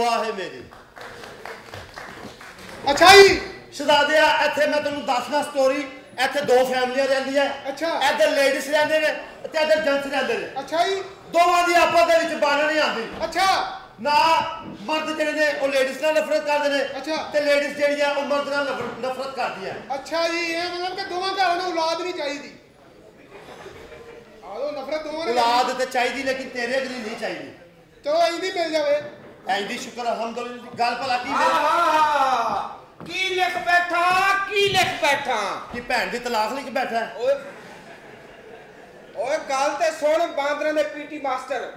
ਦੁਆ ਹੈ ਮੇਰੀ। ਅੱਛਾ ਜੀ। ਸ਼ਹਜ਼ਾਦਿਆ ਇੱਥੇ ਮੈਂ ਤੁਹਾਨੂੰ ਦੱਸਣਾ ਸਟੋਰੀ ਇੱਥੇ ਦੋ ਫੈਮਲੀਆਂ ਰਹਿੰਦੀਆਂ। ਅੱਛਾ। ਇੱਧਰ ਲੇਡੀਜ਼ ਰਹਿੰਦੇ ਨੇ ਤੇ ਇੱਧਰ ਜੈਂਟਸ ਰਹਿੰਦੇ ਨੇ। ਅੱਛਾ ਜੀ। ਦੋਵਾਂ ਦੀ ਆਪਸ ਦੇ ਵਿੱਚ ਬਾਣ ਨਹੀਂ ਆਉਂਦੀ। ਅੱਛਾ। ਨਾ ਮਰਦ ਜਿਹੜੇ ਨੇ ਉਹ ਲੇਡੀਜ਼ ਨਾਲ ਨਫ਼ਰਤ ਕਰਦੇ ਨੇ ਅੱਛਾ। ਤੇ ਲੇਡੀਜ਼ ਜਿਹੜੀ ਆ ਉਹ ਮਰਦ ਨਾਲ ਨਫ਼ਰਤ ਕਰਦੀ ਆ ਅੱਛਾ ਜੀ ਇਹ ਮਤਲਬ ਕਿ ਦੋਵਾਂ ਘਰਾਂ ਨੂੰ ਔਲਾਦ ਨਹੀਂ ਚਾਹੀਦੀ। ਆਹੋ ਨਫ਼ਰਤ ਦੋਵਾਂ ਨੇ ਔਲਾਦ ਤੇ ਚਾਹੀਦੀ ਲੇਕਿਨ ਤੇਰੇ ਅਗਲੀ ਨਹੀਂ ਚਾਹੀਦੀ। ਚਲੋ ਇੰਦੀ ਮਿਲ ਜਾਵੇ। ਐਂਦੀ ਸ਼ੁਕਰ ਅਲਹਮਦੁਲਿਲਾ ਗੱਲ ਭਲਾ ਕੀ ਆਹ ਹੈ ਕੀ ਲਿਖ ਬੈਠਾ ਕੀ ਲਿਖ ਬੈਠਾ? ਕਿ ਭੈਣ ਦੀ ਤਲਾਕ ਕਿ ਬੈਠਾ? ਹੈ? ਓਏ ਓਏ ਗੱਲ ਤੇ ਸੁਣ ਬਾਂਦਰਾਂ ਦੇ ਪੀਟੀ ਮਾਸਟਰ।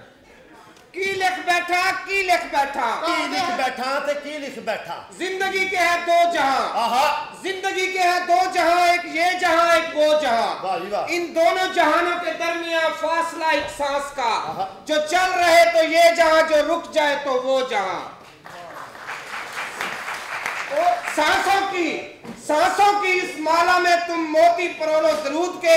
की लिख बैठा की लिख बैठा? की लिख बैठा ते की लिख बैठा? ज़िंदगी के है दो जहाँ। ज़िंदगी के है दो जहाँ एक ये जहाँ एक वो जहाँ। इन दोनों जहानों के दरमियान फासला एक सांस का। जो चल रहे तो ये जहाँ जो रुक जाए तो वो जहाँ। सांसों की सांसों की इस माला में तुम मोती परोलो जरूद के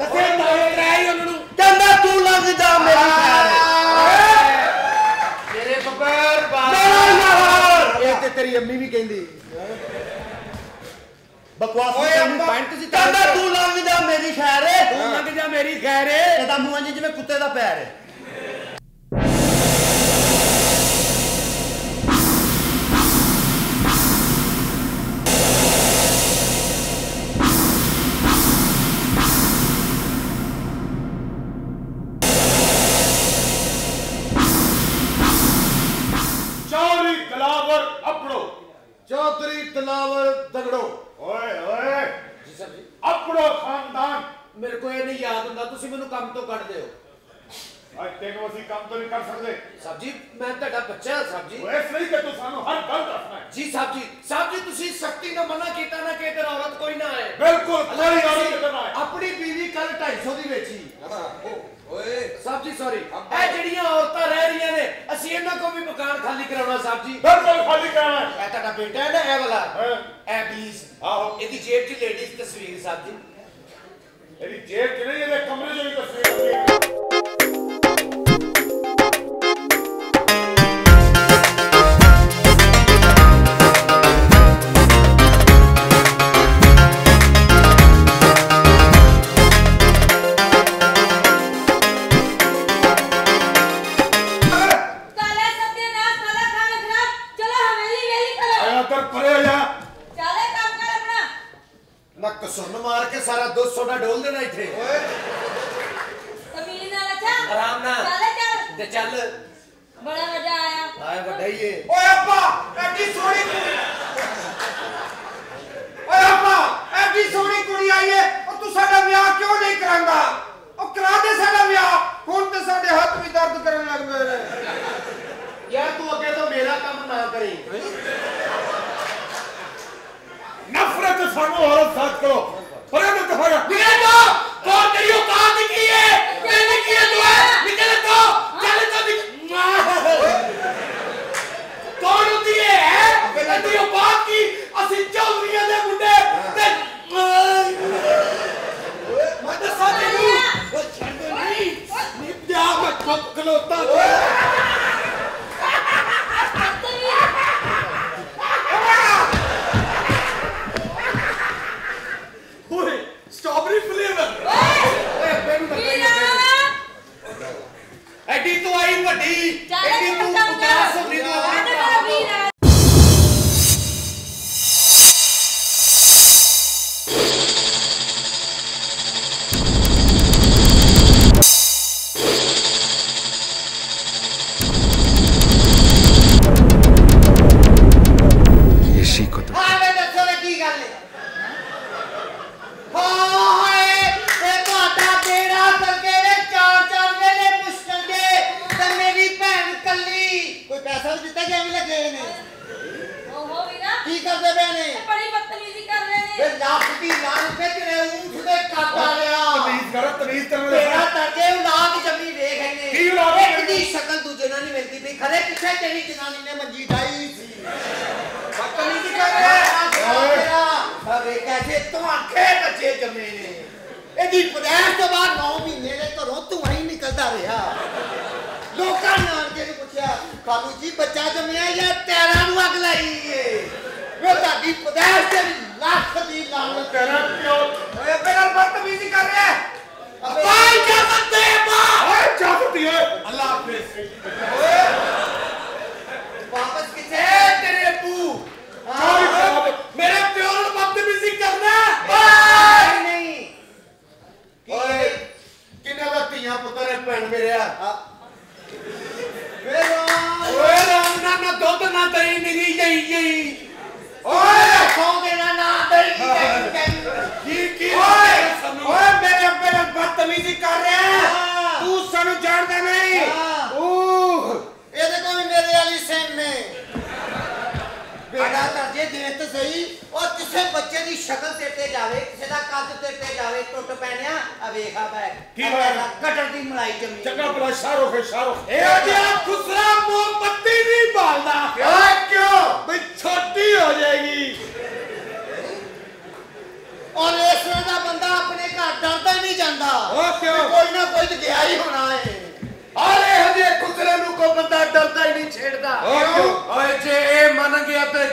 ਦੱਸੇ ਤਾਏ ਕਰਾਈ ਉਹਨਾਂ ਨੂੰ। ਕਹਿੰਦਾ ਤੂੰ ਲੰਘ ਜਾ ਮੇਰੀ ਸਾਰ ਮੇਰੇ ਬਬਰ ਬਾਬਾ ਮੇਰਾ ਨਾਹਰ ਇਹ ਤੇ ਤੇਰੀ ਅੰਮੀ ਵੀ ਕਹਿੰਦੀ। ਬਕਵਾਸ ਕਰਨੀ ਪੈਂਟ ਤੁਸੀਂ ਕਹਿੰਦਾ ਤੂੰ ਲੰਘ ਜਾ ਮੇਰੀ ਖੈਰ ਤੂੰ ਲੰਘ ਜਾ ਮੇਰੀ ਖੈਰ ਇਹਦਾ ਮੂੰਹ ਜਿਵੇਂ ਕੁੱਤੇ ਦਾ ਪੈਰ ਹੈ ਚੌਧਰੀ ਤਲਾਵਰ ਦਗੜੋ ਓਏ ਓਏ जी सर जी ਆਪੜੋ ਖਾਨਦਾਨ मेरे को ये नहीं याद ਹੁੰਦਾ ਤੁਸੀਂ ਮੈਨੂੰ ਕੰਮ ਤੋਂ ਕੱਢ ਦਿਓ ਅੱਜ ਤੈਨੂੰ ਅਸੀਂ ਕੰਮ ਤੋਂ ਨਹੀਂ ਕਰ ਸਕਦੇ ਸਾਹਿਬ ਜੀ ਮੈਂ ਤੁਹਾਡਾ ਬੱਚਾ ਹਾਂ ਸਾਹਿਬ ਜੀ ਓਏ ਇਸ ਲਈ ਕਿ ਤੂੰ ਸਾਨੂੰ ਹਰ ਗੱਲ ਦੱਸਣਾ ਹੈ ਜੀ ਸਾਹਿਬ ਜੀ ਸਾਹਿਬ ਜੀ ਤੁਸੀਂ ਸਖਤੀ ਨਾਲ ਮਨਾ ਕੀਤਾ ਨਾ ਕਿ ਇਧਰ ਔਰਤ ਕੋਈ ਨਾ ਆਏ ਬਿਲਕੁਲ ਅੱਲਾ ਕੋਈ ਨੇ ਗੱਲ ਤੁਸੀਂ ਨਹੀਂ ਕਰਨਾ ਹੈ ਆਪਣੀ ਬੀਵੀ ਕੱਲ 250 ਦੀ ਵੇਚੀ ਓਏ। ਸਾਹਿਬ ਜੀ ਸੌਰੀ ਇਹ ਜਿਹੜੀਆਂ ਔਰਤਾਂ ਰਹਿ ਰਹੀਆਂ ਨੇ ਅਸੀਂ ਇਹਨਾਂ ਕੋ ਵੀ ਮਕਾਨ ਖਾਲੀ ਕਰਾਉਣਾ ਸਾਹਿਬ ਜੀ ਬਿਲਕੁਲ ਖਾਲੀ ਕਰਾਣਾ ਹੈ। ਇਹ ਤੁਹਾਡਾ ਬੇਟਾ ਹੈ ਨਾ ਇਹ ਵਾਲਾ? ਹਾਂ। ਇਹ ਪਲੀਜ਼ ਆਹੋ। ਇਹਦੀ ਜੇਬ 'ਚ ਲੇਡੀਜ਼ ਤਸਵੀਰ ਸਾਹਿਬ ਜੀ ਇਹਦੀ ਜੇਬ ਚ ਨਹੀਂ ਇਹਦੇ ਕਮਰੇ ਚੋਂ ਹੀ ਤਸਵੀਰ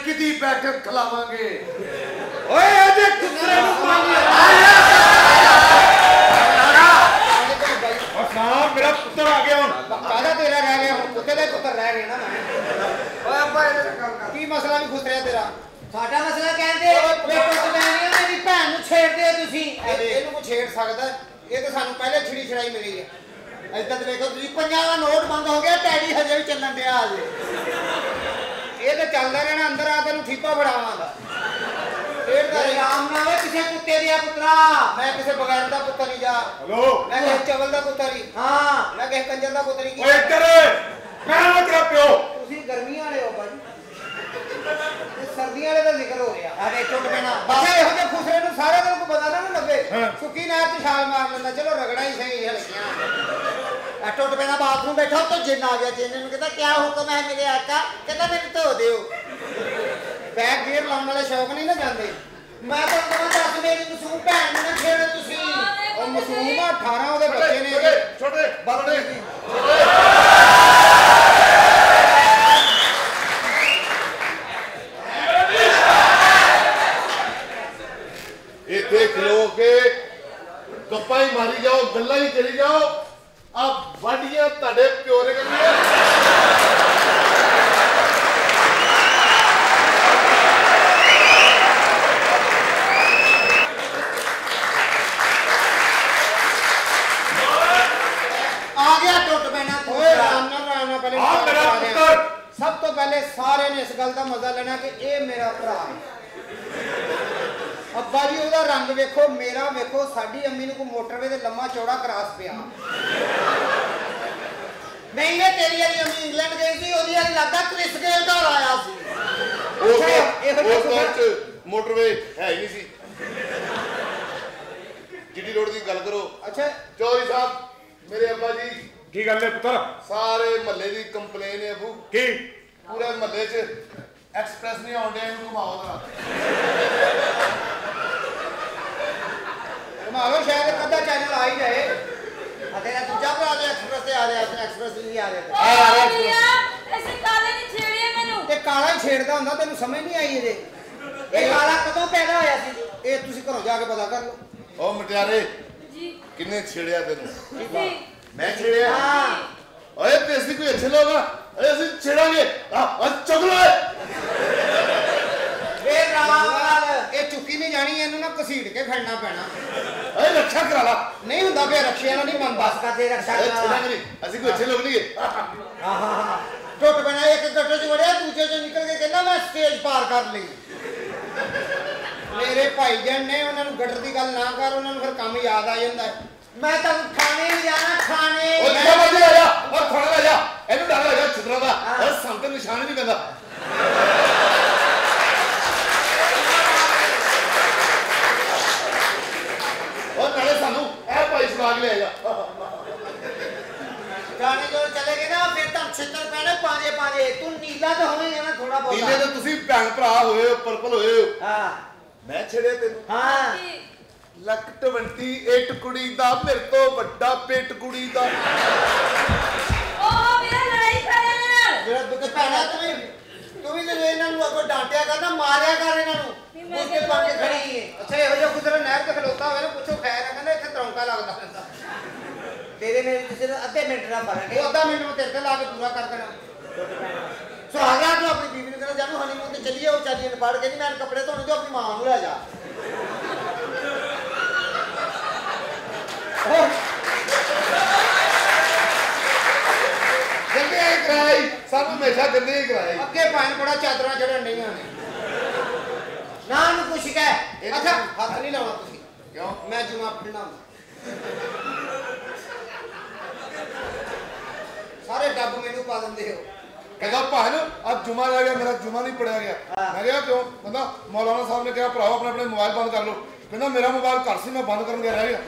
ਕਿਦੀ ਬੈਠਕ ਖਲਾਵਾਂਗੇ? ਓਏ ਇਹਦੇ ਖੁਸਰੇ ਨੂੰ ਪਾਣੀ ਔਰ ਸਾਹ ਮੇਰਾ ਪੁੱਤਰ ਆ ਗਿਆ ਹੁਣ। ਕਾਹਦਾ ਤੇਰਾ ਰਹਿ ਗਿਆ ਹੁਣ? ਕੁੱਤੇ ਦਾ ਹੀ ਪੁੱਤਰ ਰਹਿ ਗਿਆ ਨਾ ਮੈਂ। ਓਏ ਅੱਬਾ ਇਹਦੇ ਨਾਲ ਗੱਲ ਕਰ। ਕੀ ਮਸਲਾ ਵੀ ਖੁਸਰਿਆ ਤੇਰਾ? ਸਾਡਾ ਮਸਲਾ ਕਹਿੰਦੇ ਵੇ ਟੁੱਟ ਪੈਣੀ ਮੇਰੀ ਭੈਣ ਨੂੰ ਛੇੜਦੇ ਤੁਸੀਂ। ਇਹ- ਇਹਨੂੰ ਛੇੜ ਸਕਦਾ? ਇਹ ਤਾਂ ਸਾਨੂੰ ਪਹਿਲੇ ਛਿੜੀ ਛੜਾਈ ਮਿਲੀ ਹੈ। ਇੱਦਾਂ ਤੇ ਵੇਖੋ ਤੁਸੀਂ ਪੰਜਾਂ ਦਾ ਨੋਟ ਬੰਦ ਹੋ ਗਿਆ ਟੈਡੀ ਹਜੇ ਵੀ ਚੱਲਣ ਡਿਆ ਅਜੇ ਇਹ ਤਾਂ ਚੱਲਦਾ ਰਹਿਣਾ ਅੰਦਰ ਆ ਤੈਨੂੰ ਠੀਪਾ ਫੜਾਵਾਂਗਾ। ਖੇਡਦਾ ਤੇਰੇ ਰਹੀ ਰਾਮ ਨਾਲ ਓਏ ਕਿਸੇ ਕੁੱਤੇ ਦਿਆ ਪੁੱਤਰਾ ਮੈਂ ਕਿਸੇ ਬਗੈਰ ਦਾ ਪੁੱਤਰ ਨਹੀਂ ਜਾ। ਹਲੋ? ਮੈਂ ਕਿਸੇ ਚਵਲ ਦਾ ਪੁੱਤਰ ਨਹੀਂ ਹਾਂ ਮੈਂ ਕਿਸੇ ਕੰਜਰ ਦਾ ਪੁੱਤਰ ਨਹੀਂ ਓਏ ਇੱਧਰ ਮੈਂ ਨਾ ਤੇਰਾ ਪਿਓ। ਤੁਸੀਂ ਗਰਮੀਆਂ ਵਾਲੇ ਹੋ ਇਹ ਸਰਦੀਆਂ ਵਾਲੇ ਦਾ ਜ਼ਿਕਰ ਹੋ ਰਿਹਾ ਅਰੇ ਟੁੱਟ ਪੈਣਾ ਅੱਛਾ ਇਹੋ ਜਿਹੇ ਖੁਸਰੇ ਨੂੰ ਸਾਰਾ ਦਿਨ ਕੋਈ ਪਤਾ ਨਾ ਨਾ ਲੱਗੇ। ਹਾਂ। ਸੁੱਕੀ ਨਹਿਰ 'ਚ ਛਾਲ ਮਾਰ ਲੈਂਦਾ। ਚਲੋ ਰਗੜਾ ਹੀ ਸਹੀ ਹਲਕੀਆਂ। ਆ ਟੁੱਟ ਪੈਣਾ ਬਾਥਰੂਮ ਬੈਠਾ ਤਾਂ ਜਿੰਨ ਆ ਗਿਆ। ਜਿੰਨ ਨੂੰ ਕਹਿੰਦਾ ਕਿਆ ਹੁਕਮ ਹੈ ਮੇਰੇ ਆਕਾ? ਕਹਿੰਦਾ ਮੈਨੂੰ ਧੋ ਦਿਓ। ਬੈਕ ਗੇਅਰ ਲਾਉਣ ਵਾਲੇ ਸ਼ੌਕ ਨਹੀਂ ਨਾ ਜਾਂਦੇ। ਮੈਂ ਤਾਂ ਕਹਾਂ ਦੱਸ ਮੇਰੀ ਮਸੂਮ ਭੈਣ ਨੂੰ ਨਾ ਛੇੜੋ ਤੁਸੀਂ। ਉਹ ਮਸੂਮ ਆ 18 ਉਹਦੇ ਬੱਚੇ ਨੇ। ਛੋਟੇ ਛੋਟੇ ਬਦਲੇ ਇੱਥੇ ਖਲੋ ਕੇ ਗੱਪਾਂ ਹੀ ਮਾਰੀ ਜਾਓ ਗੱਲਾਂ ਹੀ ਕਰੀ ਜਾਓ। ਆ ਵਾਡੀਆਂ ਤੁਹਾਡੇ ਪਿਓ ਨੇ ਕਰਨੀਆਂ ਆ ਗਿਆ ਟੁੱਟ ਪੈਣਾ ਤੂੰ। ਓਏ ਰਾਮ ਨਾਲ ਰਾਮ ਨਾਲ ਪਹਿਲੇ ਆ ਵਿਚਾਰ ਮੇਰਾ ਕਰਾ ਦਿਆਂ। ਪੁੱਤਰ। ਸਭ ਤੋਂ ਪਹਿਲੇ ਸਾਰੇ ਨੇ ਇਸ ਗੱਲ ਦਾ ਮਜ਼ਾ ਲੈਣਾ ਕਿ ਇਹ ਮੇਰਾ ਭਰਾ ਹੈ। ਅੱਬਾ ਜੀ ਉਹਦਾ ਰੰਗ ਵੇਖੋ ਮੇਰਾ ਵੇਖੋ ਸਾਡੀ ਅੰਮੀ ਨੂੰ ਕੋ ਮੋਟਰਵੇ ਤੇ ਲੰਮਾ ਚੌੜਾ ਕਰਾਸ ਪਿਆ। ਨਹੀਂ ਇਹ ਤੇਰੀ ਵਾਲੀ ਅੰਮੀ ਇੰਗਲੈਂਡ ਗਈ ਸੀ ਉਹਦੀ ਵਾਲੀ ਲੱਗਦਾ ਕ੍ਰਿਸ ਗੇਲ ਘਰ ਆਇਆ ਸੀ। ਉਸ ਅੱਛਾ, ਇਹੋ ਜਿਹਾ ਉਸ ਦੌਰ ਖੁਸਰਾ- ਚ ਮੋਟਰਵੇ ਹੈ ਹੀ ਨਹੀਂ ਸੀ। ਜਿੱਡੀ ਰੋਡ ਦੀ ਗੱਲ ਕਰੋ। ਅੱਛਾ। ਚੌਧਰੀ ਸਾਹਿਬ ਮੇਰੇ ਅੱਬਾ ਜੀ। ਕੀ ਗੱਲ ਹੈ ਪੁੱਤਰ? ਸਾਰੇ ਮਹੱਲੇ ਦੀ ਕੰਪਲੇਨ ਹੈ ਅਬੂ। ਕੀ? ਪੂਰੇ ਮਹੱਲੇ 'ਚ। ਐਕਸਪ੍ਰੈਸ ਨਹੀਂ ਆਉਂਦੇ ਇਹਨੂੰ ਘੁਮਾਓ ਜਰਾ ਮਾਰੋ ਸ਼ਾਇਦ ਅੱਧਾ ਚੈਨਲ ਆ ਹੀ ਜਾਏ। ਆ ਤੇਰਾ ਦੂਜਾ ਭਰਾ ਦੇ ਐਕਸਪ੍ਰੈਸ ਤੇ ਆ ਰਿਹਾ ਐਕਸਪ੍ਰੈਸ ਨਹੀਂ ਆ ਰਿਹਾ। ਓਏ ਵੀਰਿਆ ਐਸੇ ਕਾਲੇ ਨੇ ਛੇੜਿਆ ਮੈਨੂੰ ਤੇ ਕਾਲਾ ਹੀ ਛੇੜਦਾ ਹੁੰਦਾ ਤੈਨੂੰ ਸਮਝ ਨਹੀਂ ਆਈ ਇਹਦੇ। ਇਹ ਕਾਲਾ ਕਦੋਂ ਪੈਦਾ ਹੋਇਆ ਸੀ? ਇਹ ਤੁਸੀਂ ਘਰੋਂ ਜਾ ਕੇ ਪਤਾ ਕਰ ਲਓ। ਉਹ ਮਟਿਆਰੇ ਜੀ। ਕਿੰਨੇ ਛੇੜਿਆ ਤੈਨੂੰ? ਜੀ। ਮੈਂ ਛੇੜਿਆ? ਹਾਂ। ਓਏ ਤੇ ਅਸੀਂ ਕੋਈ ਅੱਛੇ ਆ ਓਏ ਅਸੀਂ ਛੇੜਾਂਗੇ ਆ ਚੁੱਕ ਲੋ ਵੇ ਰਾਮ ਇਹ ਚੁੱਕੀ ਨਹੀਂ ਜਾਣੀ ਇਹਨੂੰ ਨਾ ਘਸੀੜ ਕੇ ਖੜਨਾ ਪੈਣਾ ਓਏ ਰੱਖਿਆ ਕਰਾ ਲਾ ਨਹੀਂ ਹੁੰਦਾ ਪਿਆ ਰਕਸ਼ਿਆਂ ਨਾਲ ਨਹੀਂ ਮੰਨਦਾ ਬਸ ਕਰਦੇ ਓਏ ਛੇੜਾਂਗੇ ਅਸੀਂ ਕੋਈ ਅੱਛੇ ਲੋਕ ਨਹੀਂ ਹੈ ਹਾਂ ਹਾਂ ਹਾਂ ਟੁੱਟ ਪੈਣਾ ਇੱਕ ਗੱਟੇ 'ਚ ਵੜਿਆ ਦੂਜੇ 'ਚ ਨਿਕਲ ਕੇ ਕਹਿੰਦਾ ਮੈਂ ਸਟੇਜ ਪਾਰ ਕਰ ਲਈ ਮੇਰੇ ਭਾਈ ਜਾਨ ਨੇ ਉਹਨਾਂ ਨੂੰ ਗੱਟਰ ਦੀ ਗੱਲ ਨਾ ਕਰ ਉਹਨਾਂ ਨੂੰ ਫਿਰ ਕੰਮ ਯਾਦ ਆ ਜਾਂਦਾ ਹੈ। ਮੈਂ ਤਾਂ ਖਾਣੇ ਵੀ ਜਾਣਾ ਖਾਣੇ ਉਹ ਜਿਹੜਾ ਮਰਜ਼ੀ ਆ ਜਾ ਉਹ ਖਾਣੇ ਆ ਜਾ। ਇਹਨੂੰ ਡਰ ਲੱਗਾ ਛਿੱਤਰਾ ਦਾ। ਉਹ ਸੰਤ ਨਿਸ਼ਾਨ ਵੀ ਕਹਿੰਦਾ ਉਹ ਨਾਲੇ ਸਾਨੂੰ ਇਹ ਭਾਈ ਸੁਆਗ ਲੈ ਜਾ। ਗਾਣੇ ਜੋ ਚਲੇ ਗਏ ਨਾ ਫਿਰ ਤਾਂ ਛਿੱਤਰ ਪੈਣੇ ਪਾਜੇ ਪਾਜੇ ਤੂੰ ਨੀਲਾ ਤਾਂ ਹੋਵੇਂ ਨਾ ਥੋੜਾ ਬਹੁਤ। ਨੀਲੇ ਤਾਂ ਤੁਸੀਂ ਭੈਣ ਭਰਾ ਹੋਏ ਹੋ ਪਰਪਲ ਹੋਏ ਹੋ। ਹਾਂ। ਮੈਂ ਛੇੜੇ ਤੈਨੂੰ। ਹਾਂ। ਲੱਕ 28 ਕੁੜੀ ਦਾ ਮੇਰੇ ਤੋਂ ਵੱਡਾ ਪੇਟ ਕੁੜੀ ਦਾ। ਉਹ ਵੀਰੇ ਲੜਾਈ ਕਰ ਨਾਲ ਜਿਹੜਾ ਦੁੱਧ ਪੈਣਾ ਤੂੰ ਵੀ ਤੂੰ ਵੀ ਤੇ ਇਹਨਾਂ ਨੂੰ ਅੱਗੋਂ ਡਾਂਟਿਆ ਕਰਨਾ ਮਾਰਿਆ ਕਰ ਇਹਨਾਂ ਨੂੰ। ਬਣ ਕੇ ਖੜੀ ਹੈ। ਅੱਛਾ ਇਹੋ ਜਿਹਾ ਗੁਜ਼ਰ ਨਹਿਰ ਤੇ ਖਲੋਤਾ ਹੋਵੇ ਨਾ ਪੁੱਛੋ ਖੈਰ ਹੈ ਕਹਿੰਦਾ ਇੱਥੇ ਤਰੌਂਕਾ ਲੱਗਦਾ। ਰਹਿੰਦਾ ਤੇਰੇ ਮੇਰੇ ਦਾ ਅੱਧੇ ਮਿੰਟ ਦਾ ਫ਼ਰਕ ਹੈ। ਉਹ ਅੱਧਾ ਮਿੰਟ ਮੈਂ ਤੇਰੇ ਤੇ ਲਾ ਕੇ ਪੂਰਾ ਕਰ ਦੇਣਾ। ਸੁਹਾਗਰਾ ਤੂੰ ਆਪਣੀ ਬੀਵੀ ਨੂੰ ਕਹਿੰਦਾ ਜਾਨੂੰ ਹਨੀਮੂਨ ਤੇ ਚੱਲੀਏ ਉਹ ਚਾਲੀ ਨੇ ਫੜ ਕੇ ਨਹੀਂ ਮੈਂ ਕੱਪੜੇ ਧੋਣੇ ਤੇ ਆਪਣੀ ਮਾਂ ਨੂੰ ਲੈ ਜਾ। ਹੀ ਕਰਾਈ ਸਾਨੂੰ ਹਮੇਸ਼ਾ ਹੀ ਕਰਾਈ। ਅੱਗੇ ਪਾਣ ਬੜਾ ਚਾਦਰਾਂ ਚੜਨ ਡਈਆਂ ਨੇ। ਨਾ ਨੂੰ ਕੁਛ ਕਹਿ ਅੱਛਾ ਹੱਥ ਨਹੀਂ ਲਾਉਣਾ ਤੁਸੀਂ। ਕਿਉਂ? ਮੈਂ ਜੁਮਾ ਪੜਨਾ ਸਾਰੇ ਡੱਬ ਮੈਨੂੰ ਪਾ ਦਿੰਦੇ ਹੋ। ਕਹਿੰਦਾ ਭਾਨ ਅੱਜ ਜੁਮਾ ਰਹਿ ਗਿਆ ਮੇਰਾ ਜੁਮਾ ਨਹੀਂ ਪੜਿਆ ਗਿਆ। ਮੈਂ ਕਿਹਾ ਕਿਉਂ? ਕਹਿੰਦਾ ਮੌਲਾਨਾ ਸਾਹਿਬ ਨੇ ਕਿਹਾ ਭਰਾਓ ਆਪਣੇ ਆਪਣੇ ਮੋਬਾਈਲ ਬੰਦ ਕਰ ਲਓ। ਕਹਿੰਦਾ ਮੇਰਾ ਮੋਬਾਈਲ ਘਰ ਸੀ ਮੈਂ ਬੰਦ ਕਰਨ ਗਿਆ ਰਹਿ ਗਿਆ।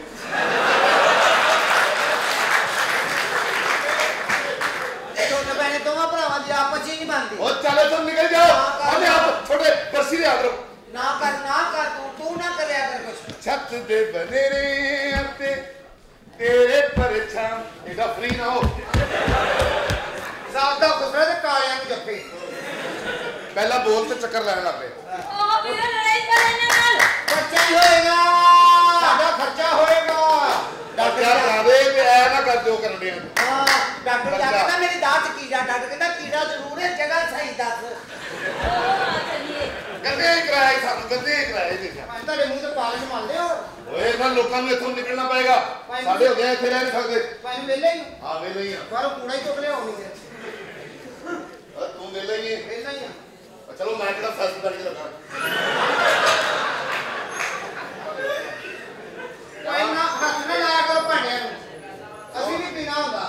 ਛੋਟੇ ਭੈਣੇ ਦੋਵਾਂ ਭਰਾਵਾਂ ਦੀ ਆਪਸ ਚ ਹੀ ਨਹੀਂ ਬਣਦੀ। ਉਹ ਚੱਲ ਇੱਥੋਂ ਨਿਕਲ ਜਾਓ ਆਨੇ ਆਪ ਛੋਟੇ ਬਰਸੀ ਦੇ ਆਦਰ ਨਾ ਕਰ ਨਾ ਕਰ ਤੂੰ ਤੂੰ ਨਾ ਕਰਿਆ ਕਰ ਕੁਛ। ਛੱਤ ਦੇ ਬਨੇਰੇ ਤੇ ਤੇਰੇ ਪਰਛਾਂ ਇਹਦਾ ਫ੍ਰੀ ਨਾ ਹੋ। ਸਾਫ਼ ਦਾ ਗੁਜ਼ਰਾ ਤੇ ਕਾਲਿਆਂ ਨੂੰ ਜੱਫੇ। ਪਹਿਲਾਂ ਬੋਲ ਤੇ ਚੱਕਰ ਲੈਣ ਲੱਗ ਪਏ। ਵੀਰੇ ਲੜਾਈ ਕਰ ਨਾਲ ਬੱਚਾ ਹੀ ਹੋਏਗਾ ਸਾਡਾ ਖਰਚਾ ਹੋਏਗਾ ਡਾਕਟਰ ਕਰਾ ਦੇ ਐ ਨਾ ਕਰ ਦਿਓ ਕਰਨੇ ਹਾਂ ਡਾਕਟਰ ਕਹਿੰਦਾ ਮੇਰੀ ਦਾਤ ਕੀੜਾ ਡਾਕਟਰ ਕਹਿੰਦਾ ਕੀੜਾ ਜ਼ਰੂਰ ਹੈ ਜਗ੍ਹਾ ਸਹੀ ਦੱਸ ਗੰਦੇ ਕਰਾਏ ਸਾਨੂੰ ਗੰਦੇ ਕਰਾਏ ਜੀ ਤੁਹਾਡੇ ਮੂੰਹ ਤੇ ਪਾਲਿਸ਼ ਮੰਨਦੇ ਹੋ ਓਏ ਇਹਨਾਂ ਲੋਕਾਂ ਨੂੰ ਇੱਥੋਂ ਨਿਕਲਣਾ ਪਏਗਾ ਸਾਡੇ ਹੁੰਦੇ ਇੱਥੇ ਰਹਿ ਨਹੀਂ ਸਕਦੇ ਮੈਨੂੰ ਵੇਲੇ ਹੀ ਹਾਂ ਵੇਲੇ ਹੀ ਆ ਬਾਹਰੋਂ ਕੂੜਾ ਹੀ ਚੁੱਕ ਲਿਆ ਹੋਣੀ ਤੇ ਤੂੰ ਵੇਲੇ ਹੀ ਹੈ ਵੇਲਾ ਹੀ ਆ ਚਲੋ ਮੈਂ ਕਿਹੜਾ ਫੈਸਲਾ ਕਰਕੇ ਰੱਖਾਂ ਕੋਈ ਨਾ ਹੱਥ ਨਾ ਲਾਇਆ ਕਰੋ ਭਾਂਡਿਆਂ ਨੂੰ। ਅਸੀਂ ਵੀ ਪੀਣਾ ਹੁੰਦਾ।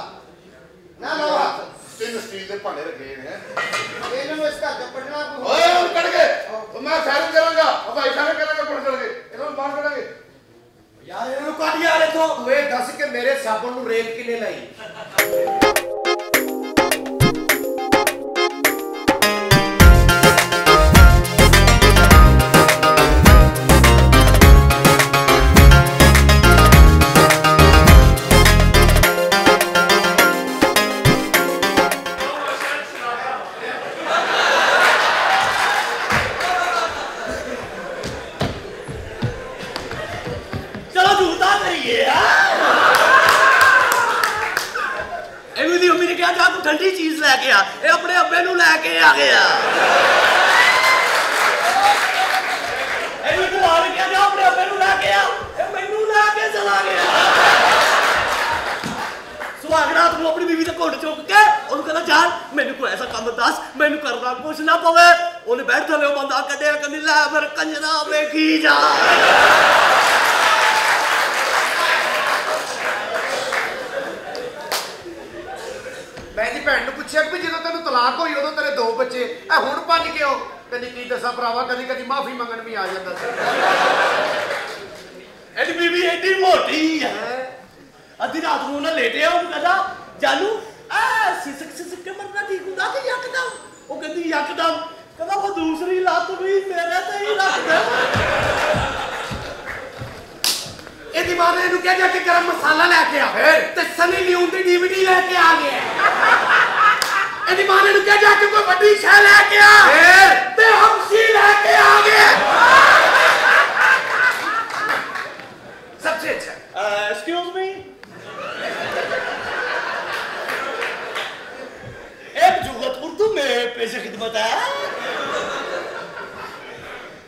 ਨਾ ਲਓ ਹੱਥ। ਤਿੰਨ ਸਟੀਲ ਦੇ ਭਾਂਡੇ ਰੱਖੇ ਨੇ। ਇਹਨਾਂ ਨੂੰ ਇਸ ਘਰ ਤੋਂ ਕੱਢਣਾ ਕੋਈ ਓਏ ਉਹ ਕੱਢ ਕੇ। ਉਹ ਮੈਂ ਫੈਲ ਕਰਾਂਗਾ। ਹਵਾਈ ਫੈਲ ਕਰਾਂਗਾ ਪੁਲਿਸ ਚਲ ਕੇ ਇਹਨਾਂ ਨੂੰ ਬਾਹਰ ਕੱਢਾਂਗੇ। ਯਾਰ ਇਹਨਾਂ ਨੂੰ ਕੱਢ ਯਾਰ ਇੱਥੋਂ ਤੂੰ ਇਹ ਦੱਸ ਕਿ ਮੇਰੇ ਸਾਬਣ ਨੂੰ ਰੇਤ ਕਿਨੇ ਲਾਈ? ਮੈਨੂੰ ਕਰਨਾ ਕੁਛ ਨਾ ਪਵੇ। ਉਹਨੇ ਬੈਠ ਥੱਲੇ ਉਹ ਬੰਦਾ ਕੱਢਿਆ ਕਹਿੰਦੀ ਲੈ ਫਿਰ ਕੰਜਰਾ ਵੇਖੀ ਜਾ। ਮੈਂ ਜੀ ਭੈਣ ਨੂੰ ਪੁੱਛਿਆ ਕਿ ਜਦੋਂ ਤੈਨੂੰ ਤਲਾਕ ਹੋਈ ਉਦੋਂ ਤੇਰੇ ਦੋ ਬੱਚੇ। ਐ ਹੁਣ ਪੰਜ ਕਿਉਂ ਕਹਿੰਦੀ ਕੀ ਦੱਸਾਂ ਭਰਾਵਾ? ਕਦੀ ਕਦੀ ਮਾਫੀ ਮੰਗਣ ਵੀ ਆ ਜਾਂਦਾ ਸੀ। ਇਹਦੀ ਬੀਬੀ ਐਡੀ ਮੋਟੀ ਹੈ? ਅੱਧੀ ਰਾਤ ਨੂੰ ਨਾ ਲੇਟਿਆ ਉਹਨੂੰ ਕਹਿੰਦਾ ਜਾਨੂ ਆ ਸਿਸਕ ਸਿਸਕ ਕੇ ਮਰਨਾ ਠੀਕ ਹੁੰਦਾ ਕਿ ਯਕਦਮ। ਉਹ ਕਹਿੰਦੀ ਯਕਦਮ। ਕਹਿੰਦਾ ਉਹ ਦੂਸਰੀ ਲੱਤ ਵੀ ਮੇਰੇ ਤੇ ਹੀ ਰੱਖ ਦੇ। ਇਹਦੀ ਮਾਂ ਨੇ ਇਹਨੂੰ ਕਿਹਾ ਕਿ ਗਰਮ ਮਸਾਲਾ ਲੈ ਕੇ ਆ। ਤੇ ਸਨੀ ਲਿਓਨ ਦੀ ਡੀਵੀਡੀ ਲੈ ਕੇ ਆ ਗਿਆ ਇਹਦੀ ਮਾਂ ਨੇ ਕਿਹਾ ਜਾ ਕੇ ਕੋਈ ਵੱਡੀ ਸ਼ੈ ਲੈ ਕੇ ਆ। ਤੇ ਹਮਸੀ ਲੈ ਕੇ ਆ ਗਿਆ ਸਭ ਸੇ ਅੱਛਾ। ਐਕਸਕਿਊਜ਼ ਮੀ तुम्हें पेशे खिदमत है?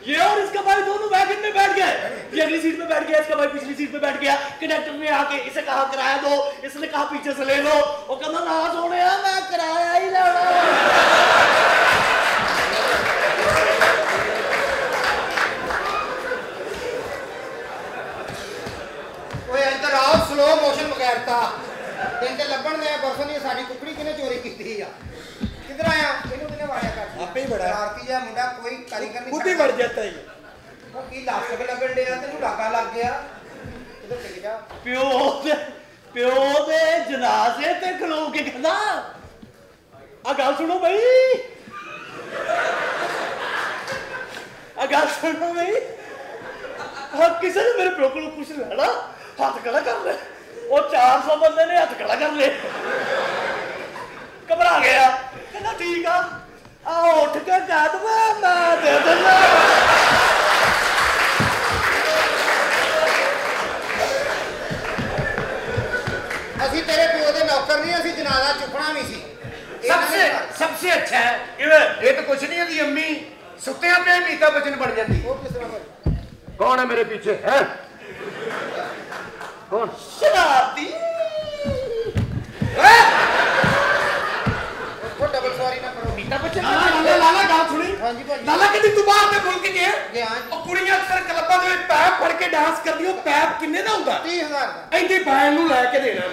ये और इसका भाई दोनों वैगन में बैठ गए। ये अगली सीट पे बैठ गया, इसका भाई पिछली सीट पे बैठ गया। कंडक्टर ने आके इसे कहा, किराया दो। इसने कहा, पीछे से ले लो। और कहना ना सोने मैं किराया ही लेना ओए अंदर आओ स्लो मोशन बगैरता तेरे लबण ने परसों ने साडी कुकड़ी किने चोरी की थी यार। ਕਿੱਧਰ ਆਇਆ ਇਹਨੂੰ ਕਿਨੇ ਵਾੜਿਆ ਕਰ ਆਪੇ ਹੀ ਵੜਿਆ। ਆਰਤੀ ਜਿਹਾ ਮੁੰਡਾ ਕੋਈ ਕਾਰੀਗਰ ਨਹੀਂ खुद ही ਛੱਡਦਾ। बढ़ जाता है ਉਹ ਕੀ ਲਾਸਟਿਕ ਲੱਗਣ ਡਿਆ ਤੈਨੂੰ ਲਾਗਾ ਲੱਗ ਗਿਆ ਕਿੱਧਰ ਚਲ ਗਿਆ ਪਿਓ ਦੇ ਪਿਓ ਦੇ ਜਨਾਜ਼ੇ ਤੇ ਖਲੋ ਕੇ ਕਹਿੰਦਾ ਆ ਗੱਲ ਸੁਣੋ ਬਈ ਗੱਲ ਸੁਣੋ ਬਈ ਹਾਂ ਕਿਸੇ ਨੇ ਮੇਰੇ ਪਿਓ ਕੋਲੋਂ ਕੁਛ ਲੈਣਾ ਹੱਥ ਖੜਾ ਕਰ ਲੈ ਉਹ 400 ਬੰਦੇ ਨੇ ਹੱਥ ਖੜਾ ਕਰ ਲਏ ਘਬਰਾ ਗਿਆ ਕਹਿੰਦਾ ਠੀਕ ਆ ਆ ਉੱਠ ਕੇ ਕਹਿ ਦਵਾ ਮੈਂ ਦੇ ਦਿੰਦਾ ਅਸੀਂ ਤੇਰੇ ਪਿਓ ਦੇ ਨੌਕਰ ਨਹੀਂ ਅਸੀਂ ਜਨਾਜ਼ਾ ਚੁੱਕਣਾ ਵੀ ਸੀ ਇਹਨਾਂ ਨੇ सबसे ਕਰ- सबसे अच्छा है ਕਿਵੇਂ ਇਹ ਤਾਂ ਕੁਛ ਨਹੀਂ ਇਹਦੀ ਅੰਮੀ ਸੁੱਤਿਆਂ ਪਿਆ ਮੀਤਾ ਬਚਨ ਬਣ ਜਾਂਦੀ ਉਹ ਕਿਸ ਤਰ੍ਹਾਂ ਹੋਇਆ? ਕੌਣ ਹੈ ਮੇਰੇ ਲਾਲਾ ਲਾਲਾ ਲਾਲਾ ਗੱਲ ਸੁਣੀ ਹਾਂਜੀ ਭਾਜੀ ਲਾਲਾ ਕਹਿੰਦੀ ਤੂੰ ਬਾਹਰ ਤੇ ਮੁਲਕ ਗਿਆ ਗਿਆ ਉਹ ਕੁੜੀਆਂ ਅਕਸਰ ਕਲੱਬਾਂ ਦੇ ਵਿੱਚ ਪੈਪ ਫੜ ਕੇ ਡਾਂਸ ਕਰਦੀਆਂ ਉਹ ਪੈਪ ਕਿੰਨੇ ਦਾ ਹੁੰਦਾ 30000 ਦਾ ਇੰਦੀ ਬੈਣ ਨੂੰ ਲੈ ਕੇ ਦੇਣਾ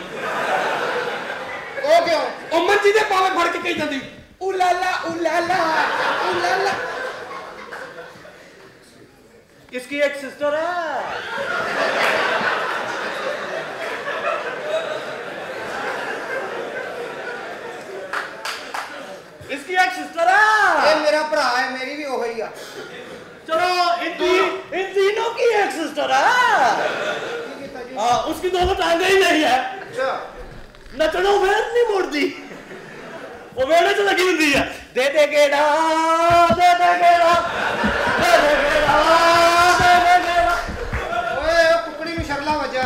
ਉਹ ਕਿਉਂ ਉਹ ਮੰਜੀ ਦੇ ਪਾਵੇ ਫੜ ਕੇ ਕਹੀ ਜਾਂਦੀ ਓ ਲਾਲਾ ਓ ਲਾਲਾ ਓ ਲਾਲਾ इसकी एक सिस्टर है इसकी एक सिस्टर ਇਹ है ਮੇਰਾ ਭਰਾ ਹੈ ਮੇਰੀ ਵੀ ਉਹੀ ਆ चलो इन ती- इन तीनों की एक सिस्टर है ਕੀ ਕੀਤਾ ਜੀ हाँ उसकी दोनों टांगे ही नहीं है ਅੱਛਾ ਨੱਚਣੋਂ ਫੇਰ ਨਹੀਂ ਮੁੜਦੀ ਉਹ ਵੇੜੇ 'ਚ ਲੱਗੀ ਹੁੰਦੀ ਆ ਦੇ ਦੇ ਗੇੜਾ ਦੇ ਦੇ ਗੇੜਾ ਦੇ ਦੇ ਗੇੜਾ ਦੇ ਦੇ ਗੇੜਾ ਓਏ ਉਹ ਕੁਕੜੀ ਨੂੰ ਸ਼ਰਲਾ ਵੱਜਾ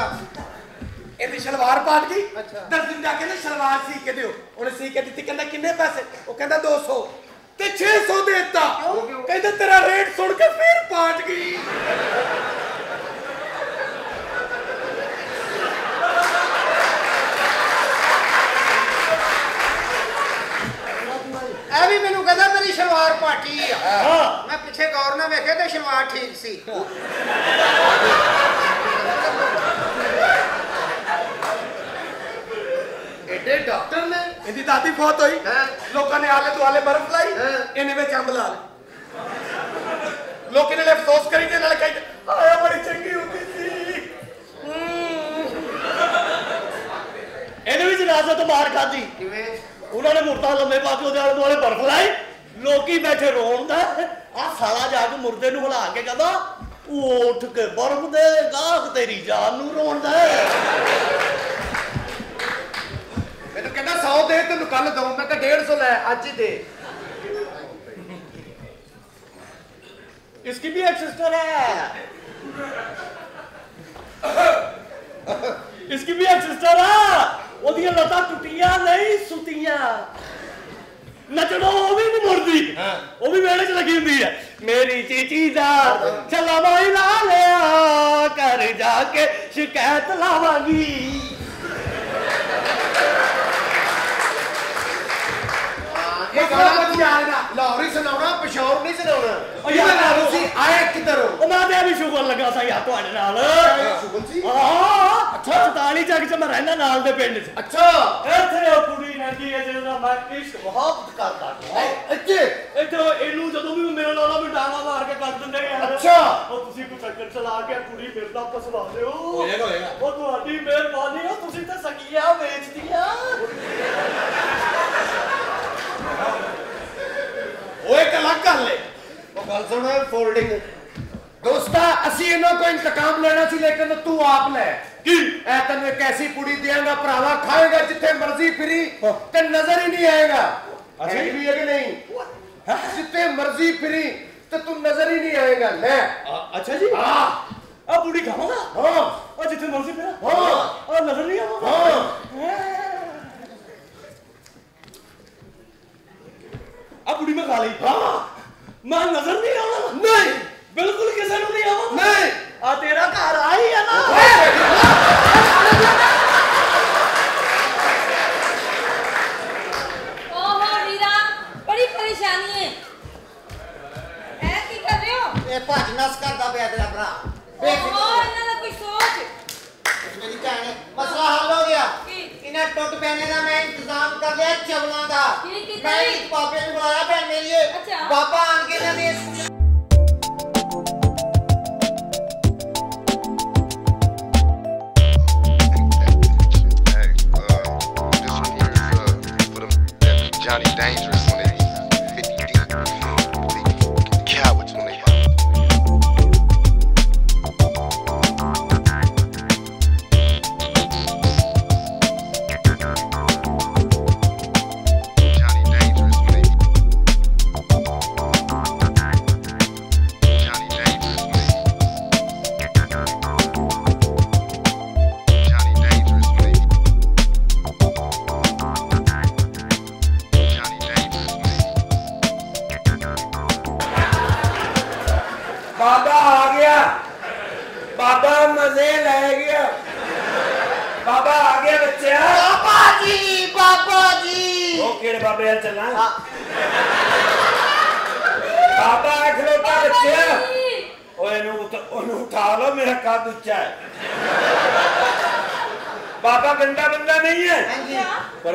ਇਹਦੀ ਸ਼ਲਵਾਰ ਪਾਟ ਗਈ ਦਿਨ ਜਾ ਕੇ ਨਾ ਸ਼ਲਵਾਰ ਸੀ ਕੇ ਦਿਓ। ਉਹਨੇ ਸੀ ਕੇ ਦਿੱਤੀ ਕਹਿੰਦਾ ਕਿੰਨੇ ਪੈਸੇ? ਉਹ ਕਹਿੰਦਾ 200 ਤੇ 600 ਦੇ ਦਿੱਤਾ। ਕਹਿੰਦਾ ਤੇਰਾ ਰੇਟ ਸੁਣ ਕੇ ਫੇਰ ਪਾਟ ਗਈ। ਇਹ ਵੀ ਮੈਨੂੰ ਕਹਿੰਦਾ ਮੇਰੀ ਸ਼ਲਵਾਰ ਪਾਟੀ ਆ। ਮੈਂ ਪਿੱਛੇ ਗੌਰ ਨਾਲ ਵੇਖਿਆ ਤੇ ਸ਼ਲਵਾਰ ਠੀਕ ਸੀ। ਐਡੇ ਡਾਕਟਰ ਨੇ। ਇਹਦੀ ਦਾਦੀ ਫੌਤ ਹੋਈ? ਲੋਕਾਂ ਨੇ ਆਲੇ ਦੁਆਲੇ ਬਰਫ ਲਾਈ? ਇਹਨੇ ਵਿੱਚ ਅੰਬ ਲਾ ਲਏ। ਲੋਕੀ ਨੇ ਅਫਸੋਸ ਕਰੀ ਤੇ ਨਾਲ ਕਹੀ ਆਇਆ ਬੜੀ ਚੰਗੀ ਹੁੰਦੀ ਸੀ। ਇਹਨੇ ਵੀ ਜਨਾਜ਼ਾ ਤੋਂ ਮਾਰ ਖਾਦੀ ਕਿਵੇਂ? ਉਹਨਾਂ ਨੇ ਮੁਰਦਾ ਲੰਮੇ ਪਾ ਕੇ ਉਹਦੇ ਆਲੇ ਦੁਆਲੇ ਬਰਫ ਲਾਈ। ਲੋਕੀ ਬੈਠੇ ਰੋਣ ਦਾ। ਆ ਸਾਲਾ ਜਾ ਕੇ ਮੁਰਦੇ ਨੂੰ ਹਿਲਾ ਕੇ ਕਹਿੰਦਾ ਉਹ ਉੱਠ ਕੇ ਬਰਫ ਦੇ ਗਾਹਕ ਤੇਰੀ ਜਾਨ ਨੂੰ ਰੋਣ ਦਾ ਕਹਿੰਦਾ 100 ਦੇ ਤੈਨੂੰ ਕੱਲ ਦਊਂ ਮੈਂ ਕਿਹਾ 150 ਲੈ ਅੱਜ ਹੀ ਦੇ इसकी भी एक सिस्टर है इसकी भी एक सिस्टर है ਉਹਦੀਆਂ ਲੱਤਾਂ ਟੁੱਟੀਆਂ ਨਹੀਂ ਸੁੱਤੀਆਂ ਨਚਣੋਂ ਉਹ ਵੀ ਨਹੀਂ ਮੁਰਦੀ ਉਹ ਵੀ ਵੇੜੇ 'ਚ ਲੱਗੀ ਹੁੰਦੀ ਹੈ ਮੇਰੀ ਚੀਚੀ ਦਾ ਛੱਲਾ ਮਾਈ ਲਾ ਲਿਆ ਘਰ ਜਾ ਕੇ ਸ਼ਿਕਾਇਤ ਲਾਵਾਂਗੀ ਇਹ ਗਾਣਾ ਵਧੀਆ ਆਏਗਾ ਲਾਹੌਰੀ ਸੁਣਾਉਣਾ ਪਿਸ਼ੌਰ ਨਹੀਂ ਸੁਣਾਉਣਾ। ਉਹ ਯਾਰ ਨਾਮ ਤੁਸੀਂ ਆਏ ਕਿੱਧਰੋਂ ਉਹ ਮੈਂ ਤੇ ਵੀ ਸ਼ੁਗਰ ਲੱਗਾ ਸੀ ਯਾਰ ਤੁਹਾਡੇ ਨਾਲ। ਸ਼ੁਗਲ ਸੀ? ਹਾਂ 44 ਚੱਕ ਚ ਮੈਂ ਰਹਿਣਾ ਨਾਲ ਦੇ ਪਿੰਡ 'ਚ। ਅੱਛਾ। ਇੱਥੇ ਉਹ ਕੁੜੀ ਰਹਿੰਦੀ ਹੈ ਜਿਹਦਾ ਮੈਂ ਇਸ਼ਕ। ਮੁਹੱਬਤ ਕਰਦਾ ਹਾਂ। ਇੱਥੇ? ਇੱਥੇ ਇਹਨੂੰ ਜਦੋਂ ਵੀ ਮੇਰੇ ਨਾਲ ਵੀ ਡਾਂਗਾ ਮਾਰ ਕੇ ਕੱਢ ਦਿੰਦੇ ਯਾਰ। ਅੱਛਾ। ਉਹ ਤੁਸੀਂ ਕੋਈ ਚੱਕਰ ਚਲਾ ਕੇ ਕੁੜੀ ਮੇਰੇ ਨਾਲ ਫਸਵਾ ਦਿਓ। ਹੋਏਗਾ, ਹੋਏਗਾ। ਉਹ ਤੁਹਾਡੀ ਮਿਹਰਬਾਨੀ ਆ ਤੁਸੀਂ ਤਾਂ ਸਕੀਆਂ ਵੇਚਦੀਆਂ। ਉਹ ਇੱਕ ਅਲੱਗ ਗੱਲ ਏ ਉਹ ਗੱਲ ਸੁਣ ਫੋਲਡਿੰਗ ਦੋਸਤਾ ਅਸੀਂ ਇਹਨਾਂ ਤੋਂ ਇੰਤਕਾਮ ਲੈਣਾ ਸੀ ਲੇਕਿਨ ਤੂੰ ਆਪ ਲੈ। ਕੀ? ਐ ਤੈਨੂੰ ਇੱਕ ਐਸੀ ਕੁੜੀ ਦਿਆਂਗਾ ਭਰਾਵਾ ਖਾਏਗਾ ਜਿੱਥੇ ਮਰਜ਼ੀ ਫਿਰੀ ਤੇ ਨਜ਼ਰ ਹੀ ਨਹੀਂ ਆਏਗਾ। ਇਹ ਵੀ ਹੈ ਕਿ ਨਹੀਂ? ਜਿੱਥੇ ਮਰਜ਼ੀ ਫਿਰੀ ਤੇ ਤੂੰ ਨਜ਼ਰ ਹੀ ਨਹੀਂ ਆਏਗਾ। ਲੈ। ਅੱਛਾ ਜੀ। ਹਾਂ। ਆ ਬੁੜੀ ਖਾਵਾਂਗਾ? ਹਾਂ। ਆ ਜਿੱਥੇ ਮਰਜ਼ੀ ਫਿਰ। ਹਾਂ। ਆ ਨਜ਼ਰ ਨਹੀਂ ਆਵਾਂਗਾ? ਹਾਂ? ਆ ਬੁੜੀ ਮੈਂ ਖਾ ਲਈ। ਹਾਂ। ਮੈਂ ਨਜ਼ਰ ਨਹੀਂ ਆਉਣਾ। ਨਹੀਂ। ਬਿਲਕੁਲ ਕਿਸੇ ਨੂੰ ਨਹੀਂ ਆਉਣਾ। ਨਹੀਂ। ਆ ਤੇਰਾ ਘਰ ਆ ਹੀ ਆ ਨਾ ਓਹੋ ਨੀਰਾ ਬੜੀ ਪਰੇਸ਼ਾਨੀ ਹੈ ਐ ਕੀ ਕਰ ਰਹੇ ਹੋ? ਇਹ ਭੱਜ ਨਸ ਕਰਦਾ ਪਿਆ ਤੇਰਾ ਭਰਾ। ਓਹੋ ਇਹਨਾਂ ਦਾ ਕੋਈ ਸੋਚ। ਮੇਰੀ ਭੈਣ ਮਸਲਾ ਹੱਲ ਹੋ ਗਿਆ? ਇਹਨਾਂ ਟੁੱਟ ਪੈਣੇ ਦਾ ਮੈਂ ਇੰਤਜ਼ਾਮ ਕਰ ਲਿਆ ਚਵਲਾਂ ਦਾ ਮੈਂ? ਇੱਕ ਬਾਬੇ ਨੂੰ ਬੁਲਾਇਆ ਭੈਣ ਮੇਰੀ ਅੱਛਾ। ਬਾਬਾ ਆਣ ਕੇ ਇਹਨਾਂ ਦੇ Hey, uh,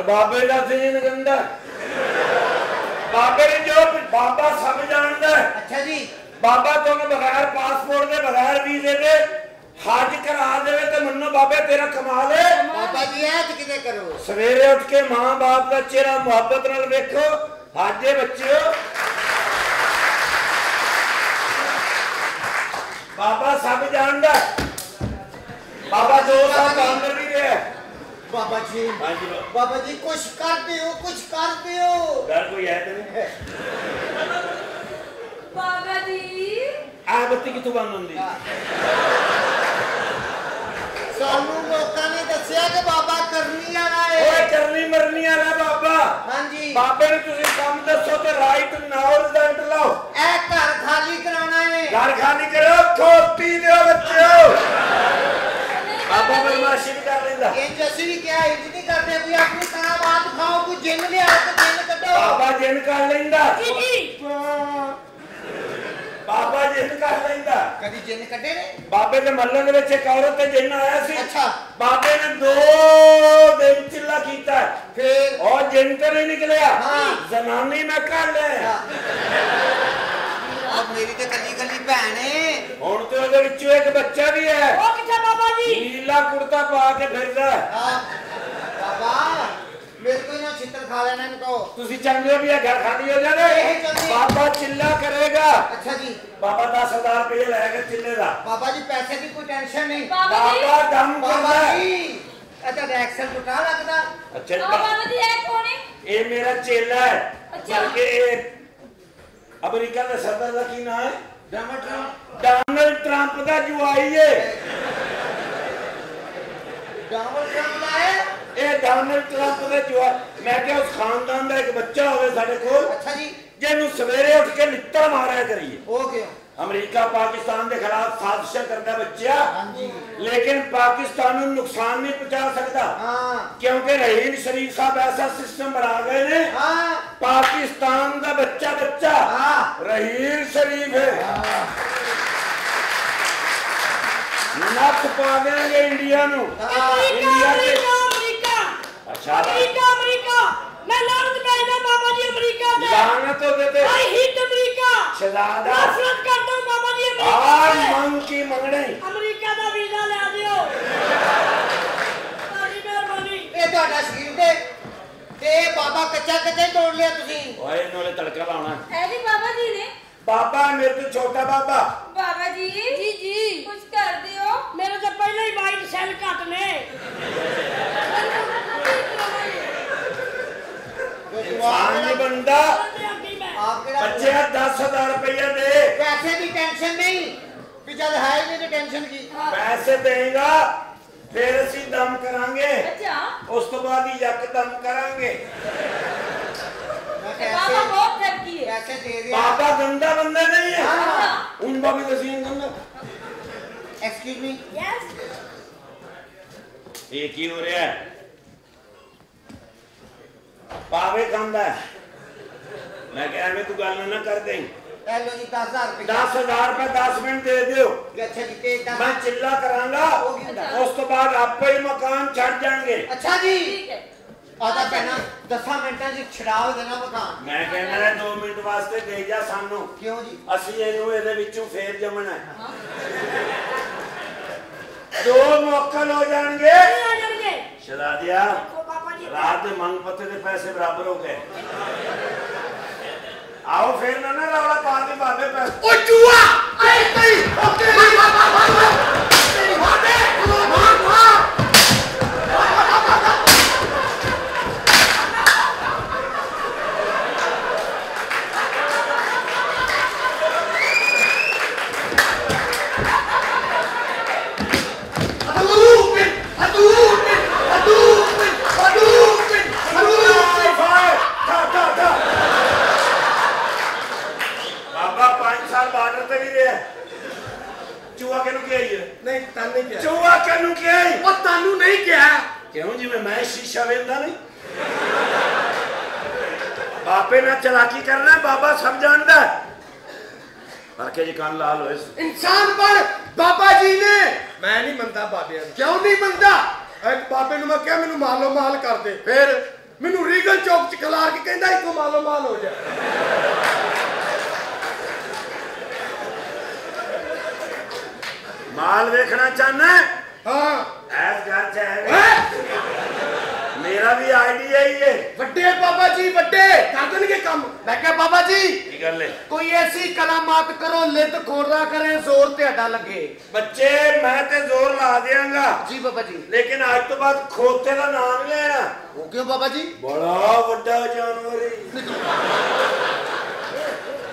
ਪਰ ਬਾਬੇ ਦਾ ਸੀਨ ਗੰਦਾ ਬਾਬੇ ਨੇ ਜੋ ਬਾਬਾ ਸਭ ਜਾਣਦਾ ਅੱਛਾ ਜੀ। ਬਾਬਾ ਤੁਹਾਨੂੰ ਬਗੈਰ ਪਾਸਪੋਰਟ ਦੇ ਬਗੈਰ ਵੀਜ਼ੇ ਦੇ ਹੱਜ ਕਰਾ ਦੇਵੇ ਤੇ ਮੰਨੋ ਬਾਬੇ ਤੇਰਾ ਕਮਾਲ ਹੈ। ਬਾਬਾ ਜੀ ਤੇ ਕਿਤੇ ਕਰੋ? ਸਵੇਰੇ ਉੱਠ ਕੇ ਮਾਂ-ਬਾਪ ਦਾ ਚਿਹਰਾ ਮੁਹੱਬਤ ਨਾਲ ਵੇਖੋ। ਹਾਜੇ ਬੱਚਿਓ ਬਾਬਾ ਸਭ ਜਾਣਦਾ। ਬਾਬਾ ਦੋ ਸਾਲ ਕੰਮ ਵੀ ਰਿਹਾ। ਬਾਬਾ ਜੀ ਹਾਂਜੀ ਬਾਬਾ ਜੀ ਕੁਛ ਕਰ ਦਿਓ ਕੁਛ ਕਰ ਦਿਓ। ਡਰ ਕੋਈ ਹੈ ਤੇ ਨਹੀਂ ਬਾਬਾ ਜੀ। ਆ ਬੱਤੀ ਕਿੱਥੋਂ ਬੰਦ ਹੁੰਦੀ? ਸਾਨੂੰ ਲੋਕਾਂ ਨੇ ਦੱਸਿਆ ਕਿ ਬਾਬਾ ਕਰਨੀ ਵਾਲਾ ਓਏ ਹੈ ਕਰਨੀ ਮਰਨੀ ਵਾਲਾ ਬਾਬਾ। ਹਾਂਜੀ। ਬਾਬੇ ਨੂੰ ਤੁਸੀਂ ਕੰਮ ਦੱਸੋ ਤੇ ਰਾਈਟ ਨਾਓ ਰਿਜ਼ਲਟ ਲਓ। ਇਹ ਘਰ ਖਾਲੀ ਕਰਾਉਣਾ ਹੈ ਘਰ ਖਾਲੀ ਕਰੋ ਖੋਤੀ ਦਿਓ ਬੱਚਿਓ। ਬਾਬਾ ਬਦਮਾਸ਼ੀ ਵੀ ਕਰ ਲੈਂਦਾ। ਇੰਜ ਅਸੀਂ ਵੀ ਕਿਹਾ ਇੰਜ ਨਹੀਂ ਕਰਦੇ ਵੀ ਆਪਣੀ ਕਰਾਮਾਤ ਖਾਓ ਕੋਈ ਜਿੰਨ ਲਿਆਓ ਤੇ ਜਿੰਨ ਕੱਢੋ। ਬਾਬਾ ਜਿੰਨ ਕਰ ਲੈਂਦਾ। ਜੀ ਜੀ। ਬਾਬਾ ਜਿੰਨ ਕਰ ਲੈਂਦਾ। ਕਦੀ ਜਿੰਨ ਕੱਢੇ ਨੇ? ਬਾਬੇ ਦੇ ਮੱਲੇ ਦੇ ਵਿੱਚ ਇੱਕ ਔਰਤ ਤੇ ਜਿੰਨ ਆਇਆ ਸੀ। ਅੱਛਾ। ਬਾਬੇ ਨੇ ਦੋ ਦਿਨ ਚਿੱਲਾ ਕੀਤਾ। ਫੇਰ? ਉਹ ਜਿੰਨ ਤੇ ਨਹੀਂ ਨਿਕਲਿਆ। ਹਾਂ। ਜ਼ਨਾਨੀ ਮੈਂ ਕਰ ਲਿਆ। ਆ ਮੇਰੀ ਤੇ ਕੱਲੀ ਕੱਲੀ ਭੈਣ ਹੈ ਹੁਣ ਤੇ ਉਹਦੇ ਵਿੱਚੋਂ ਇੱਕ ਬੱਚਾ ਵੀ ਹੈ। ਉਹ ਕਿੱਥੇ ਬਾਬਾ ਜੀ? ਨੀਲਾ ਕੁੜਤਾ ਪਾ ਕੇ ਫਿਰਦਾ ਹੈ। ਬਾਬਾ ਮੇਰੇ ਕੋਈ ਨਾ ਛਿੱਤਰ ਖਾ ਲੈਣਾ ਇਹਨੂੰ ਕਹੋ। ਤੁਸੀਂ ਚਾਹੁੰਦੇ ਹੋ ਵੀ ਇਹ ਘਰ ਖਾਲੀ ਹੋ ਜਾਵੇ? ਇਹ ਚਾਹੁੰਦੇ। ਬਾਬਾ ਚਿੱਲਾ ਕਰੇਗਾ। ਅੱਛਾ ਜੀ। ਬਾਬਾ 10000 ਰੁਪਏ ਲੈਗਾ ਚਿੱਲੇ ਦਾ। ਬਾਬਾ ਜੀ ਪੈਸੇ ਦੀ ਕੋਈ ਟੈਨਸ਼ਨ ਨਹੀਂ। ਬਾਬਾ ਦਮ ਬਾਬਾ ਕਰਦਾ। ਜੀ ਤਾਂ ਐਕਸਲ ਟੁੱਟਾ ਲੱਗਦਾ। ਅੱਛਾ ਉਹ ਬਾਬਾ ਜੀ ਇਹ ਕੌਣ ਹੈ ਇਹ ਮੇਰਾ ਚੇਲਾ ਹੈ। ਅੱਛਾ। ਬਲਕਿ ਇਹ ਅਮਰੀਕਾ ਦੇ ਸਦਰ ਦਾ ਕੀ ਨਾਮ ਹੈ? Drama Trump. ਡੋਨਲਡ ਟਰੰਪ ਦਾ ਜੁਆਈ ਹੈ ਡਾਵਲ ਟਰੰਪ ਦਾ ਹੈ? ਇਹ ਡੋਨਲਡ ਟਰੰਪ ਦਾ ਜੁਆਈ ਮੈਂ ਕਿਹਾ ਉਸ ਖਾਨਦਾਨ ਦਾ ਇੱਕ ਬੱਚਾ ਹੋਵੇ ਸਾਡੇ ਕੋਲ। ਅੱਛਾ ਜੀ। ਜਿਹਨੂੰ ਸਵੇਰੇ ਉੱਠ ਕੇ ਲਿੱਤਾ ਮਾਰਿਆ ਕਰੀਏ। ਹੋ ਗਿਆ ਅਮਰੀਕਾ ਪਾਕਿਸਤਾਨ ਦੇ ਖਿਲਾਫ ਸਾਜ਼ਿਸ਼ਾਂ ਕਰਦਾ ਬੱਚਾ ਹਾਂਜੀ। ਲੇਕਿਨ ਪਾਕਿਸਤਾਨ ਨੂੰ ਨੁਕਸਾਨ ਨਹੀਂ ਪਹੁੰਚਾ ਸਕਦਾ। ਹਾਂ। ਕਿਉਂਕਿ ਰਹੀਮ ਸ਼ਰੀਫ ਸਾਹਿਬ ਐਸਾ ਸਿਸਟਮ ਬਣਾ ਗਏ ਨੇ। ਹਾਂ। ਪਾਕਿਸਤਾਨ ਦਾ ਬੱਚਾ ਬੱਚਾ। ਹਾਂ। ਰਹੀਮ ਸ਼ਰੀਫ। ਹੈ ਨੱਥ ਪਾ ਦੇਣਗੇ ਇੰਡੀਆ ਨੂੰ। ਇੰਡੀਆ ਦੇ ਅਮਰੀਕਾ। ਅੱਛਾ। America America. ਮੈਂ ਲਾਨਤ ਭੇਜਦਾ ਬਾਬਾ ਜੀ ਅਮਰੀਕਾ ਤੇ। ਲਾਨਤ ਉਹਦੇ ਤੇ। ਆਈ ਹਿੱਟ ਅਮਰੀਕਾ। ਸ਼ਹਜ਼ਾਦਾ ਨਫ਼ਰਤ ਕਰਦਾ ਹੂੰ ਬਾਬਾ ਜੀ ਅਮਰੀਕਾ ਮੰਗ ਕੀ ਮੰਗਣੇ? ਅਮਰੀਕਾ ਦਾ ਵੀਜ਼ਾ ਲੈ ਦਿਓ। ਤੁਹਾਡੀ ਮਿਹਰਬਾਨੀ। ਇਹ ਤੁਹਾਡਾ ਸ਼ਰੀਰ ਦੇ ਤੇ ਬਾਬਾ ਕੱਚਾ ਕੱਚਾ ਹੀ ਤੋੜ ਲਿਆ ਤੁਸੀਂ। ਓਏ ਇਹਨੂੰ ਤੜਕਾ ਲਾਉਣਾ। ਇਹ ਵੀ ਬਾਬਾ ਜੀ ਨੇ। ਬਾਬਾ ਮੇਰੇ ਤੋਂ ਛੋਟਾ ਬਾਬਾ। ਬਾਬਾ ਜੀ। ਜੀ ਜੀ। ਕੁਝ ਕਰ ਦਿਓ। ਮੇਰੇ ਤਾਂ ਪਹਿਲਾਂ ਹੀ ਵਾਈਟ ਸੈੱਲ ਘੱਟ ਨੇ। ਇਨਸਾਨ ਨਹੀਂ ਬਣਦਾ। ਆਪ ਕਿਹੜਾ ਬੱਚੇ 10000 ਰੁਪਏ ਦੇ। ਪੈਸੇ ਦੀ ਟੈਨਸ਼ਨ ਨਹੀਂ। ਵੀ ਜਦ ਹੈ ਹੀ ਨਹੀਂ ਤੇ ਟੈਨਸ਼ਨ ਕੀ? ਪੈਸੇ ਦੇਗਾ ਫਿਰ ਅਸੀਂ ਦਮ ਕਰਾਂਗੇ। ਅੱਛਾ। ਉਸ ਤੋਂ ਬਾਅਦ ਹੀ ਯਕਦਮ ਕਰਾਂਗੇ। ਮੈਂ ਤੇ ਬਾਬਾ ਬਹੁਤ ਠੱਗੀ ਹੈ? ਪੈਸੇ ਦੇ ਦਿਆ ਬਾਬਾ ਗੰਦਾ ਬੰਦਾ ਨਹੀਂ ਹੈ। ਹਾਂ। ਉਨ ਬਾਬੇ ਦਾ ਸੀਨ ਗੰਦਾ। ਐਕਸਕਿਊਜ਼ ਮੀ ਯੈਸ ਇਹ ਕੀ ਹੋ ਰਿਹਾ ਹੈ? ਪਾਵੇ ਖਾਂਦਾ। ਮੈਂ ਕਿਹਾ ਐਵੇਂ ਤੂੰ ਗੱਲ ਨਾ ਕਰ ਦੇ ਇਹ ਲੋ ਜੀ 10000 ਰੁਪਏ। 10000 ਰੁਪਏ 10 ਮਿੰਟ ਦੇ ਦਿਓ। ਅੱਛਾ ਜੀ ਤੇ ਦਸ- ਮੈਂ ਚਿੱਲਾ ਕਰਾਂਗਾ? ਉਸ ਤੋਂ ਬਾਅਦ ਆਪੇ ਹੀ ਮਕਾਨ ਛੱਡ ਜਾਣਗੇ। ਅੱਛਾ ਜੀ। ਠੀਕ ਹੈ। ਆਦਾ ਪਹਿਣਾ 10 ਮਿੰਟਾਂ 'ਚ ਛਡਾਓ ਦੇਣਾ ਮਕਾਨ। ਮੈਂ ਕਹਿੰਦਾ 2 ਮਿੰਟ ਵਾਸਤੇ ਦੇ ਜਾ ਸਾਨੂੰ। ਕਿਉਂ ਜੀ? ਅਸੀਂ ਇਹਨੂੰ ਇਹਦੇ ਵਿੱਚੋਂ ਫੇਰ ਜੰਮਣਾ ਹੈ। ਦੋ ਮੌਕਲ ਹੋ ਜਾਣਗੇ। ਸ਼ਰਾਦੀਆ ਉਹ ਰਾਤ ਦੇ ਮੰਗ ਪੱਤੇ ਦੇ ਪੈਸੇ ਬਰਾਬਰ ਹੋ ਗਏ। ਆਓ ਫੇਰ ਨਾ ਨਾ ਰੌਲਾ ਪਾ ਦੇ ਬਾਬੇ ਪੈਸੇ ਓ ਜੂਆ ਆਈ ਤਈ ਓ ਤੇਰੀ ਤੇਰੀ ਮਾਤੇ ਮਾਰ ਮਾਰ Hadouken! Hadouken! Hadouken! Hadouken! Hadouken! ਠਾ ਠਾ ਠਾ ਬਾਬਾ 5 ਸਾਲ ਬਾਰਡਰ ਤੇ ਚੂਹਾ ਕਿਹਨੂੰ ਕਿਹਾ ਹੀ ਹੈ ਨਹੀਂ ਤਾਂ ਨਹੀਂ ਕਿਹਾ। ਚੂਹਾ ਕਿਹਨੂੰ ਕਿਹਾ ਉਹ ਤੁਹਾਨੂੰ ਨਹੀਂ ਕਿਹਾ। ਕਿਉਂ? ਜਿਵੇਂ ਮੈਂ ਸ਼ੀਸ਼ਾ ਵੇਂਦਾ ਨਹੀਂ। ਬਾਪੇ ਨਾਲ ਚਲਾਕੀ ਕਰਨਾ ਬਾਬਾ ਸਭ ਜਾਣਦਾ ਹੈ। ਪਰ ਕਿ ਜੀ ਕੰਨ ਲਾਲ ਹੋਏ। ਇਨਸਾਨ ਬਣ ਬਾਬਾ ਜੀ ਨੇ। ਮੈਂ ਨਹੀਂ ਮੰਨਦਾ ਬਾਬਿਆਂ ਨੂੰ। ਕਿਉਂ ਨਹੀਂ ਮੰਨਦਾ? ਇੱਕ ਬਾਬੇ ਨੂੰ ਮੈਂ ਕਿਹਾ ਮੈਨੂੰ ਮਾਲੋ ਮਾਲ ਕਰ ਦੇ। ਫਿਰ ਮੈਨੂੰ ਰੀਗਲ ਚੌਕ ਚ ਖਲਾਰ ਕੇ ਕਹਿੰਦਾ ਇੱਕੋ ਮਾਲੋ ਮਾਲ ਹੋ ਜਾ। ਮਾਲ ਵੇਖਣਾ ਚਾਹਨਾ ਹਾਂ? ਐਸ ਘਰ ਚ ਹੈ? ਮੇਰਾ ਵੀ ਆਈਡੀਆ ਹੀ ਹੈ। ਵੱਡੇ ਬਾਬਾ ਜੀ ਵੱਡੇ। ਕਰ ਦੇਣਗੇ ਕੰਮ। ਮੈਂ ਕਿਹਾ ਬਾਬਾ ਜੀ ਕੀ ਗੱਲ ਹੈ? ਕੋਈ ਐਸੀ ਕਲਾਮਾਤ ਕਰੋ ਲਿੱਤ ਖੋਰਾ ਕਰੇ ਜ਼ੋਰ ਤੁਹਾਡਾ ਲੱਗੇ। ਬੱਚੇ ਮੈਂ ਤੇ ਜ਼ੋਰ ਲਾ ਦਿਆਂਗਾ। ਜੀ ਬਾਬਾ ਜੀ। ਲੇਕਿਨ ਅੱਜ ਤੋਂ ਬਾਅਦ ਖੋਤੇ ਦਾ ਨਾਮ ਨਹੀਂ ਲੈਣਾ ਹੋ ਕਿਉਂ ਬਾਬਾ ਜੀ। ਬੜਾ ਵੱਡਾ ਜਾਨਵਰ ਹੈ।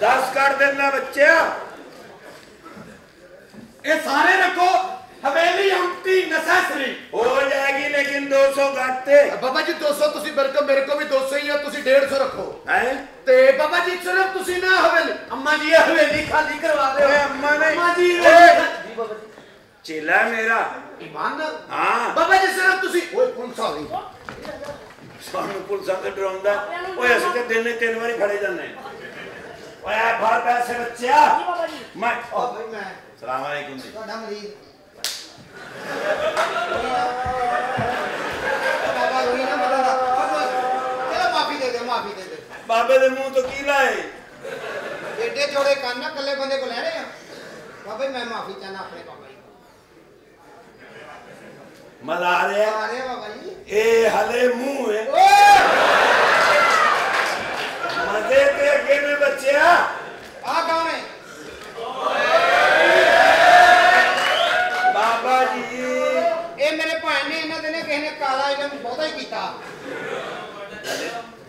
ਦਸ ਕੱਢ ਦੇਣਾ ਬੱਚਿਆ। ਇਹ ਸਾਰੇ ਰੱਖੋ। ਹਵੇਲੀ ਹੰਪਟੀ ਨਸੈਸਰੀ। ਹੋ ਜਾਏਗੀ ਲੇਕਿਨ 200 ਘੱਟੇ। ਬਾਬਾ ਜੀ 200 ਤੁਸੀਂ ਮੇਰੇ ਕੋ ਮੇਰੇ ਕੋ ਵੀ 200 ਹੀ ਆ ਤੁਸੀਂ 150 ਰੱਖੋ। ਹੈ? ਤੇ ਬਾਬਾ ਜੀ ਸਿਰਫ ਤੁਸੀਂ ਨਾ ਹਵੇਲੀ ਅੰਮਾ ਜੀ ਇਹ ਹਵੇਲੀ ਖਾਲੀ ਕਰਵਾ ਦਿਓ। ਓਏ ਅੰਮਾ ਨੇ- ਅੰਮਾ ਜੀ ਓਏ। ਜੀ ਬਾਬਾ ਜੀ ਚੇਲਾ ਮੇਰਾ। ਇਮਾਨ ਹਾਂ। ਬਾਬਾ ਜੀ ਸਿਰਫ ਤੁਸੀਂ ਓਏ ਕੌਣ ਸਾਲੀ ਸਾਨੂੰ ਪੁਲਿਸਾਂ ਤੇ ਡਰਾਉਂਦਾ। ਓਏ ਅਸੀਂ ਤੇ ਦਿਨ ਦੇ ਤਿੰਨ ਵਾਰੀ ਫੜੇ ਜਾਂਦੇ ਹਾਂ। ਓਏ ਆ ਫੜ ਪੈਸੇ ਬੱਚਿਆ। ਮੈਂ ਭਾਈ ਮੈਂ ਸਲਾਮ ਅਲੈਕੁਮ ਜੀ। ਤੁਹਾਡਾ ਬਾਬਾ ਰੋਈ ਨਾ ਬੜਾ ਚਲੋ ਮਾਫੀ ਦੇ ਦੇ ਮਾਫੀ ਦੇ ਦੇ ਬਾਬੇ ਦੇ ਮੂੰਹ ਤੋਂ ਕੀ ਲਾਏ? ਏਡੇ ਜੋੜੇ ਕੰਨ ਨਾ ਇਕੱਲੇ ਬੰਦੇ ਕੋ ਲੈਣੇ ਆ। ਬਾਬਾ ਮੈਂ ਮਾਫੀ ਚਾਹਨਾ ਆਪਣੇ ਬਾਬਾ ਜੀ ਮਜ਼ਾ ਆ ਰਿਹਾ ਆ ਰਹੇ ਬਾਬਾ ਜੀ। ਇਹ ਹਲੇ ਮੂੰਹ ਹੈ। ਮਜ਼ੇ ਤੇ ਅੱਗੇ ਨੇ ਬੱਚਿਆ। ਆ ਕੌਣ ਹੈ? ਕਾਲਾ ਇਹਨਾਂ ਨੂੰ ਬਹੁਤਾ ਹੀ ਕੀਤਾ।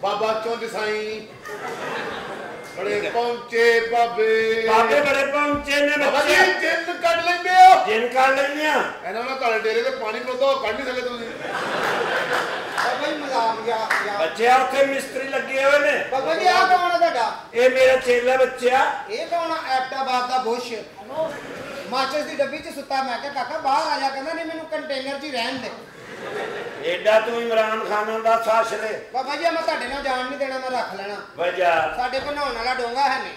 ਬਾਬਾ ਚੁੰਝ ਸਾਈ। ਬੜੇ ਪਹੁੰਚੇ ਬਾਬੇ। ਬਾਬੇ ਬੜੇ ਪਹੁੰਚੇ ਨੇ ਬੱਚੇ। ਜਿੰਦ ਕੱਢ ਲੈਂਦੇ ਹੋ। ਜਿੰਨ ਕਰ ਲੈਂਦੇ ਆ। ਇਹਨਾਂ ਨਾਲ ਤੁਹਾਡੇ ਡੇਰੇ ਤੇ ਪਾਣੀ ਉਹ ਕੱਢ ਨਹੀਂ ਸਕਦੇ ਤੁਸੀਂ। ਬਾਬਾ ਜੀ ਮਜ਼ਾਕ ਜਾ ਜਾ ਬੱਚਿਆ ਉੱਥੇ ਮਿਸਤਰੀ ਲੱਗੇ ਹੋਏ ਨੇ। ਬਾਬਾ ਜੀ ਆ ਕੌਣ ਹੈ ਤੁਹਾਡਾ? ਇਹ ਮੇਰਾ ਚੇਲਾ ਬੱਚਿਆ ਇਹ ਕੌਣ ਆ? ਐਪਟਾਬਾਦ ਦਾ ਬੁਸ਼। ਮਾਚਸ ਦੀ ਡੱਬੀ 'ਚ ਸੁੱਤਾ ਮੈਂ ਕਿਹਾ ਕਾਕਾ ਬਾਹਰ ਆ ਜਾ। ਕਹਿੰਦਾ ਨਹੀਂ ਮੈਨੂੰ ਕੰਟੇਨਰ 'ਚ ਹੀ ਰਹਿਣ ਦੇ। ਐਡਾ ਤੂੰ ਇਮਰਾਨ ਖਾਨ ਦਾ ਸਾਸ਼ਰੇ ਬਾਬਾ ਜੀ ਮੈਂ ਤੁਹਾਡੇ ਨਾਲ ਜਾਣ ਨਹੀਂ ਦੇਣਾ ਮੈਂ ਰੱਖ ਲੈਣਾ। ਵਜਾ। ਸਾਡੇ ਕੋਲ ਨਹਾਉਣ ਵਾਲਾ ਡੋਂਗਾ ਹੈ ਨਹੀਂ।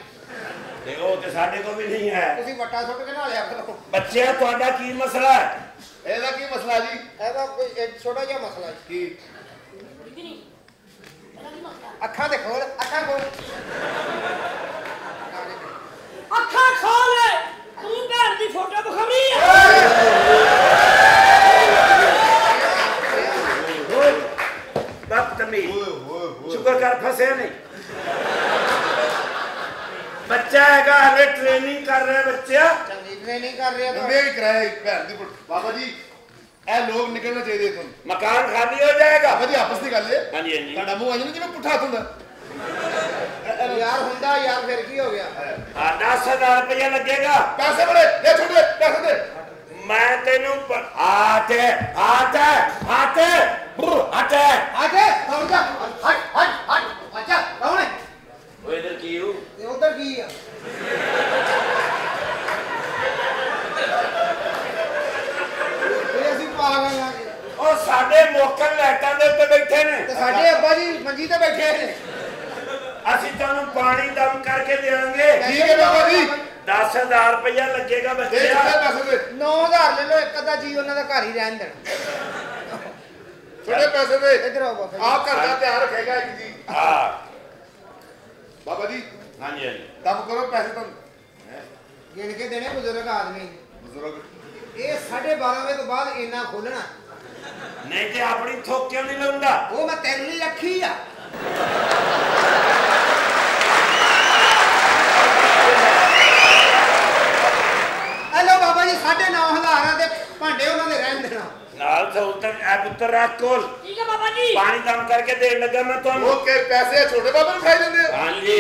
ਤੇ ਉਹ ਤੇ ਸਾਡੇ ਕੋਲ ਵੀ ਨਹੀਂ ਹੈ। ਤੁਸੀਂ ਵੱਟਾ ਸੁੱਟ ਕੇ ਨਹਾ ਲਿਆ ਕਰੋ। ਬੱਚਿਆ ਤੁਹਾਡਾ ਕੀ ਮਸਲਾ ਹੈ? ਇਹਦਾ ਕੀ ਮਸਲਾ ਜੀ? ਇਹਦਾ ਕੋਈ ਇੱਕ ਛੋਟਾ ਜਿਹਾ ਮਸਲਾ ਹੈ ਕੀ? ਅੱਖਾਂ ਤੇ ਖੋਲ ਅੱਖਾਂ ਖੋਲ। ਅੱਖਾਂ ਖੋਲ! ਤੂੰ ਭੈਣ ਦੀ ਫੋਟੋ ਆ ਬਦਤਮੀਜ਼ ਓਏ ਹੋਏ ਹੋਏ ਸ਼ੁਕਰ ਕਰ ਫਸਿਆ ਨਹੀਂ। ਬੱਚਾ ਹੈਗਾ ਹਲੇ ਟ੍ਰੇਨਿੰਗ ਕਰ ਰਿਹਾ ਬੱਚਾ ਚੰਗੀ ਟ੍ਰੇਨਿੰਗ ਕਰ ਰਿਹਾ ਤਾਂ। ਬੰਦੇ ਵੀ ਕਰਾਇਆ ਇੱਕ ਭੈਣ ਦੀ ਪੁੱਤ। ਬਾਬਾ ਜੀ ਇਹ ਲੋਕ ਨਿਕਲਣਾ ਚਾਹੀਦੇ ਇਥੋਂ। ਮਕਾਨ ਖਾਲੀ ਹੋ ਜਾਏਗਾ। ਬਾਬਾ ਜੀ ਆਪਸ ਦੀ ਗੱਲ ਹੈ ਹਾਂਜੀ ਹਾਂਜੀ। ਤੁਹਾਡਾ ਮੂੰਹ ਅੰਜ ਜਿਵੇਂ ਪੁੱਠਾ ਹੁੰਦਾ। ਯਾਰ ਹੁੰਦਾ ਯਾਰ ਫਿਰ ਕੀ ਹੋ ਗਿਆ? ਆ 10000 ਰੁਪਇਆ ਲੱਗੇਗਾ। ਪੈਸੇ ਬੜੇ ਇਹ ਛੋਟੇ ਪੈਸੇ ਦੇ। ਮੈਂ ਤੈਨੂੰ ਆਤੇ ਆਤੇ ਆਤੇ ਬੁਰ ਕੌਣ ਜਾ। ਹਟ ਹਟ ਹਟ। ਅੱਛਾ ਕੌਣ ਹੈ ਉਹ ਇਧਰ ਕੀ ਹੂੰ? ਤੇ ਉਧਰ ਕੀ ਆ। ਉਹ ਸਾਡੇ ਮੋਕਲ ਲੈਟਾਂ ਦੇ ਉੱਤੇ ਬੈਠੇ ਨੇ। ਤੇ ਸਾਡੇ ਅੱਬਾ ਜੀ ਮੰਜੀ ਤੇ ਬੈਠੇ ਨੇ। ਅਸੀਂ ਤੁਹਾਨੂੰ ਪਾਣੀ ਦਮ ਕਰਕੇ ਦੇਵਾਂਗੇ ਠੀਕ ਹੈ ਬਾਬਾ ਜੀ। 10000 ਰੁਪਇਆ ਲੱਗੇਗਾ ਦੇ ਬੱਚਿਆ ਛੋਟੇ ਪੈਸੇ ਦੇ 9000 ਲੈ ਲਓ ਇੱਕ ਅੱਧਾ ਜੀ ਉਹਨਾਂ ਦਾ ਘਰ ਹੀ ਰਹਿਣ ਦੇਣ। ਛੋਟੇ ਪੈਸੇ ਦੇ। ਇਧਰ ਆਓ ਬਾਬਾ ਜੀ। ਆਪ ਘਰ ਦਾ ਧਿਆਨ ਰੱਖੇਗਾ ਇੱਕ ਜੀ। ਹਾਂ। ਬਾਬਾ ਜੀ ਹਾਂਜੀ ਹਾਂਜੀ। ਦਮ ਕਰੋ ਪੈਸੇ ਤੁਹਾਨੂੰ। ਗਿਣ ਕੇ ਦੇਣੇ ਬਜ਼ੁਰਗ ਆਦਮੀ। ਬਜ਼ੁਰਗ। ਇਹ 12:30 ਵਜੇ ਤੋਂ ਬਾਅਦ ਇੰਨਾ ਖੋਲਣਾ। ਨਹੀਂ ਤੇ ਆਪਣੀ ਥੋਕ ਕਿਉਂ ਨਹੀਂ ਲਾਉਂਦਾ। ਉਹ ਮੈਂ ਤੇਰੇ ਲਈ ਰੱਖੀ ਆ। ਜੀ 9500 ਦੇ ਭਾਂਡੇ ਉਹਨਾਂ ਦੇ ਰਹਿਣ ਦੇਣਾ। ਨਾਲ ਤਾਂ ਉੱਤਰ ਐ ਪੁੱਤਰ ਰੱਖ ਕੋਲ। ਠੀਕ ਹੈ ਬਾਬਾ ਜੀ। ਪਾਣੀ ਦਮ ਕਰਕੇ ਦੇਣ ਲੱਗਾ ਮੈਂ ਤੁਹਾਨੂੰ। ਓਕੇ ਪੈਸੇ ਛੋਟੇ ਬਾਬਾ ਨੂੰ ਖਾਈ ਦਿੰਦੇ ਆ। ਹਾਂਜੀ।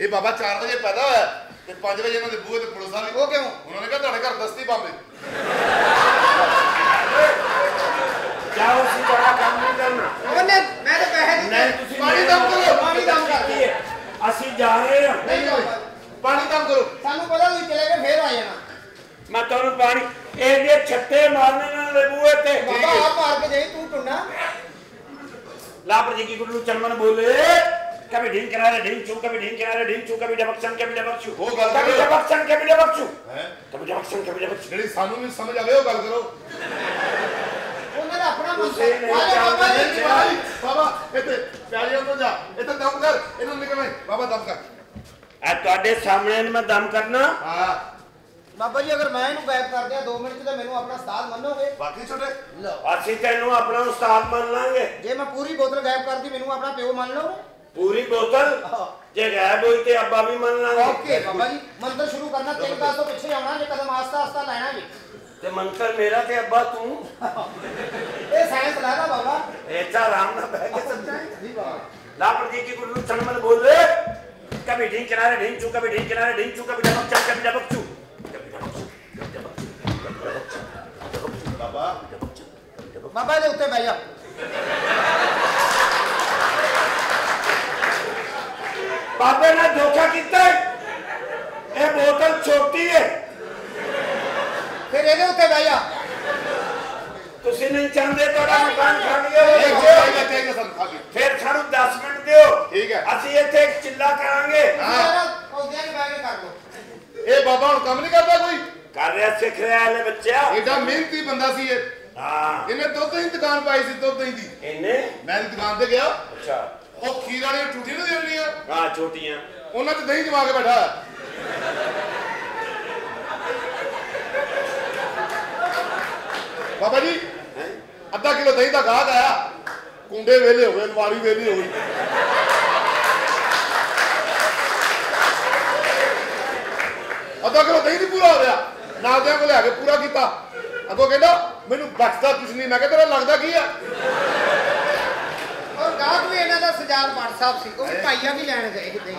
ਇਹ ਬਾਬਾ 4 ਵਜੇ ਪੈਦਾ ਹੋਇਆ ਤੇ 5 ਵਜੇ ਇਹਨਾਂ ਦੇ ਬੂਹੇ ਤੇ ਪੁਲਿਸ ਆ ਗਈ ਉਹ ਕਿਉਂ? ਉਹਨਾਂ ਨੇ ਕਿਹਾ ਤੁਹਾਡੇ ਘਰ ਦਸਤੀ ਬੰਬੇ ਜਾਓ ਅਸੀਂ ਬੜਾ ਕੰਮ ਨਹੀਂ ਕਰਨਾ। ਉਹਨੇ ਮੈਂ ਤਾਂ ਪੈਸੇ ਦਿੱਤੇ। ਨਹੀਂ ਤੁਸੀਂ ਪਾਣੀ ਦਮ ਕਰੋ। ਪਾਣੀ ਦਮ ਕਰ? ਅਸੀਂ ਜਾ ਰਹੇ ਹਾਂ। ਨਹੀਂ। ਪਾਣੀ ਦਮ ਕਰੋ। ਸਾਨੂੰ ਪਤਾ ਤੁਸੀਂ ਚਲੇ ਗਏ ਫੇਰ ਆ ਜਾਣਾ। ਮੈਂ ਤੁਹਾਨੂੰ ਪਾਣੀ ਇਹਦੇ ਛੱਟੇ ਮਾਰਨੇ ਨਾਲ ਦੇ ਬੂਹੇ ਤੇ ਬਾਬਾ ਆਪ ਮਾਰ ਕੇ ਜਾਈ ਤੂੰ ਟੁੰਨਾ लापर जी की गुरु चमन बोले कभी ढींग किनारे ढींग चू कभी ढींग किनारे ढींग चू कभी डबक्सन कभी डबक्चू वो गल कभी करो। डबक्सन कभी डबक्चू ਹੈ कभी डबक्सन कभी डबक्चू ਜਿਹੜੀ ਸਾਨੂੰ ਵੀ ਸਮਝ ਆਵੇ ਉਹ ਗੱਲ ਕਰੋ ਉਹਨਾਂ ਦਾ ਆਪਣਾ ਤੁਸੀਂ ਮਸਲਾ ਨਹੀਂ ਆ ਜਾ ਬਾਬਾ ਜਾਣਦੇ ਜੀ ਬਾਬਾ ਜੀ, ਬਾਬਾ ਇੱਥੇ ਪਿਆਰੀਆਂ ਤੋਂ ਜਾ ਇੱਥੇ ਦਮ ਕਰ ਇਹਨੂੰ ਨਿਕਲਣਾ ਬਾਬਾ ਦਮ ਕਰ आ ਤੁਹਾਡੇ ਸਾਹਮਣੇ ਨੂੰ ਮੈਂ ਦਮ ਕਰਨਾ ਹਾਂ ਬਾਬਾ ਜੀ ਅਗਰ ਮੈਂ ਇਹਨੂੰ ਗਾਇਬ ਕਰ ਦਿਆਂ 2 ਮਿੰਟ 'ਚ ਮੈਨੂੰ ਆਪਣਾ ਉਸਤਾਦ ਮੰਨੋਗੇ? ਬਾਕੀ ਛੋਟੇ ਲਓ। ਅਸੀਂ ਤੈਨੂੰ ਆਪਣਾ ਉਸਤਾਦ ਮੰਨ ਲਾਂਗੇ। ਜੇ ਮੈਂ ਪੂਰੀ ਬੋਤਲ ਗਾਇਬ ਕਰਦੀ ਮੈਨੂੰ ਆਪਣਾ ਪਿਓ ਮੰਨ ਲਓਗੇ? ਪੂਰੀ ਬੋਤਲ? ਜੇ ਗਾਇਬ ਹੋਈ ਤੇ ਅੱਬਾ ਵੀ ਮੰਨ ਲਾਂਗੇ। ਓਕੇ ਬਾਬਾ ਜੀ ਮੰਤਰ ਸ਼ੁਰੂ ਕਰਨਾ ਤਿੰਨ ਕਾਸ ਤੋਂ ਪਿੱਛੇ ਆਉਣਾ ਜੇ ਕਦਮ ਆਸਤਾ ਆਸਤਾ ਲੈਣਾ ਜੀ। ਤੇ ਮੰਤਰ ਮੇਰਾ ਤੇ ਅੱਬਾ ਤੂੰ? ਇਹ ਸਾਇੰਸ ਲਾਦਾ ਬਾਬਾ। ਇੱਥੇ ਆਰਾਮ ਨਾਲ ਬਹਿ ਕੇ ਸਮਝਾਈ ਜੀ ਬਾਬਾ ਲਾਪਰ ਜੀ ਕੀ ਗੁਰੂ ਸੰਮਨ ਬੋਲੇ। ਕਭੀ ਢੀਂ ਕਿਨਾਰੇ ਢੀਂ ਚੂ ਕਭੀ ਢੀਂ ਕਿਨਾਰੇ ਢੀਂ ਚੂ ਕਭੀ ਡਬਕ ਚੂ ਕਭੀ ਡਬਕ ਚੂ। ਬਾਬਾ ਦੇ ਉੱਤੇ ਬਹਿ ਜਾ ਬਾਬੇ ਨੇ ਧੋਖਾ ਕੀਤਾ ਇਹ ਬੋਤਲ ਛੋਟੀ ਹੈ। ਫਿਰ ਇਹਦੇ ਉੱਤੇ ਬਹਿ ਜਾ। ਤੁਸੀਂ ਨਹੀਂ ਚਾਹੁੰਦੇ ਤੁਹਾਡਾ ਮਕਾਨ ਖਾਲੀ ਹੋਵੇ ਫਿਰ ਸਾਨੂੰ 10 ਮਿੰਟ ਦਿਓ। ਠੀਕ ਹੈ। ਅਸੀਂ ਇੱਥੇ ਇੱਕ ਚਿੱਲਾ ਕਰਾਂਗੇ ਹਾਂ। ਉਸ ਦਿਨ ਬਹਿ ਕੇ ਕਰ ਲਓ। ਇਹ ਬਾਬਾ ਹੁਣ ਕੰਮ ਨਹੀਂ ਕਰਦਾ ਕੋਈ? ਕਰ ਰਿਹਾ ਸਿੱਖ ਰਿਹਾ ਹਲੇ ਬੱਚਾ ਏਡਾ ਮਿਹਨਤੀ ਬੰਦਾ ਸੀ ਇਹ। ਹਾਂ। ਇਹਨੇ ਦੁੱਧ ਦੀ ਦੁਕਾਨ ਪਾਈ ਸੀ ਦੁੱਧ ਦੀ। ਇਹਨੇ? ਮੈਂ ਦੀ ਦੁਕਾਨ ਤੇ ਗਿਆ। ਅੱਛਾ। ਉਹ ਖੀਰ ਵਾਲੀਆਂ ਟੂਟੀਆਂ ਨਹੀਂ ਦੇਣੀਆਂ। ਹਾਂ ਛੋਟੀਆਂ। ਉਹਨਾਂ 'ਚ ਦਹੀਂ ਜਮਾ ਕੇ ਬੈਠਾ। ਬਾਬਾ ਜੀ? ਅੱਧਾ ਕਿਲੋ ਦਹੀਂ ਦਾ ਗਾਹਕ ਆਇਆ। ਕੁੰਡੇ ਵੇਲੇ ਹੋ ਗਏ ਅਲਮਾਰੀ ਵੇਲੀ ਹੋ ਗਈ। ਅੱਧਾ ਕਿਲੋ ਦਹੀਂ ਨਹੀਂ ਪੂਰਾ ਹੋ ਰਿਹਾ। ਨਾਲਦਿਆਂ ਕੋਲ ਲਿਆ ਕੇ ਪੂਰਾ ਕੀਤਾ। ਅੱਗੋਂ ਕਹਿੰਦਾ ਮੈਨੂੰ ਬਚਦਾ ਕੁਝ ਨਹੀਂ। ਮੈਂ ਕਿਹਾ ਤੇਰਾ ਲੱਗਦਾ ਕੀ ਆ? ਔਰ ਗਾਹਕ ਵੀ ਇਹਨਾਂ ਦਾ ਸਜਾਦ ਪਾਠ ਸਾਹਿਬ ਸੀ। ਉਹ ਵੀ ਭਾਈਆ ਵੀ ਲੈਣ ਗਏ ਕਿਤੇ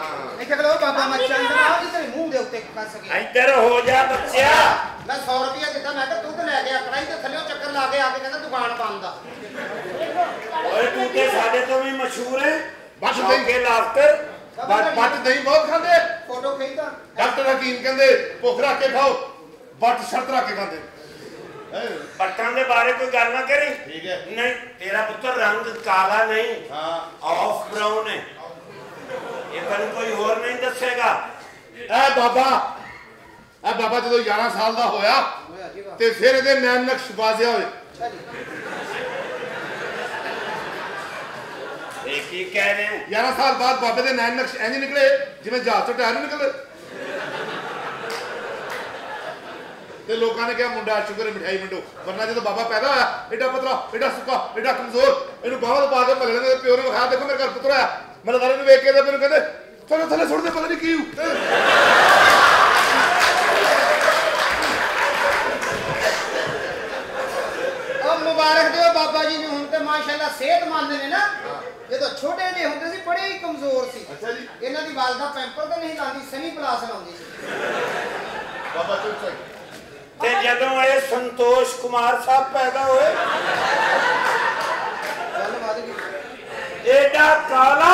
ਕਹਿੰਦਾ ਉਹ ਬਾਬਾ ਮੱਚਾਂ ਦਾ ਉਹ ਤੇਰੇ ਮੂੰਹ ਦੇ ਉੱਤੇ ਕੱਸ ਗਿਆ। ਇੱਧਰ ਹੋ ਜਾ ਬੱਚਿਆ। ਮੈਂ 100 ਰੁਪਇਆ ਦਿੱਤਾ। ਮੈਂ ਕਿਹਾ ਦੁੱਧ ਲੈ ਕੇ ਆ ਕੜਾਈ ਤੇ ਥੱਲੇ ਚੱਕਰ ਲਾ ਕੇ ਆ ਕੇ ਕਹਿੰਦਾ ਦੁਕਾਨ ਬੰਦ ਆ। ਓਏ ਤੂੰ ਤੇ ਸਾਡੇ ਤੋਂ ਵੀ ਮਸ਼ਹੂਰ ਹੈ ਬਸ ਕੇ ਲਾਫਟਰ। ਬੱਟ ਦਹੀਂ ਬਹੁਤ ਖਾਂਦੇ। ਫੋਟੋ ਖਿੱਚਦਾ। ਡਾਕਟਰ ਹਕੀਮ ਕਹਿੰਦੇ ਭੁੱਖ ਰੱਖ ਕੇ ਖਾਓ। ਬੱਟ ਸ਼ਰਤ ਰੱਖ ਕੇ ਖਾਂਦੇ। ਬੱਟਾਂ ਦੇ ਬਾਰੇ ਕੋਈ ਗੱਲ ਨਾ ਕਰੀ। ਠੀਕ ਹੈ। ਨਹੀਂ ਤੇਰਾ ਪੁੱਤਰ ਰੰਗ ਕਾਲਾ ਨਹੀਂ। ਹਾਂ। ਆਫ ਬ੍ਰਾਊਨ ਹੈ। ਇਹ ਤੈਨੂੰ ਕੋਈ ਹੋਰ ਨਹੀਂ ਦੱਸੇਗਾ। ਇਹ ਬਾਬਾ ਇਹ ਬਾਬਾ ਜਦੋਂ 11 ਸਾਲ ਦਾ ਹੋਇਆ ਤੇ ਫਿਰ ਇਹਦੇ ਨੈਣ ਨਕਸ਼ ਬਾਜ਼ਿਆ ਹੋਏ ਇਹ ਕੀ ਕਹਿ ਰਹੇ ਹੈ? 11 ਸਾਲ ਬਾਅਦ ਬਾਬੇ ਦੇ ਨੈਣ ਨਕਸ਼ ਇੰਜ ਨਿਕਲੇ ਜਿਵੇਂ ਜਹਾਜ਼ ਤੋਂ ਟਾਇਰ ਨਹੀਂ ਨਿਕਲਦੇ। ਤੇ ਲੋਕਾਂ ਨੇ ਕਿਹਾ ਮੁੰਡਾ ਸ਼ੁਕਰ ਹੈ ਮਠਿਆਈ ਮੰਡੋ ਵਰਨਾ ਜਦੋਂ ਬਾਬਾ ਪੈਦਾ ਹੋਇਆ ਐਡਾ ਪਤਲਾ ਐਡਾ ਸੁੱਕਾ ਐਡਾ ਕਮਜ਼ੋਰ ਇਹਨੂੰ ਬਾਹਾਂ ਪਾ ਕੇ ਮਹੱਲੇ ਦੇ ਪਿਓ ਨੇ ਵਿਖਾਇਆ ਦੇਖੋ ਮੇਰੇ ਘਰ ਪੁੱਤਰ ਆਇਆ। ਮੇਰੇ ਦਾਰੇ ਨੂੰ ਵੇਖ ਕੇ ਤੇ ਮੈਨੂੰ ਕਹਿੰਦੇ ਥੱਲੇ ਥੱਲੇ ਸੁੱਟ ਦੇ ਪਤਾ ਨਹੀਂ ਕੀ ਉਹ ਮੁਬਾਰਕ ਦਿਓ ਬਾਬਾ ਜੀ ਨੂੰ ਹੁਣ ਤੇ ਮਾਸ਼ਾਅੱਲਾ ਸਿਹਤਮੰਦ ਨੇ ਨਾ। ਜਦੋਂ ਛੋਟੇ ਜਿਹੇ ਹੁੰਦੇ ਸੀ ਬੜੇ ਹੀ ਕਮਜ਼ੋਰ ਸੀ। ਅੱਛਾ ਜੀ। ਇਹਨਾਂ ਦੀ ਵਾਲਦਾ ਪੈਂਪਰ ਤਾਂ ਨਹੀਂ ਲਾਉਂਦੀ ਸਨੀ ਪਲਾਸ ਲਾਉਂਦੀ ਸੀ। ਬਾਬਾ ਚੁੱਪ ਸਹੀ ਤੇ ਜਦੋਂ ਇਹ ਸੰਤੋਸ਼ ਕੁਮਾਰ ਸਾਹਿਬ ਪੈਦਾ ਹੋਏ ਗੱਲ ਵੱਧ ਗਈ ਏਡਾ ਕਾਲਾ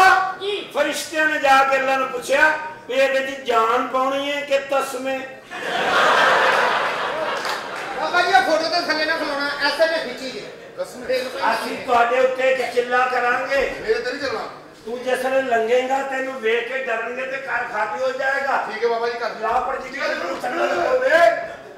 ਫਰਿਸ਼ਤਿਆਂ ਨੇ ਜਾ ਕੇ ਅੱਲਾ ਨੂੰ ਪੁੱਛਿਆ ਵੀ ਇਹਦੇ ਚ ਜਾਨ ਪਾਉਣੀ ਹੈ ਕਿ ਤਸਮੇ? ਬਾਬਾ ਜੀ ਫੋਟੋ ਤੇ ਥੱਲੇ ਨਾ ਖਲੋਣਾ ਐਸੇ ਨੇ ਖਿੱਚੀ ਜੇ। ਅਸੀਂ ਤੁਹਾਡੇ ਉੱਤੇ ਇੱਕ ਚਿੱਲਾ ਕਰਾਂਗੇ। ਮੇਰੇ ਤੇ ਨਹੀਂ ਚੱਲਣਾ। ਤੂੰ ਜਿਸ ਵੇਲੇ ਲੰਘੇਗਾ ਤੈਨੂੰ ਵੇਖ ਕੇ ਡਰਨਗੇ ਤੇ ਘਰ ਖਾਲੀ ਹੋ ਜਾਏਗਾ। ਠੀਕ ਹੈ ਬਾਬਾ ਜੀ ਕਰ ਲਾ ਪਰ ਜੀ ਚੰਨਲ ਹੋਵੇ।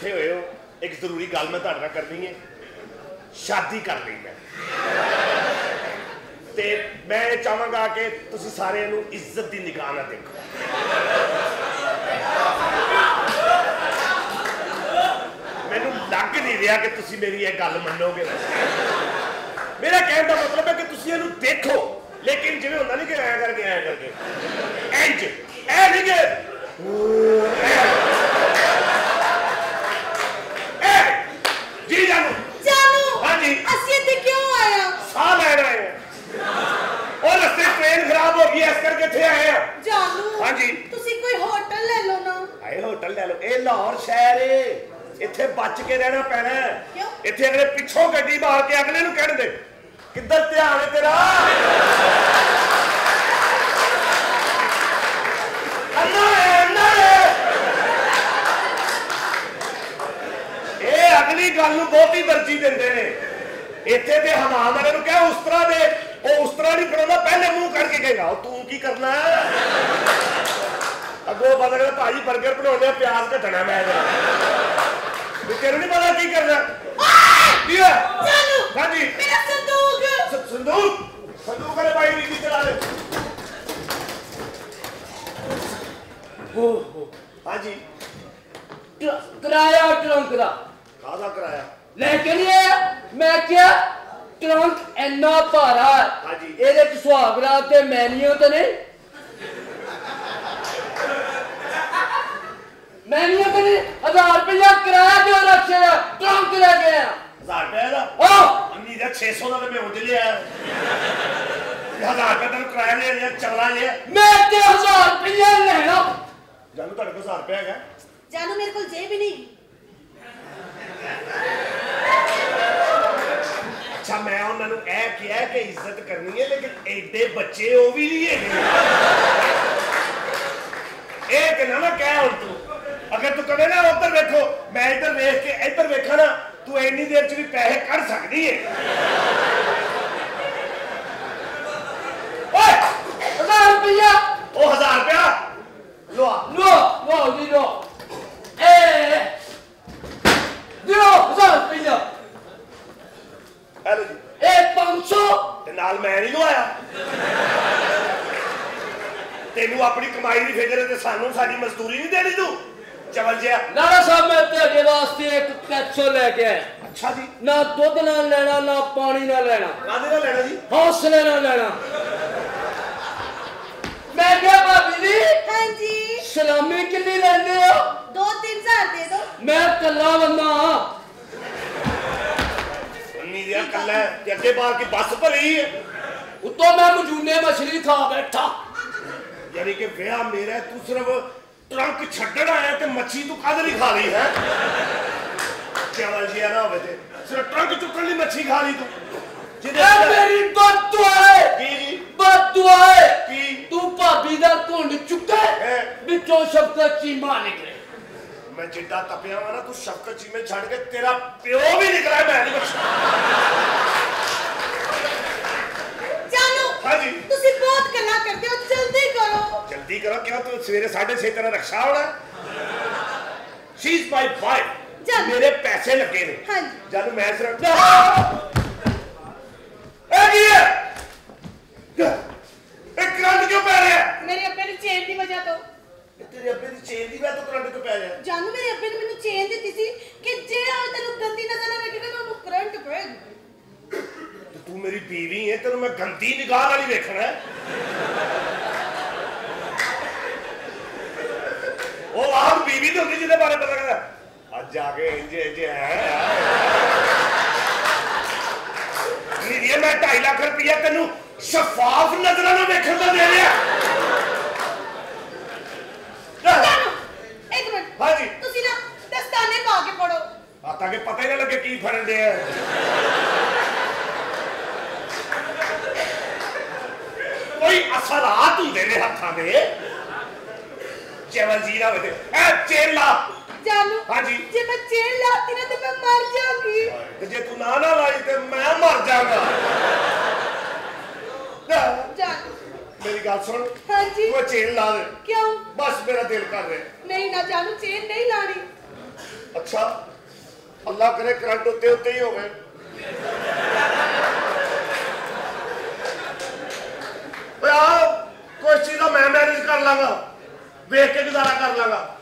ਇਕੱਠੇ ਹੋਏ ਹੋ, ਇੱਕ ਜ਼ਰੂਰੀ ਗੱਲ ਮੈਂ ਤੁਹਾਡੇ ਨਾਲ ਕਰਨੀ ਹੈ। ਸ਼ਾਦੀ ਕਰ ਲਈ ਮੈਂ। ਤੇ ਮੈਂ ਇਹ ਚਾਹਾਂਗਾ ਕਿ ਤੁਸੀਂ ਸਾਰਿਆਂ ਨੂੰ ਇੱਜ਼ਤ ਦੀ ਨਿਗਾਹ ਨਾਲ ਦੇਖੋ। ਮੈਨੂੰ ਲੱਗ ਨਹੀਂ ਰਿਹਾ ਕਿ ਤੁਸੀਂ ਮੇਰੀ ਇਹ ਗੱਲ ਮੰਨੋਗੇ। ਮੇਰਾ ਕਹਿਣ ਦਾ ਮਤਲਬ ਹੈ ਕਿ ਤੁਸੀਂ ਇਹਨੂੰ ਦੇਖੋ, ਲੇਕਿਨ ਜਿਵੇਂ ਹੁੰਦਾ ਨਹੀਂ ਕਿ ਐ ਕਰਕੇ ਐ ਕਰਕੇ। ਇੰਜ ਐ ਨਹੀਂ ਕਿ ਐ ਜੀ ਜਾਨੂ ਜਾਨੂ ਹਾਂਜੀ। ਅਸੀਂ ਇੱਥੇ ਕਿਉਂ ਆਏ ਆ ਸਾਹ ਲੈਣ ਆਏ ਆ। ਉਹ ਰਸਤੇ ਟ੍ਰੇਨ ਖਰਾਬ ਹੋ ਗਈ ਇਸ ਕਰਕੇ ਇੱਥੇ ਆਏ ਆ। ਜਾਨੂ ਹਾਂਜੀ। ਤੁਸੀਂ ਕੋਈ ਹੋਟਲ ਲੈ ਲਓ ਨਾ। ਆਏ ਹੋਟਲ ਲੈ ਲਓ। ਇਹ ਲਾਹੌਰ ਸ਼ਹਿਰ ਏ। ਇੱਥੇ ਬਚ ਕੇ ਰਹਿਣਾ ਪੈਣਾ। ਕਿਉਂ? ਇੱਥੇ ਅਗਲੇ ਪਿੱਛੋਂ ਗੱਡੀ ਮਾਰ ਕੇ ਅਗਲੇ ਨੂੰ ਕਹਿਣ ਦੇ ਕਿੱਧਰ ਧਿਆਨ ਹੈ ਤੇਰਾ? ਅੰਨਾ ਹੈ ਅੰਨਾ ਹੈ ਇਹ ਅਗਲੀ ਗੱਲ ਨੂੰ ਬਹੁਤੀ ਤਰਜੀਹ ਦਿੰਦੇ ਨੇ। ਇੱਥੇ ਤੇ ਹਮਾਮ ਵਾਲੇ ਨੂੰ ਕਹਿ ਉਸ ਤਰ੍ਹਾਂ ਦੇ ਉਹ ਉਸ ਤਰ੍ਹਾਂ ਨਹੀਂ ਬਣਾਉਂਦਾ ਪਹਿਲੇ ਮੂੰਹ ਕਰਕੇ ਕਹੇਗਾ ਤੂੰ ਕੀ ਕਰਨਾ ਹੈ? ਅੱਗੋਂ ਪਤਾ ਕਹਿੰਦਾ ਭਾਜੀ 버ਗਰ ਬਣਾਉਣੇ ਆ ਪਿਆਜ਼ ਘਟਣਾ ਮੈਂ ਇਹਦਾ ਵੀ ਤੈਨੂੰ ਨਹੀਂ ਪਤਾ ਕੀ ਕਰਨਾ? ਕੀ ਹੈ ਜਾਨੂ ਹਾਂਜੀ। ਮੇਰਾ ਸੰਦੂਕ। ਸੰਦੂਕ? ਸੰਦੂਕ ਵਾਲੇ ਭਾਈ ਰੀਤੀ ਚਲਾ ਦੇ ਹੋ ਹੋ ਹਾਂਜੀ। ਕਿਰਾਇਆ ਟਰੰਕ ਦਾ। ਕਾਹਦਾ ਕਰਾਇਆ? ਲੈ ਕੇ ਨਹੀਂ ਆਇਆ? ਮੈਂ ਕਿਹਾ ਟਰੰਕ ਇੰਨਾ ਭਾਰਾ ਹੈ। ਹਾਂਜੀ। ਇਹਦੇ ਚ ਸੁਹਾਗਰਾਤ ਤੇ ਮੈਨੀਓ ਤੇ ਨਹੀਂ? ਮੈਨੀਓ ਤੇ ਨਹੀਂ? ਹਜ਼ਾਰ ਰੁਪਇਆ ਕਿਰਾਇਆ ਦਿਓ ਰਕਸ਼ੇ ਦਾ। ਟਰੰਕ ਲੈ ਕੇ ਆਇਆ। 1000 ਰੁਪਏ ਦਾ ਆਹ। ਅੰਨੀ ਦਾ 600 ਦਾ ਤੇ ਮੈਂ ਉਂਝ ਲਿਆ। 1000 ਰੁਪਏ ਤੈਨੂੰ ਕਿਰਾਇਆ ਲਿਆ ਲਿਆ ਚਵਲਾ ਲਿਆ। ਮੈਂ ਤੇ ਹਜ਼ਾਰ ਰੁਪਇਆ ਲੈਣਾ। ਜਾਨੂੰ ਤੁਹਾਡੇ ਕੋਲ 1000 ਰੁਪਏ ਹੈਗਾ। ਜਾਨੂ ਮੇਰੇ ਕੋਲ ਜੇਬ ਹੀ ਨਹੀਂ। ਅੱਛਾ ਮੈਂ ਉਹਨਾਂ ਨੂੰ ਇਹ ਕਿਹਾ ਕਿ ਇੱਜ਼ਤ ਕਰਨੀ ਹੈ ਲੇਕਿਨ ਐਡੇ ਬੱਚੇ ਉਹ ਵੀ ਨਹੀਂ ਹੈਗੇ। ਇਹ ਕਿ ਨਾ ਨਾ ਕਹਿ ਹੁਣ ਤੂੰ ਅਗਰ ਤੂੰ ਕਹੇ ਨਾ ਉੱਧਰ ਵੇਖੋ ਮੈਂ ਇੱਧਰ ਵੇਖ ਕੇ ਇੱਧਰ ਵੇਖਾਂ ਨਾ ਤੂੰ ਇੰਨੀ ਦੇਰ ਚ ਵੀ ਪੈਸੇ ਕੱਢ ਸਕਦੀ ਏ। ਓਏ! ਉਹ 1000 ਰੁਪਇਆ? ਲੋ ਲੋ ਲੋ ਜੀ ਲੋ ਏ ਦਿਓ ਹਜ਼ਾਰ ਰੁਪਇਆ ਹੈਲੋ ਜੀ ਇਹ 500 ਤੇ ਨਾਲ ਮੈਂ ਨਹੀਂ ਲਵਾਇਆ ਤੈਨੂੰ ਆਪਣੀ ਕਮਾਈ ਦੀ ਫਿਕਰ ਤੇ ਸਾਨੂੰ ਸਾਡੀ ਮਜ਼ਦੂਰੀ ਨਹੀਂ ਦੇਣੀ ਤੂੰ। ਚਵਲ ਜਿਆ ਨਾਰਾ ਸਾਹਿਬ ਮੈਂ ਤੁਹਾਡੇ ਵਾਸਤੇ ਇੱਕ ਕੈਪਸੂਲ ਲੈ ਕੇ ਆਇਆ। ਅੱਛਾ ਜੀ। ਨਾ ਦੁੱਧ ਨਾਲ ਲੈਣਾ ਨਾ ਪਾਣੀ ਨਾਲ ਲੈਣਾ। ਕਾਹਦੇ ਨਾਲ ਲੈਣਾ ਜੀ? ਹੌਸਲੇ ਨਾਲ ਲੈਣਾ। ਮੈਂ ਕਿਹਾ ਭਾਬੀ ਜੀ ਹਾਂਜੀ। ਸਲਾਮੀ ਕਿੰਨੀ ਲੈਂਦੇ ਹੋ? 2-3000 ਦੇ ਦਿਓ। ਮੈਂ ਕੱਲਾ ਬੰਦਾ ਹਾਂ। ਅੰਨੀ ਦਿਆ ਕੱਲਾ ਤੇ ਅੱਗੇ ਬਾਹਰ ਕੀ ਬੱਸ ਭਰੀ ਹੈ? ਉੱਤੋਂ ਮੈਂ ਮਜੂਨੇ ਮਛਲੀ ਖਾ ਬੈਠਾ। ਯਾਨੀ ਕਿ ਵਿਆਹ ਮੇਰਾ ਤੂੰ ਸਿਰਫ ਟਰੰਕ ਛੱਡਣ ਆਇਆ ਤੇ ਮੱਛੀ ਤੂੰ ਕਾਹਦੇ ਲਈ ਖਾ ਲਈ ਹੈ? ਚਵਲ ਜਿਆ ਨਾ ਹੋਵੇ ਤੇ। ਸਿਰਫ ਟਰੰਕ ਚੁੱਕਣ ਲਈ ਮੱਛੀ ਖਾ ਲਈ ਤੂੰ। ਜਿਹਦੇ ਮੇਰੀ ਬਦਦੁਆ ਹੈ ਕੀ ਜੀ? ਬਦਦੁਆ ਹੈ ਕੀ? ਤੂੰ ਭਾਬੀ ਦਾ ਘੁੰਡ ਚੁੱਕਾ? ਵਿੱਚੋਂ ਸ਼ਬਦ ਚੀਮਾ ਨਿਕਲੇ। ਮੈਂ ਜਿੱਦਾਂ ਤਪਿਆ ਵਾ ਨਾ ਤੂੰ ਸ਼ਫਕਤ ਚੀਮੇ ਛੱਡ ਕੇ ਤੇਰਾ ਪਿਓ ਵੀ ਨਿਕਲਿਆ ਮੈਂ ਨਹੀਂ ਬਖਸ਼ਦਾ ਹਾਂਜੀ। ਤੁਸੀਂ ਬਹੁਤ ਗੱਲਾਂ ਕਰਦੇ ਹੋ ਜਲਦੀ ਕਰੋ। ਜਲਦੀ ਕਰੋ ਕਿਉਂ? ਤੂੰ ਸਵੇਰੇ 6:30 ਤੇਰਾ ਰਕਸ਼ਾ ਆਉਣਾ। She is my wife. ਮੇਰੇ ਪੈਸੇ ਲੱਗੇ ਨੇ। ਹਾਂਜੀ। ਜਦ ਮੈਂ ਸਿਰਫ ਇਹ ਕੀ ਹੈ? ਇਹ ਕਰੰਟ ਕਿਉਂ ਪੈ ਰਿਹਾ ਮੇਰੇ ਅੱਬੇ ਨੂੰ ਚੇਨ ਦੀ ਵਜ੍ਹਾ ਤੋਂ। ਤੇਰੇ ਅੱਬੇ ਦੀ ਚੇਨ ਦੀ ਵਜ੍ਹਾ ਤੋਂ ਕਰੰਟ ਕਿਉਂ ਪੈ ਰਿਹਾ ਜਾਨੂ ਮੇਰੇ ਅੱਬੇ ਨੇ ਮੈਨੂੰ ਚੇਨ ਦਿੱਤੀ ਸੀ ਕਿ ਜੇ ਉਹ ਤੈਨੂੰ ਗੰਦੀ ਨਜ਼ਰ ਨਾਲ ਵੇਖੇਗਾ ਤਾਂ ਉਹਨੂੰ ਕਰੰਟ ਪਏਗਾ ਤੇ ਤੂੰ ਮੇਰੀ ਬੀਵੀ ਹੈ ਤੈਨੂੰ ਮੈਂ ਗੰਦੀ ਨਿਗਾਹ ਨਾਲ ਹੀ ਵੇਖਣਾ ਹੈ। ਉਹ ਆਹ ਬੀਵੀ ਤੇ ਹੁੰਦੀ ਜਿਹਦੇ ਬਾਰੇ ਪਤਾ ਕਰਦਾ ਅੱਜ ਜਾ ਕੇ ਇੰਜ ਇੰਜ ਹੈ ਨਹੀਂ ਮੈਂ 2.5 ਲੱਖ ਰੁਪਇਆ ਤੈਨੂੰ ਸ਼ਫਾਫ ਨਜ਼ਰਾਂ ਨਾਲ ਵੇਖਣ ਦਾ ਦੇ ਰਿਹਾ। ਜਾਨੂ ਇੱਕ ਮਿੰਟ। ਹਾਂਜੀ। ਤੁਸੀਂ ਨਾ ਦਸਤਾਨੇ ਪਾ ਕੇ ਪੜੋ ਆ ਤਾਂ ਕਿ ਪਤਾ ਹੀ ਨਾ ਲੱਗੇ ਕੀ ਫੜਨ ਦੇ ਆ ਕੋਈ ਅਸਰਾਤ ਹੁੰਦੇ ਨੇ ਹੱਥਾਂ ਦੇ। ਜੀ ਹੋਵੇ ਤੇ ਐ ਚੇਲਾ ਜਾਨੂ ਹਾਂਜੀ। ਜੇ ਮੈਂ ਚੇਨ ਲਾਤੀ ਨਾ ਤੇ ਮੈਂ ਮਰ ਜਾਊਂਗੀ ਤੇ ਜੇ ਤੂੰ ਨਾ ਨਾ ਲਾਈ ਤੇ ਮੈਂ ਮਰ ਜਾਵਾਂਗਾ ਜਾਨੂ। ਮੇਰੀ ਗੱਲ ਸੁਣ। ਹਾਂਜੀ। ਇਹ ਚੇਨ ਲਾ ਦੇ। ਕਿਉਂ? ਬਸ ਮੇਰਾ ਦਿਲ ਕਰ ਰਿਹਾ। ਨਹੀਂ ਨਾ ਜਾਨੂ ਚੇਨ ਨਹੀਂ ਲਾਣੀ। ਅੱਛਾ। ਅੱਲਾ ਕਰੇ ਕਰੰਟ ਉੱਤੇ ਉੱਤੇ ਹੀ ਹੋਵੇ। ਓਏ ਆ ਕੋਈ ਚੀਜ਼ ਦਾ ਮੈਂ ਮੈਨੇਜ ਕਰ ਲਾਂਗਾ। ਵੇਖ ਕੇ ਗੁਜ਼ਾਰਾ ਕਰ ਲਾਂਗਾ।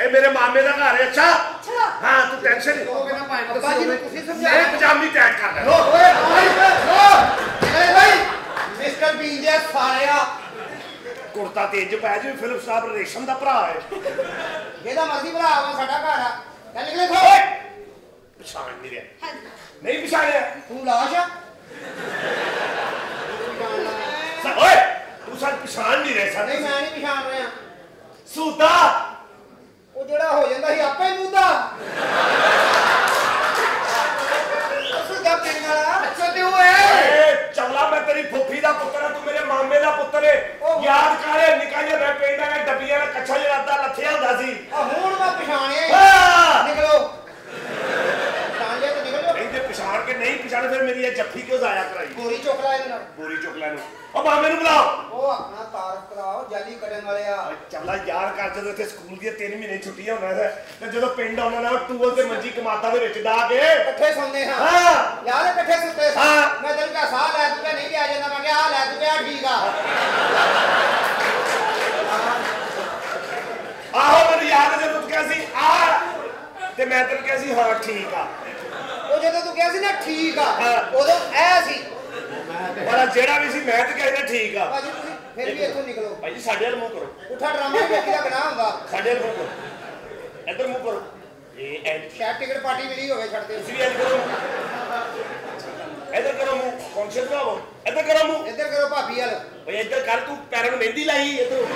ਇਹ ਮੇਰੇ ਮਾਮੇ ਦਾ ਘਰ ਹੈ ਅੱਛਾ? ਹਾਂ ਤੂੰ ਟੈਨਸ਼ਨ ਨਹੀਂ। ਹੋਗੇ ਨਾ ਭਾਈ ਬਾਬਾ ਜੀ ਤੁਸੀਂ ਸਮਝਾਓ। ਮੈਂ ਪਜਾਮੀ ਟੈਕ ਕਰ ਲੈ ਲੋ ਓਏ ਲੋ ਏ ਭਾਈ ਮਿਸਟਰ ਬੀਜੇ ਸਾਰਿਆ ਕੁਰਤਾ ਤੇ ਇੰਜ ਪਾਇਆ ਜਿਵੇਂ ਫਿਲਮ ਸਾਹਿਬ ਰੇਸ਼ਮ ਦਾ ਭਰਾ ਹੈ। ਜਿਹਦਾ ਮਰਜ਼ੀ ਭਰਾ ਆਵਾ ਸਾਡਾ ਘਰ ਆ। ਚੱਲ ਨਿਕਲੇ ਖੋ ਪਛਾਣ ਨਹੀਂ ਰਿਹਾ। ਨਹੀਂ ਪਛਾਣਿਆ। ਤੂੰ ਲਾਸ਼ ਆ? ਓਏ ਤੂੰ ਸਾਡ ਪਛਾਣ ਨਹੀਂ ਰਿਹਾ ਨਹੀਂ ਸਾਡਾ ਮੈਂ ਨਹੀਂ ਪਛਾਣ ਰਿਹਾ। ਸੂਤਾ। ਉਹ ਜਿਹੜਾ ਹੋ ਜਾਂਦਾ ਸੀ ਆਪੇ ਮੂਦਾ ਸੁਦਾ ਪਿੰਡ ਵਾਲਾ। ਅੱਛਾ ਤੇ ਉਹ ਹੈ। ਏ ਚਵਲਾ ਮੈਂ ਤੇਰੀ ਫੁੱਫੀ ਦਾ ਪੁੱਤਰ ਆ ਤੂੰ ਮੇਰੇ ਮਾਮੇ ਦਾ ਪੁੱਤਰ ਏ ਉਹ- ਯਾਦ ਕਰ ਨਿਕਾ ਜਿਹਾ ਮੈਂ ਪਿੰਡ ਆ ਡੱਬੀਆਂ ਦਾ ਕੱਛਾ ਜਿਹਾ ਅੱਧਾ ਲੱਥਿਆ ਹੁੰਦਾ ਸੀ ਆ ਹੁਣ ਮੈਂ ਪਛਾਣਿਆ ਹੀ। ਹਾਂ। ਨਿਕਲੋ ਪਛਾਣ ਲਿਆ ਤੇ ਨਿਕਲ ਜਾਓ ਨਹੀਂ ਤੇ ਪਛਾਣ ਕੇ ਨਹੀਂ ਪਛਾਣ ਫਿਰ ਮੇਰੀ ਇਹ ਜੱਫੀ ਕਿਉਂ ਜ਼ਾਇਆ ਕਰਾਈ ਗੋਰੀ ਚੁੱਕ ਲੈ ਇਹਦੇ ਨਾਲ ਪੂਰੀ ਚੁਕਲਾ ਨੂੰ ਉਹ ਮਾਮੇ ਨੂੰ ਬੁਲਾਓ ਉਹ ਆਪਣਾ ਤਾਰਫ ਕਰਾਓ ਜਾਲੀ ਕੱਢਣ ਵਾਲੇ ਆ ਚਵਲਾ ਯਾਰ ਕਰ ਜਦੋਂ ਇੱਥੇ ਸਕੂਲ ਦੀਆਂ 3 ਮਹੀਨੇ ਛੁੱਟੀਆਂ ਹੋਣਾ ਤੇ ਤੇ ਜਦੋਂ ਪਿੰਡ ਆਉਣਾ ਨਾ ਟੂਲ ਤੇ ਮੰਜੀ ਕਮਾਤਾ ਦੇ ਵਿੱਚ ਡਾ ਕੇ ਇਕੱਠੇ ਸੌਂਦੇ ਹਾਂ। ਹਾਂ। ਯਾਰ ਇਕੱਠੇ ਸੁੱਤੇ ਸੀ। ਹਾਂ। ਮੈਂ ਤੈਨੂੰ ਕਿਹਾ ਸਾਹ ਲੈ ਤੂੰ ਕਿਹਾ ਨਹੀਂ ਲਿਆ ਜਾਂਦਾ। ਮੈਂ ਕਿਹਾ ਆ ਲੈ ਤੂੰ ਕਿਹਾ ਠੀਕ ਆ। ਆਹੋ ਮੈਨੂੰ ਯਾਦ ਹੈ ਜਦੋਂ ਤੂੰ ਕਿਹਾ ਸੀ ਆ ਤੇ ਮੈਂ ਤੈਨੂੰ ਕਿਹਾ ਸੀ ਹਾਂ ਠੀਕ ਆ। ਉਹ ਜਦੋਂ ਤੂੰ ਕਿਹਾ ਸੀ ਨਾ ਠੀਕ ਆ ਹਾਂ। ਉਦੋਂ ਐ ਸੀ। ਪਰ ਜਿਹੜਾ ਵੀ ਸੀ ਮੈਂ ਤੇ ਕਿਹਾ ਸੀ ਨਾ ਠੀਕ ਆ। ਭਾਜੀ ਤੁਸੀਂ ਫਿਰ ਵੀ ਇੱਥੋਂ ਨਿਕਲੋ। ਭਾਈ ਜੀ ਸਾਡੇ ਵੱਲ ਮੂੰਹ ਕਰੋ। ਉਠਾ ਡਰਾਮਾ ਵੇਖੀ ਦਾ ਗੁਨਾਹ ਹੁੰਦਾ। ਸਾਡੇ ਵੱਲ ਮੂੰਹ ਕਰੋ। ਇੱਧਰ ਮੂੰਹ ਕਰੋ। ਇਹ ਐਂ ਸ਼ਾਇਦ ਟਿਕਟ ਪਾਰਟੀ ਮਿਲੀ ਹੋਵੇ ਛੱਡਦੇ ਤੁਸੀਂ ਵੀ ਇੰਝ ਕਰੋ। ਇੱਧਰ ਕਰੋ ਮੂੰਹ ਕੌਨਸ਼ੀਅਸ ਬਣਾਓ। ਇੱਧਰ ਕਰੋ ਮੂੰਹ। ਇੱਧਰ ਕਰੋ ਭਾਬੀ ਵਾਲ। ਓਏ ਇੱਧਰ ਕਰ ਤੂੰ ਪੈਰਾਂ ਨੂੰ ਮਹਿੰਦੀ ਲਾਈ ਇੱਧਰ।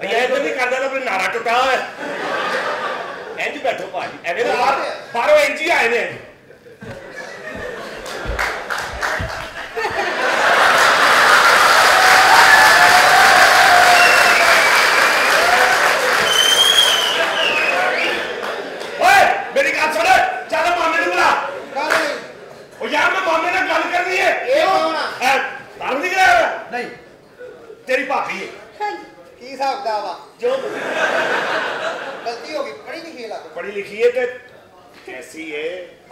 ਭਈਆ ਇੱਧਰ ਨਹੀਂ ਕਰਦਾ ਤਾਂ ਆਪਣੇ ਨਾਰਾ ਟੁੱਟਾ ਹੋਇਆ। ਇੰਜ ਬੈਠੋ ਭਾਜੀ। ਐਵੇਂ ਬਾਹਰ ਬਾਹਰੋਂ ਇੰਜ ਹੀ ਆਏ ਨੇ ਓਏ ਮੇਰੀ ਗੱਲ ਸੁਣ ਚੱਲ ਮਾਮੇ ਨੂੰ ਬੁਲਾ ਗੱਲ ਨਹੀਂ ਉਹ ਯਾਰ ਮੈਂ ਮਾਮੇ ਨਾਲ ਗੱਲ ਕਰਨੀ ਹੈ ਇਹ ਕੌਣ ਆ ਨਹੀਂ ਗਿਆ ਹੋਇਆ? ਨਹੀਂ। ਤੇਰੀ ਭਾਬੀ ਹੈ। ਕੀ ਹਿਸਾਬ ਦਾ ਵਾ ਜੋ ਗਲਤੀ ਹੋ ਗਈ ਪੜੀ ਲਿਖੀ ਲੱਗ ਪੜ੍ਹੀ ਲਿਖੀ ਹੈ ਤੇ ਕੈਸੀ ਹੈ?